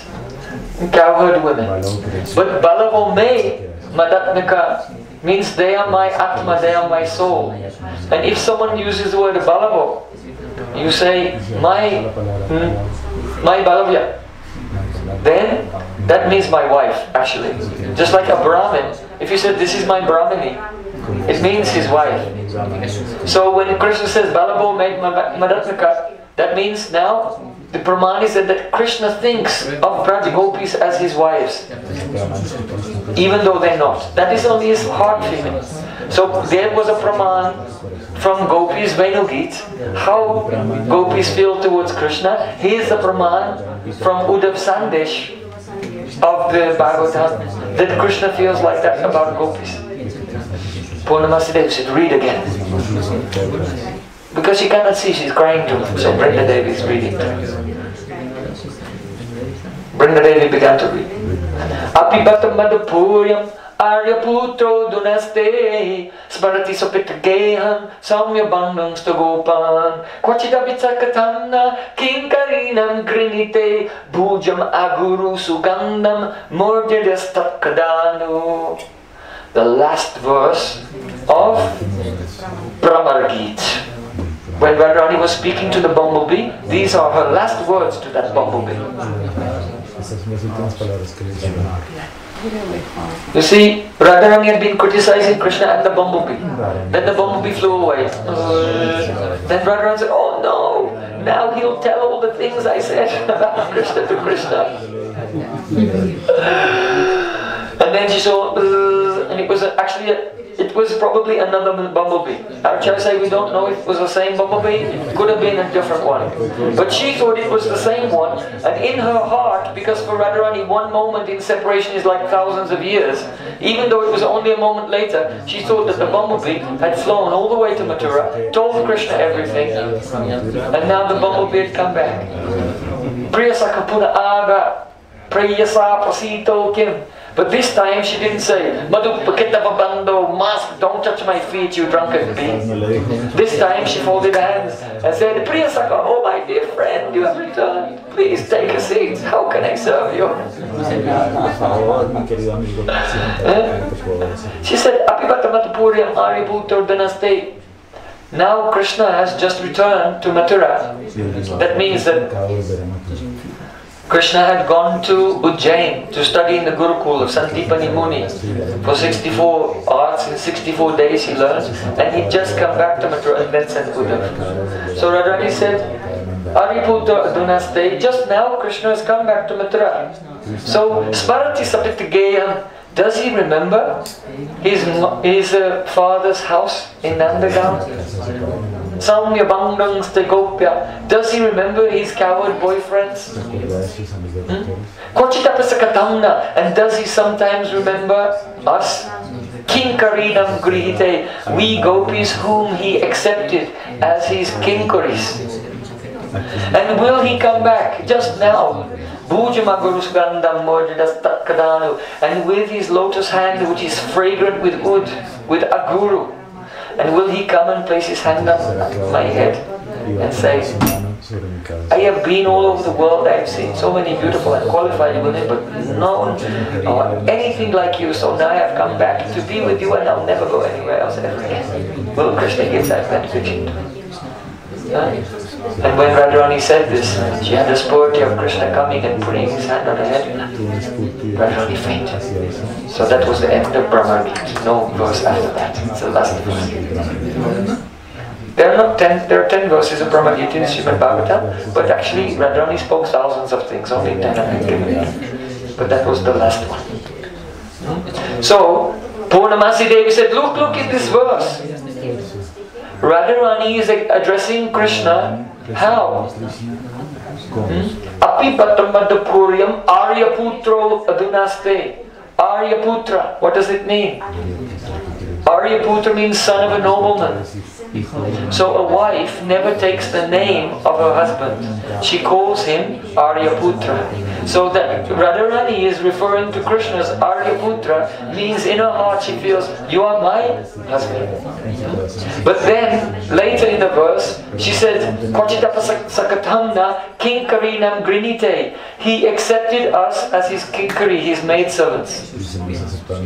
cowherd women. But Balavo me Madatmika means they are my Atma, they are my soul. And if someone uses the word Balavo, you say, my, hmm, my Balavya, then that means my wife, actually. Just like a Brahmin, if you said, this is my Brahmini, it means his wife. So when Krishna says Balabo made Madatmika, that means now the Praman is that, Krishna thinks of Braj Gopis as his wives, even though they're not. That is only his heart feeling. So there was a praman from Gopis Venugit, how Gopis feel towards Krishna. Here's the praman from Uddhav Sandesh of the Bhagavatam that Krishna feels like that about Gopis. Purnamasi said, read again. Because she cannot see, she's crying too much. So Brinda Devi is reading. Brinda Devi began to read. Apibatam Madhupuryam Aryaputro Dunaste Smarati Sopitageham Samya Bandham Stagopan Kwachidavitsa Katanna Kinkarinam Grinite Bhujam Aguru Sugandam Murjadas Tatkadanu The last verse of Brahmargit. When Radharani was speaking to the bumblebee, these are her last words to that bumblebee. You see, Radharani had been criticizing Krishna and the bumblebee. Then the bumblebee flew away. Then Radharani said, Oh no, now he'll tell all the things I said about Krishna to Krishna. and then she saw, and it was actually, a, it was probably another bumblebee. Archai say we don't know if it was the same bumblebee, it could have been a different one. But she thought it was the same one, and in her heart, because for Radharani one moment in separation is like thousands of years, even though it was only a moment later, she thought that the bumblebee had flown all the way to Mathura, told Krishna everything, and now the bumblebee had come back. Priya Sakapuna Aga, Priyasa Pasito Kim. But this time she didn't say, Madhu Pakita Babando, mask, don't touch my feet, you drunken mucho. This time she folded hands and said, Priya Saka, oh my dear friend, you have returned. Please take a seat. How can I serve you? She said, Danaste. Now Krishna has just returned to Mathura. That means that Krishna had gone to Ujjain to study in the Gurukul of Sandipani Muni. For 64 arts, in 64 days he learned, and he'd just come back to Mathura and then sent Uddhav. So Radharani said, Ariputra Adunaste, just now Krishna has come back to Mathura. So Smarati Sapitageyam, does he remember his, his uh, father's house in Nandagaon? Samya Bandang Stegopya. Does he remember his cowherd boyfriends? Kochitapasakatamna. And does he sometimes remember us? Kinkarinam grihite. We gopis whom he accepted as his kinkaris. And will he come back just now? Bhujamagurusgandam morjadas tatkadanu. And with his lotus hand which is fragrant with wood, with aguru. And will he come and place his hand on my head and say. I have been all over the world. I have seen so many beautiful and qualified women, but no or anything like you. So now I have come back to be with you, and I'll never go anywhere else ever again. Will Krishna give that benediction? Huh? And when Radharani said this, she had the spurti of Krishna coming and putting his hand on her head. Radharani fainted. So that was the end of Bhramar Gita. No verse after that. It's the last verse. There are not ten. There are ten verses of Bhramar Gita in Srimad Bhagavatam, but actually Radharani spoke thousands of things. Only ten have been given. But that was the last one. So Purnamasi Devi said, "Look, look at this verse. Radharani is addressing Krishna. How? ¿Cómo? Api Patamadapuryam Aryaputro Adunaste. Aryaputra, what does it mean? Aryaputra means son of a nobleman. So a wife never takes the name of her husband. She calls him Aryaputra. So that Radharani is referring to Krishna's Aryaputra means in her heart she feels, you are my husband. But then, later in the verse, she said, Kochitapa Sakatamna Kinkarinam Grinite. He accepted us as his kinkari, his maidservants.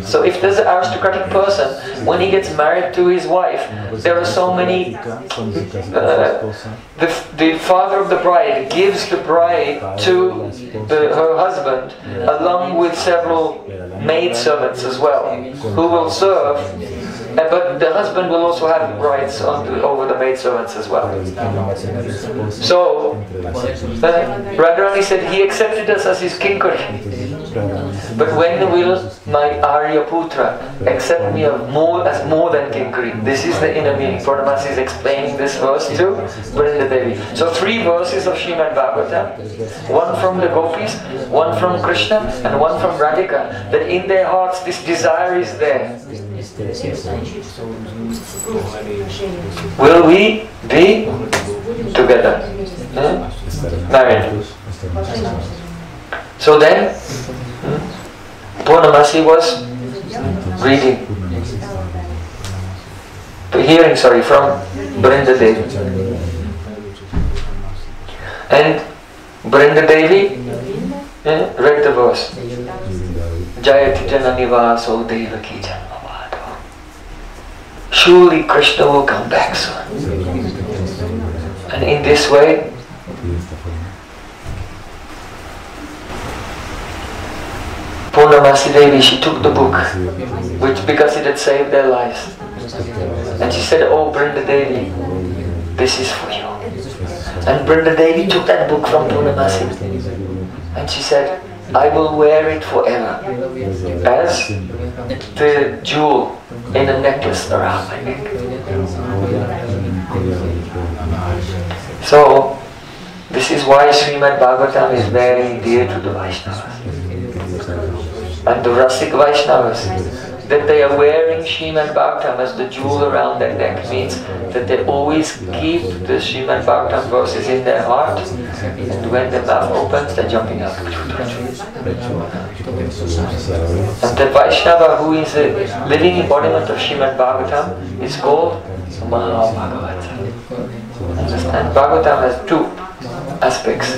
So if there's an aristocratic person, when he gets married to his wife, there are so many uh, the, the father of the bride gives the bride to the, her husband along with several maidservants as well who will serve but the husband will also have rights the, over the maidservants as well. So uh, Radharani said he accepted us as his kinkari But when will my Arya Putra accept me more, as more than King Kinkari? This is the inner meaning. Purnamasi is explaining this verse to Brinda Devi. So three verses of Srimad Bhagavatam, one from the gopis, one from Krishna, and one from Radhika. That in their hearts this desire is there. Will we be together? Hmm? Married. So then, Purnamasi was reading, hearing, sorry, from Brinda Devi. And Brinda Devi eh, read the verse. Jayati Jananivaso Devaki Janmavado. Surely Krishna will come back soon. And in this way, Purnamasi Devi, she took the book, which because it had saved their lives. And she said, Oh Brinda Devi, this is for you. And Brinda Devi took that book from Purnamasi. And she said, I will wear it forever as the jewel in a necklace around my neck. So, this is why Srimad Bhagavatam is very dear to the Vaishnavas. And the Rasik Vaishnavas, that they are wearing Srimad Bhagavatam as the jewel around their neck means that they always keep the Srimad Bhagavatam verses in their heart and when the mouth opens they're jumping up. And the Vaishnava who is a living embodiment of Srimad Bhagavatam is called Mahabhagavat. And Bhagavatam has two aspects,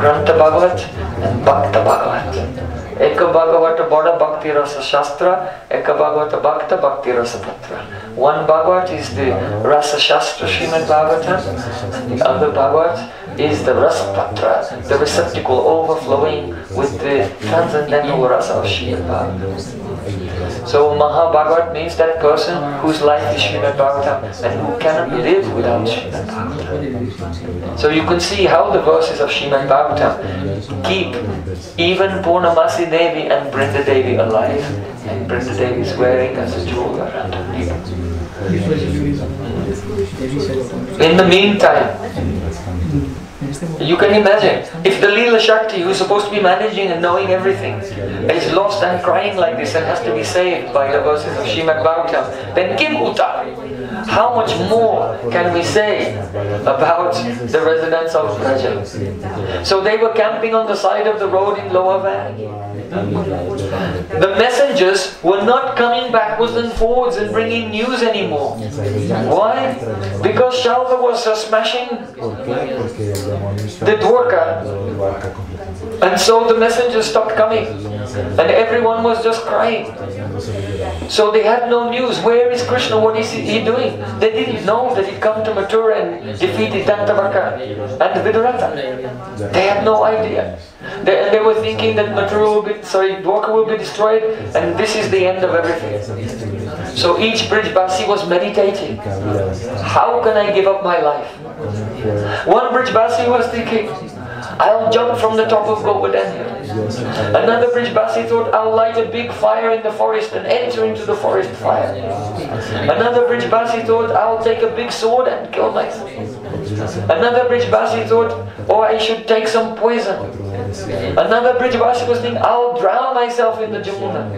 Grantha Bhagavat and Bhakta Bhagavat. Eka Bhagavata Boda Bhakti Rasa Shastra, Eka Bhagavata Bhakta Bhakti Rasa Tatra. One Bhagavat is the Rasa Shastra Srimad Bhagavatam, and the other Bhagavat is the rasa patra the receptacle overflowing with the transcendental rasa of Srimad so Mahabhagavat means that person whose life is Srimad Bhagavatam and who cannot live without Srimad so you can see how the verses of Srimad Bhagavatam keep even Purnamasi Devi and Brinda Devi alive. And Brinda Devi is wearing as a jewel around her neck. In the meantime, you can imagine, if the Leela Shakti, who's supposed to be managing and knowing everything, is lost and crying like this and has to be saved by the verses of Srimad Bhagavatam, then Kim Uta, how much more can we say about the residents of Braja? So they were camping on the side of the road in Lower Valley. The messengers were not coming backwards and forwards and bringing news anymore. Why? Because Shalva was smashing the Dwarka. And so the messengers stopped coming. And everyone was just crying. So they had no news. Where is Krishna? What is he doing? They didn't know that he'd come to Mathura and defeated Dantavakra and Viduratha. They had no idea. They, they were thinking that Mathura will be, sorry, Dwarka will be destroyed and this is the end of everything. So each bridge Brijbasi was meditating. How can I give up my life? One bridge Brijbasi was thinking, I'll jump from the top of Govardhan Hill. Another Brijbasi thought, I'll light a big fire in the forest and enter into the forest fire. Another Brijbasi thought, I'll take a big sword and kill myself. Another Brijbasi thought, oh, I should take some poison. Another Brijbasi was thinking, I'll drown myself in the Jamuna.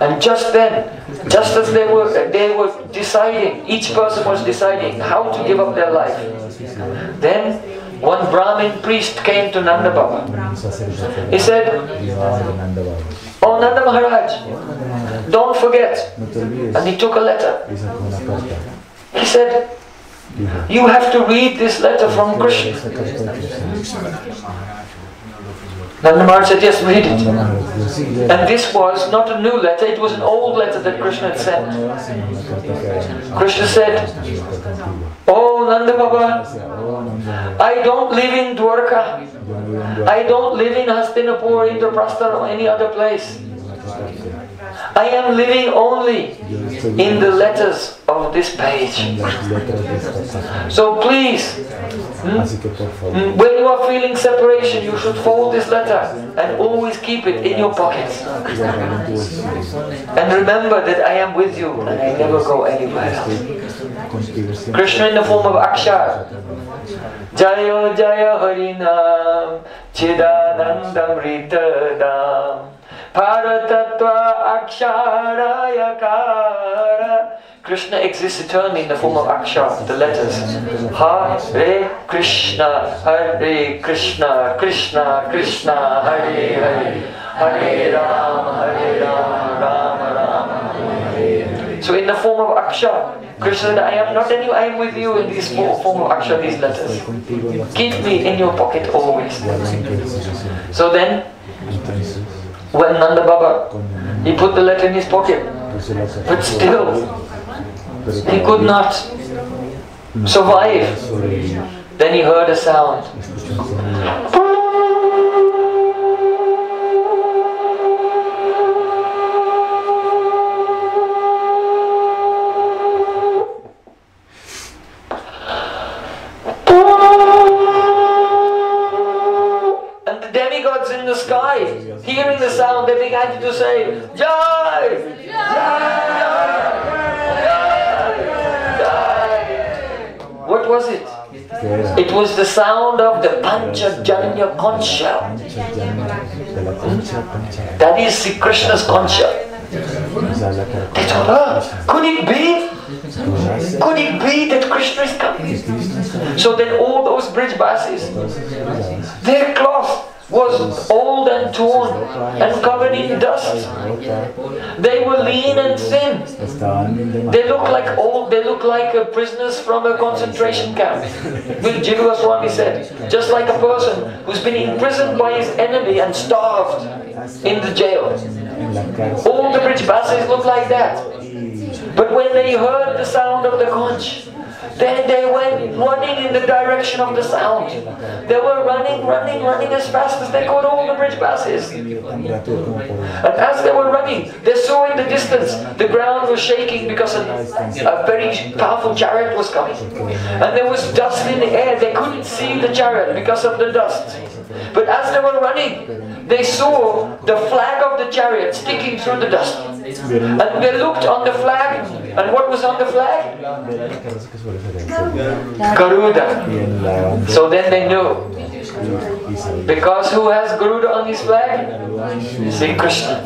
And just then, just as they were, they were deciding, each person was deciding how to give up their life. Then one Brahmin priest came to Nanda Baba. He said, Oh Nanda Maharaj, don't forget. And he took a letter. He said, you have to read this letter from Krishna. Nanda Maharaj said, yes, read it. And this was not a new letter, it was an old letter that Krishna had sent. Krishna said, Oh Nanda Baba, I don't live in Dwarka. I don't live in Hastinapur, Indraprastha or any other place. I am living only in the letters of this page. So please, hmm, when you are feeling separation, you should fold this letter and always keep it in your bolsillo. And remember that I am with you and I never go anywhere else. Krishna in the form of Akshar. Jaya Jaya Harinam Chidanandam Ritadam Paratatva Aksharaya Kara Krishna exists eternally in the form of Akshar, the letters. Hare Krishna, Hare Krishna, Krishna Krishna, Hare Hare, Hare Ram, Hare Ram, Ram Ram, Hare. So in the form of Akshar, Krishna I am not in I am with you in this form of Akshar, these letters. Keep me in your pocket always. So then, when Nanda Baba, he put the letter in his pocket, But still, he could not survive. Then he heard a sound. Escuché un sonido. And the demigods in the sky, hearing the sound, they began to say, "Joy! Jai! Jai! What was it? It was the sound of the Panchajanya conch shell. Concha llana, de la concha, concha. That is Sri Krishna's conch shell. O sea, la They thought, ah, could it be? Could it be that Krishna is coming? So then all those Brijbasis, their cloth was old and torn and covered in dust. They were lean and thin. They look like old, they look like uh, prisoners from a concentration camp. Jiva Goswami said, just like a person who's been imprisoned by his enemy and starved in the jail. All the Brijbasis look like that. But when they heard the sound of the conch, then they went running in the direction of the sound. They were running, running, running as fast as they could, all the Brijbasis. And as they were running, they saw in the distance the ground was shaking because a, a very powerful chariot was coming. And there was dust in the air. They couldn't see the chariot because of the dust. But as they were running, they saw the flag of the chariot sticking through the dust. And they looked on the flag, and what was on the flag? Garuda. So then they knew, because who has Garuda on his flag? Sri Krishna.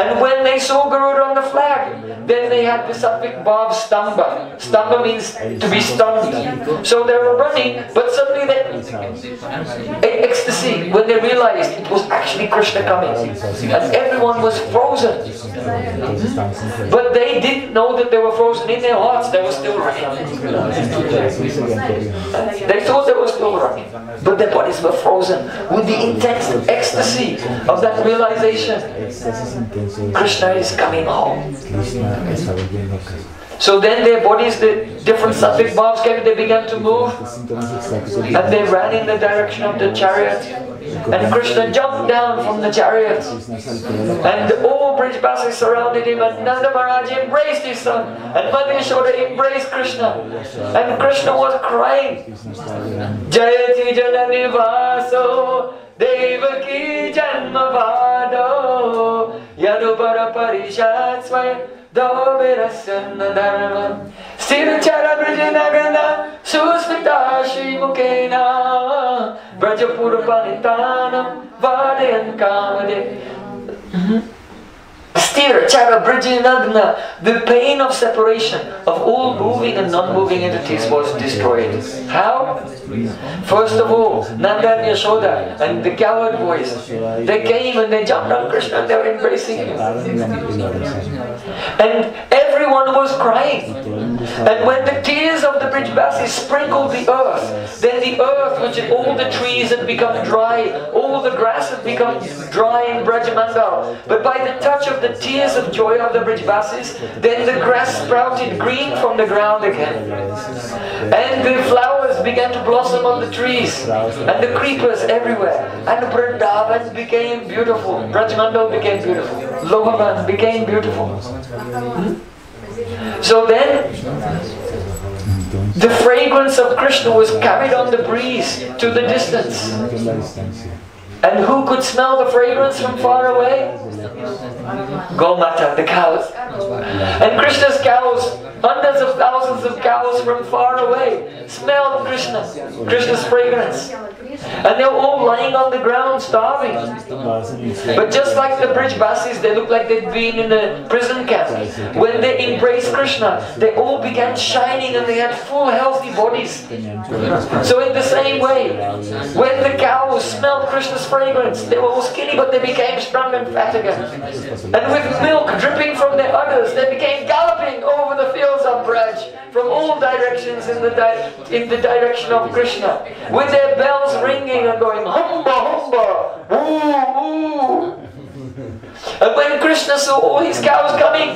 And when they saw Garuda on the flag, then they had the Sattvic Bhav Stamba. Stamba means to be stunned. So they were running, but suddenly they, ecstasy, when they realized it was actually Krishna coming. And everyone was frozen. But they didn't know that they frozen in their hearts, they were still running. They thought they were still running, but their bodies were frozen with the intense ecstasy of that realization. Krishna is coming home. So then their bodies, the different sattvic bhavs came, they began to move, and they ran in the direction of the chariot. And Krishna jumped down from the chariot. And all Brijbasis surrounded him. And Nanda Maharaj embraced his son. And Madhishoda embraced Krishna. And Krishna was crying. Jayati Jananivaso Devaki Janmavado Yadubara Parishat Swayam Добираться на дарма Стирчара Бриджинаграна Суспиташи Мукена Браджапура Chara, the pain of separation of all moving and non-moving entities was destroyed. How? First of all, Nanda and Yashoda and the cowherd boys, they came and they jumped on Krishna and they were embracing him. And everyone was crying. And when the tears of the Brijbasis sprinkled the earth, then the earth, which had all the trees had become dry, all the grass had become dry in Brajamandal. But by the touch of the tears of joy of the bridge Brijbasis, then the grass sprouted green from the ground again. And the flowers began to blossom on the trees, and the creepers everywhere. And the Vrindavan became beautiful, Brajmandal became beautiful, Lohavan became beautiful. Hmm? So then, the fragrance of Krishna was carried on the breeze to the distance. And who could smell the fragrance from far away? Gomata, the cows. And Krishna's cows, hundreds of thousands of cows from far away, smelled Krishna, Krishna's fragrance. And they were all lying on the ground starving. But just like the Brijbasis, they looked like they'd been in a prison camp. When they embraced Krishna, they all began shining and they had full healthy bodies. So in the same way, when the cows smelled Krishna's fragrance, they were all skinny but they became strong and fat again. And with milk dripping from their udders, they became galloping over the fields of Braj from all directions in the, in the direction of Krishna. With their bells ringing and going, humba, humba, woo, woo. And when Krishna saw all his cows coming,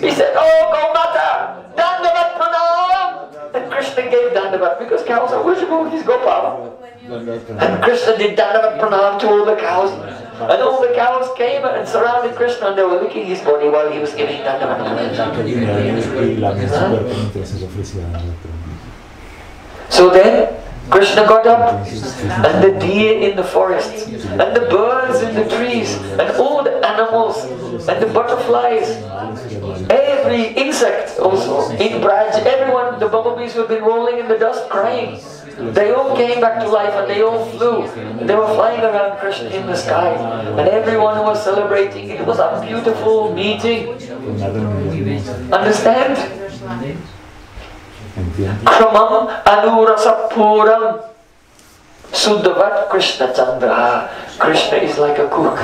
he said, Oh, Gomata, Dandavat Pranam! And Krishna gave Dandavat because cows are worshipful, he's Gopal. And Krishna did Dandavat Pranam to all the cows. And all the cows came and surrounded Krishna and they were licking his body while he was giving Dandavat Pranam. So then, Krishna got up, and the deer in the forest, and the birds in the trees, and all the animals, and the butterflies, every insect also, in Braj, everyone, the bumblebees who had been rolling in the dust crying. They all came back to life and they all flew. They were flying around Krishna in the sky. And everyone who was celebrating. It was a beautiful meeting. Understand? Kramam Anurasapuram Sudavat Krishna Chandra. Krishna is like a cook.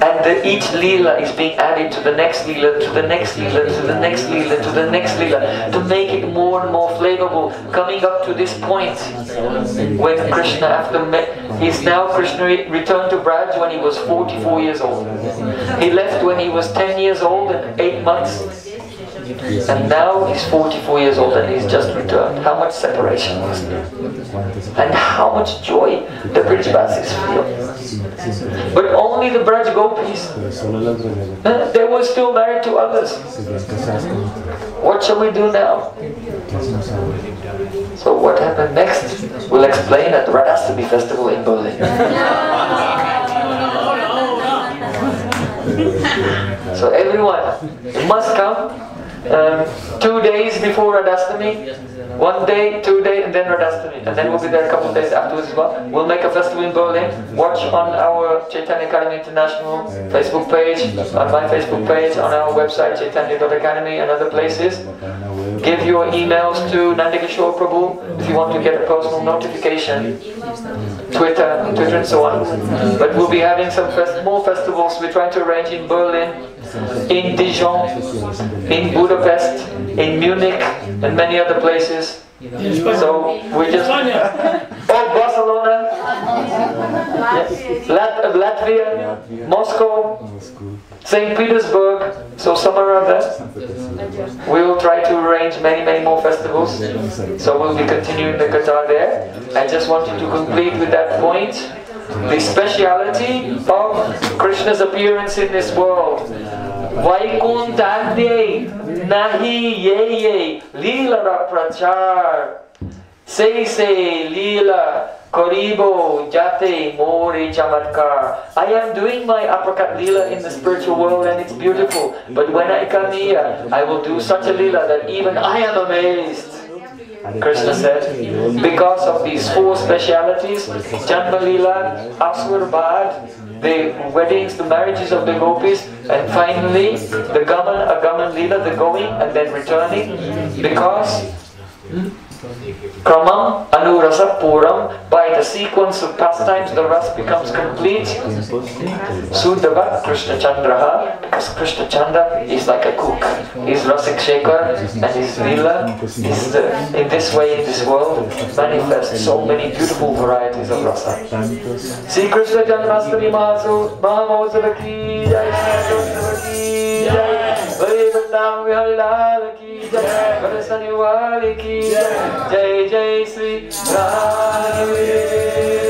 And the, each Leela is being added to the next Leela, to the next Leela, to the next Leela, to the next Leela, to make it more and more flavorful, coming up to this point when Krishna, after he's now Krishna returned to Braj when he was 44 years old. He left when he was 10 years old and 8 months. And now he's 44 years old and he's just returned. How much separation was there? And how much joy the Brijbasis feel. But only the Braj Gopis, they were still married to others. What shall we do now? So what happened next? We'll explain at the festival in Berlin. so everyone must come um, two days before Radhastami, one day, two days, and then Radhastami. And then we'll be there a couple of days afterwards as well. We'll make a festival in Berlin. Watch on our Chaitanya Academy International Facebook page, on my Facebook page, on our website chaitanya.academy and other places. Give your emails to Nandikishore Prabhu if you want to get a personal notification. Twitter, Twitter and so on. But we'll be having some fest more festivals we're trying to arrange in Berlin, in Dijon, in Budapest, in Munich, and many other places. So we just oh Barcelona, Lat Latvia, Moscow, St. Petersburg. So somewhere around there. We will try to arrange many many more festivals. So we'll be continuing the katha there. I just wanted to complete with that point the speciality of Krishna's appearance in this world. Vaikuntadye nahi ye ye lila prachar. Say say lila koribo jate mori chamatkar I am doing my aprakat lila in the spiritual world and it's beautiful. But when I come here I will do such a lila that even I am amazed Krishna said, because of these four specialities, Janma Leela, Bad, the weddings, the marriages of the gopis, and finally the Gaman, Agaman Leela, the going and then returning, because Kramam Anurasa Puram. By the sequence of pastimes, the rasa becomes complete. Sudava Krishna Chandraha, because Krishna Chandra is like a cook. He's Rasik Shekhar and his Lila is the, in this way in this world manifests so many beautiful varieties of rasa. Sri Krishna Janmashtami Mahaso Mahamotsav ki jai jai Hari Vrindavan Vihari Lal ki jai Varasani Wali ki jai Jai Jai Sri Radhe